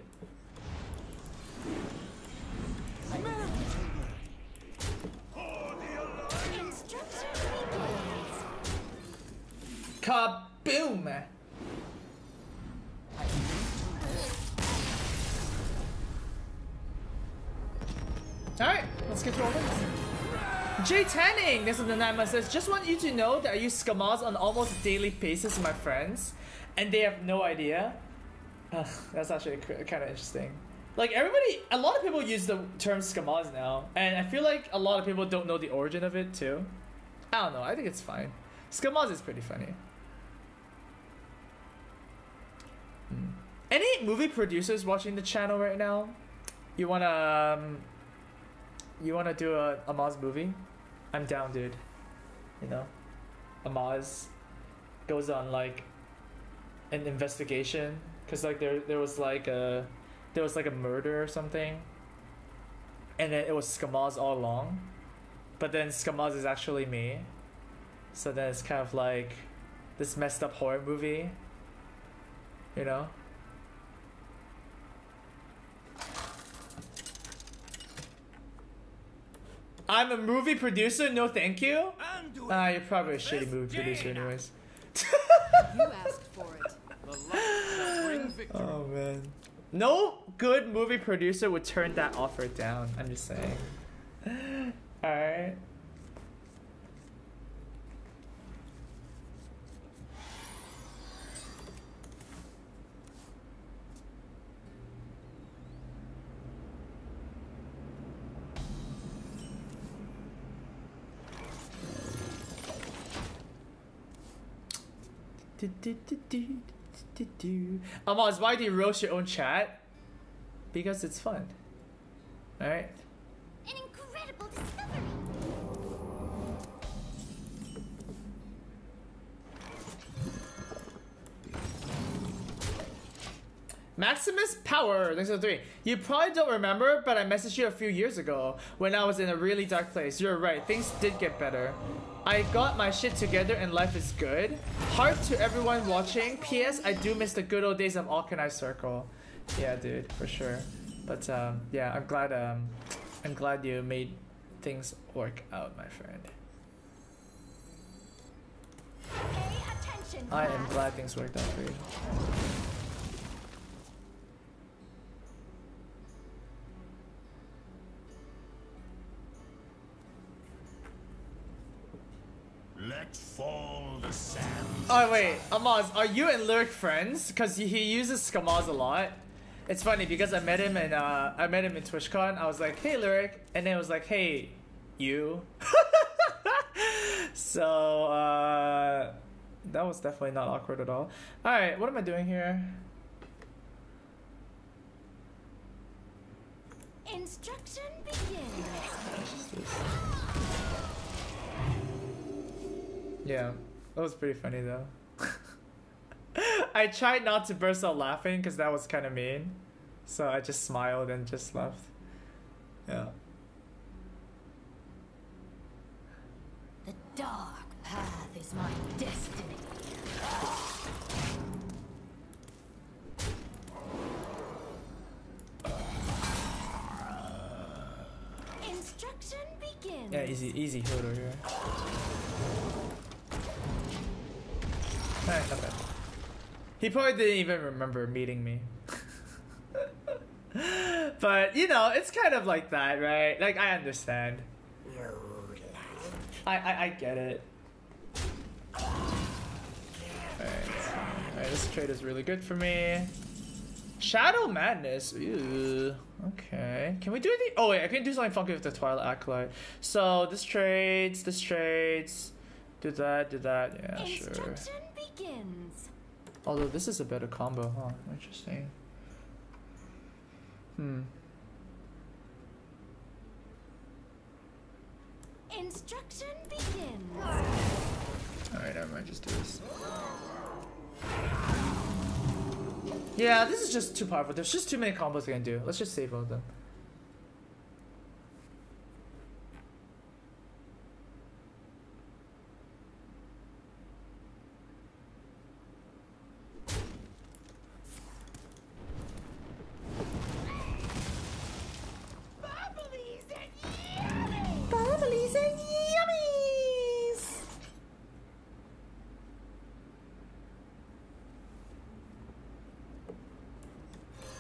Instruction begins. Kaboom! Alright, let's get to all this. Jay Tanning, this is the Nightmare says, just want you to know that I use Skamaz on almost daily basis my friends, and they have no idea. Ugh, that's actually kind of interesting. Like everybody, a lot of people use the term Skamaz now, and I feel like a lot of people don't know the origin of it too. I don't know, I think it's fine. Skamaz is pretty funny. Hmm. Any movie producers watching the channel right now? You wanna um, you wanna do a Amaz movie? I'm down, dude. You know, Amaz goes on like an investigation because like there there was like a there was like a murder or something, and then it was Skamaz all along, but then Skamaz is actually me, so then it's kind of like this messed up horror movie. You know. I'm a movie producer. No, thank you. I'm doing Ah, you're probably a shitty movie producer, anyways. You asked for it. The light shall bring victory. Oh man. No good movie producer would turn that offer down. I'm just saying. Alright. Amaz, why do you roast your own chat? Because it's fun. Alright? An incredible discovery. Maximus Power, thanks for three. You probably don't remember, but I messaged you a few years ago when I was in a really dark place. You're right, things did get better. I got my shit together and life is good. Heart to everyone watching. P.S. I do miss the good old days of Alkanai Circle. Yeah, dude, for sure. But um, yeah, I'm glad. Um, I'm glad you made things work out, my friend. I am glad things worked out for you. Let fall the sand. Oh wait, Amaz, are you and Lirik friends? Cause he, he uses Skamaz a lot. It's funny because I met him in uh I met him in TwitchCon. I was like, hey Lirik, and then it was like, hey, you. so uh that was definitely not awkward at all. Alright, what am I doing here? Instruction begins. Yeah, that was pretty funny though. I tried not to burst out laughing because that was kind of mean. So I just smiled and just left. Yeah. The dark path is my destiny. Instruction begins. Yeah, easy, easy Hodo here. Alright, not bad. He probably didn't even remember meeting me. but, you know, it's kind of like that, right? Like, I understand. I, I, I get it. Alright, alright, this trade is really good for me. Shadow Madness. Ew. Okay. Can we do anything? Oh wait, I can do something funky with the Twilight Acolyte. So this trades, this trades. Do that, do that. Yeah, sure. Begins. Although this is a better combo, huh? Interesting. Hmm. Instruction begins. Alright, never mind, just do this. Yeah, this is just too powerful. There's just too many combos I can do. Let's just save all of them. Bubblies and yummy. Bubblies and yummies!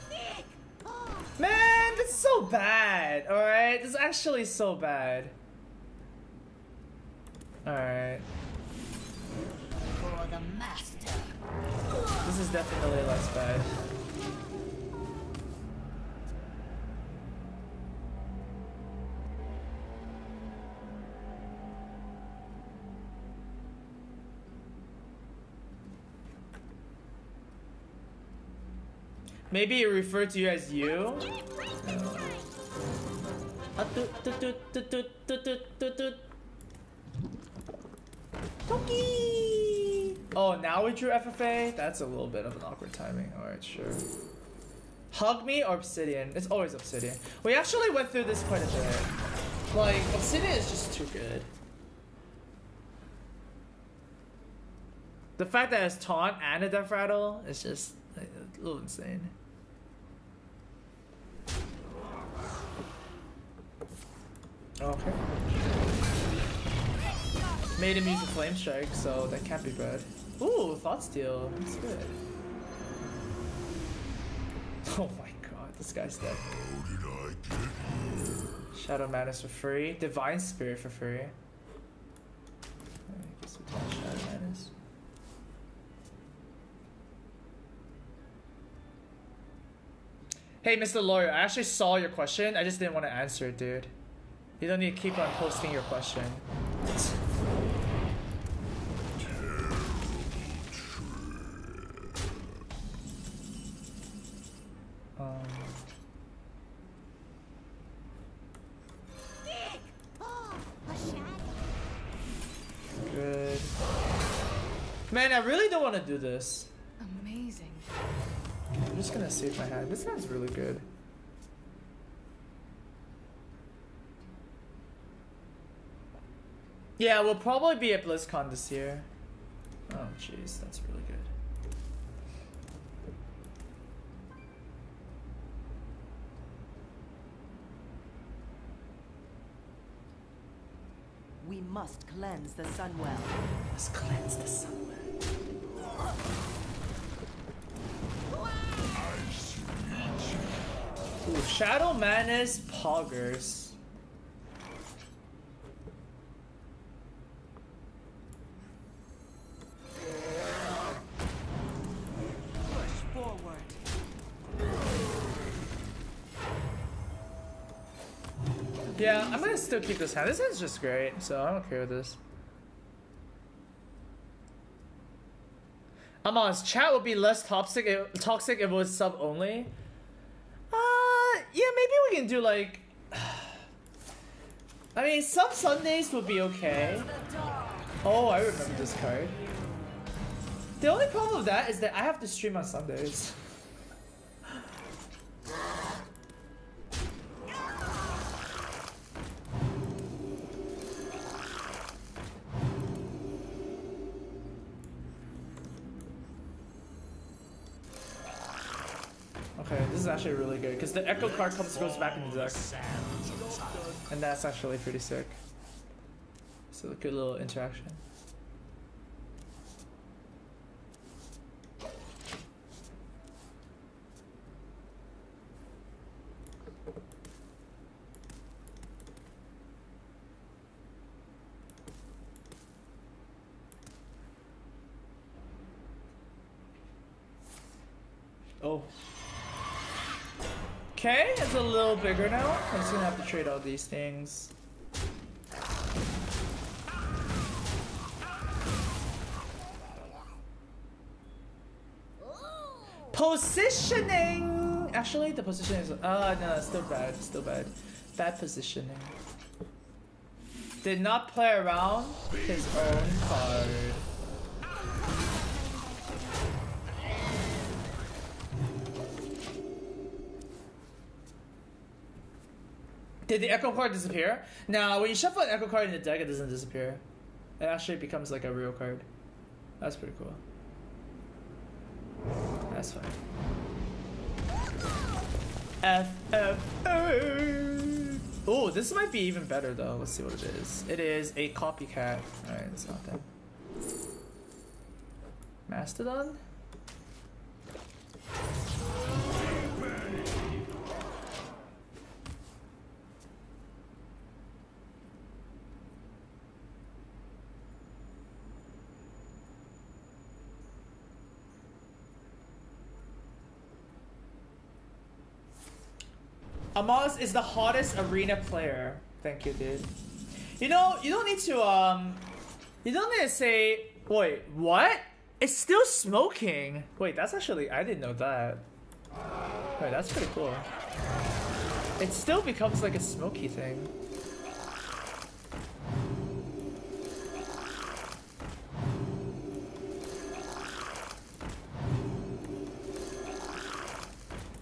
Thick. Oh, Man, this is so bad. Alright, this is actually so bad. Alright. for the master. This is definitely less bad. Maybe it referred to you as you? Oh, now we drew FFA? That's a little bit of an awkward timing. Alright, sure. Hug me or Obsidian? It's always Obsidian. We actually went through this quite a bit. Like, Obsidian is just too good. The fact that it's taunt and a death rattle is just like, a little insane. Okay. Made him use a flame strike, so that can't be bad. Ooh, thought steal. That's good. Oh my god, this guy's dead. Shadow Madness for free. Divine Spirit for free. I guess we Shadow Madness. Hey, Mr. Lawyer, I actually saw your question. I just didn't want to answer it, dude. You don't need to keep on posting your question. Um, Thick. A shadow. good. Man, I really don't want to do this. Amazing. I'm just gonna save my hand. This hand's really good. Yeah, we'll probably be at BlizzCon this year. Oh, jeez, that's really good. We must cleanse the Sunwell. Let's cleanse the sun. Ooh, Shadow Madness Poggers. Yeah, I'm gonna still keep this hand. This hand's just great, so I'm okay with this. I'm honest, chat would be less toxic if, toxic if it was sub only. Uh, yeah, maybe we can do like. I mean, sub Sundays would be okay. Oh, I remember this card. The only problem with that is that I have to stream on Sundays. Is actually really good because the Echo card comes goes back into the deck, and that's actually pretty sick. So a good little interaction. Oh. Okay, it's a little bigger now. I'm just gonna have to trade all these things. Positioning! Actually, the position is. Uh, no, still bad. Still bad. Bad positioning. Did not play around his own card. Did the echo card disappear? Now, when you shuffle an echo card in the deck, it doesn't disappear. It actually becomes like a real card. That's pretty cool. That's fine. F F A. Oh, this might be even better though. Let's see what it is. It is a copycat. Alright, it's not that. Mastodon? Amaz is the hottest arena player. Thank you, dude. You know, you don't need to, um, you don't need to say, wait, what? It's still smoking. Wait, that's actually, I didn't know that. Wait, that's pretty cool. It still becomes like a smoky thing.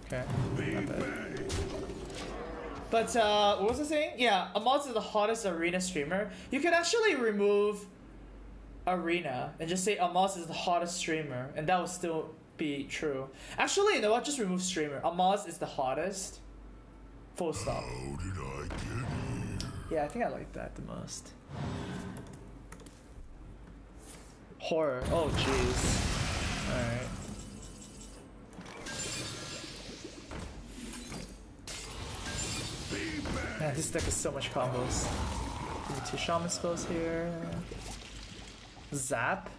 Okay. But uh, what was I saying? Yeah, Amaz is the hottest arena streamer. You can actually remove arena and just say Amaz is the hottest streamer, and that will still be true. Actually, you know what? Just remove streamer. Amaz is the hottest. Full stop. How did I get here? Yeah, I think I like that the most. Horror. Oh, jeez. Alright. Man, this deck is so much combos. Me two shaman spells here. Zap.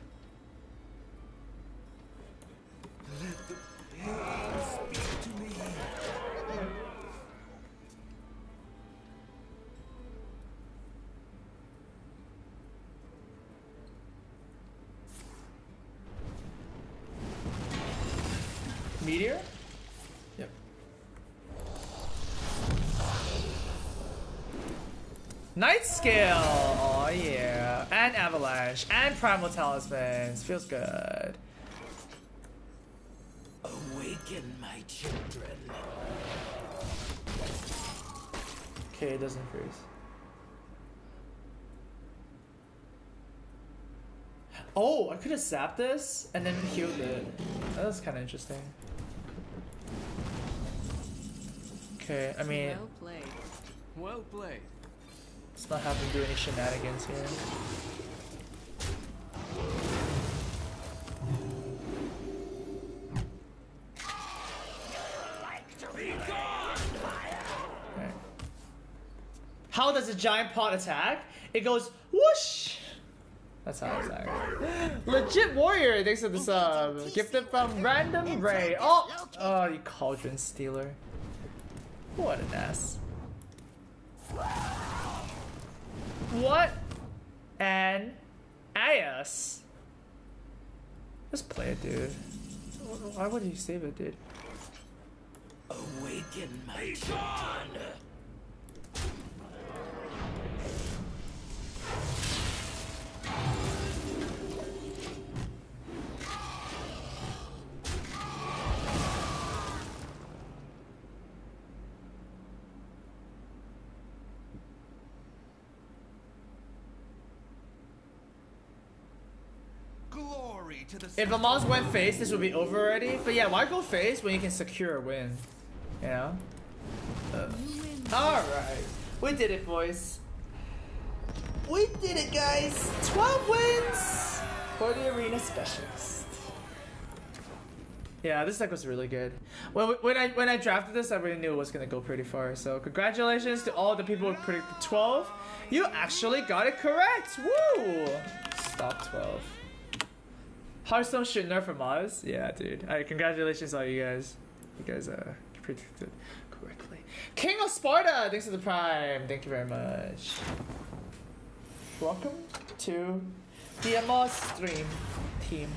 Meteor? Nightscale! Oh yeah. And Avalanche. And Primal Talismans. Feels good. Awaken, my children. Okay, it doesn't freeze. Oh, I could have zapped this and then healed it. That was kind of interesting. Okay, I mean, Well played. Well played. Let's not have him do any shenanigans here. How does a giant pot attack? It goes whoosh. That's how it's attacked. Legit warrior, thanks for the sub. Gifted from Random Ray. Oh, oh, you cauldron stealer. What an ass. What an ass. Just play it, dude. Why would you save it, dude? Awaken, my children. Glory to the If Amaz went face, this would be over already. But yeah, why go face when you can secure a win? You know? Uh, Alright. We did it, boys. We did it, guys. 12 wins for the Arena Specialist. Yeah, this deck was really good. When, when I when I drafted this, I really knew it was gonna go pretty far. So congratulations to all the people who predicted 12. You actually got it correct. Woo! Stop 12. Hearthstone should nerf from us, Yeah, dude. All right, congratulations all you guys. You guys uh predicted correctly. King of Sparta, thanks for the prime. Thank you very much. Welcome to the Amaz stream team.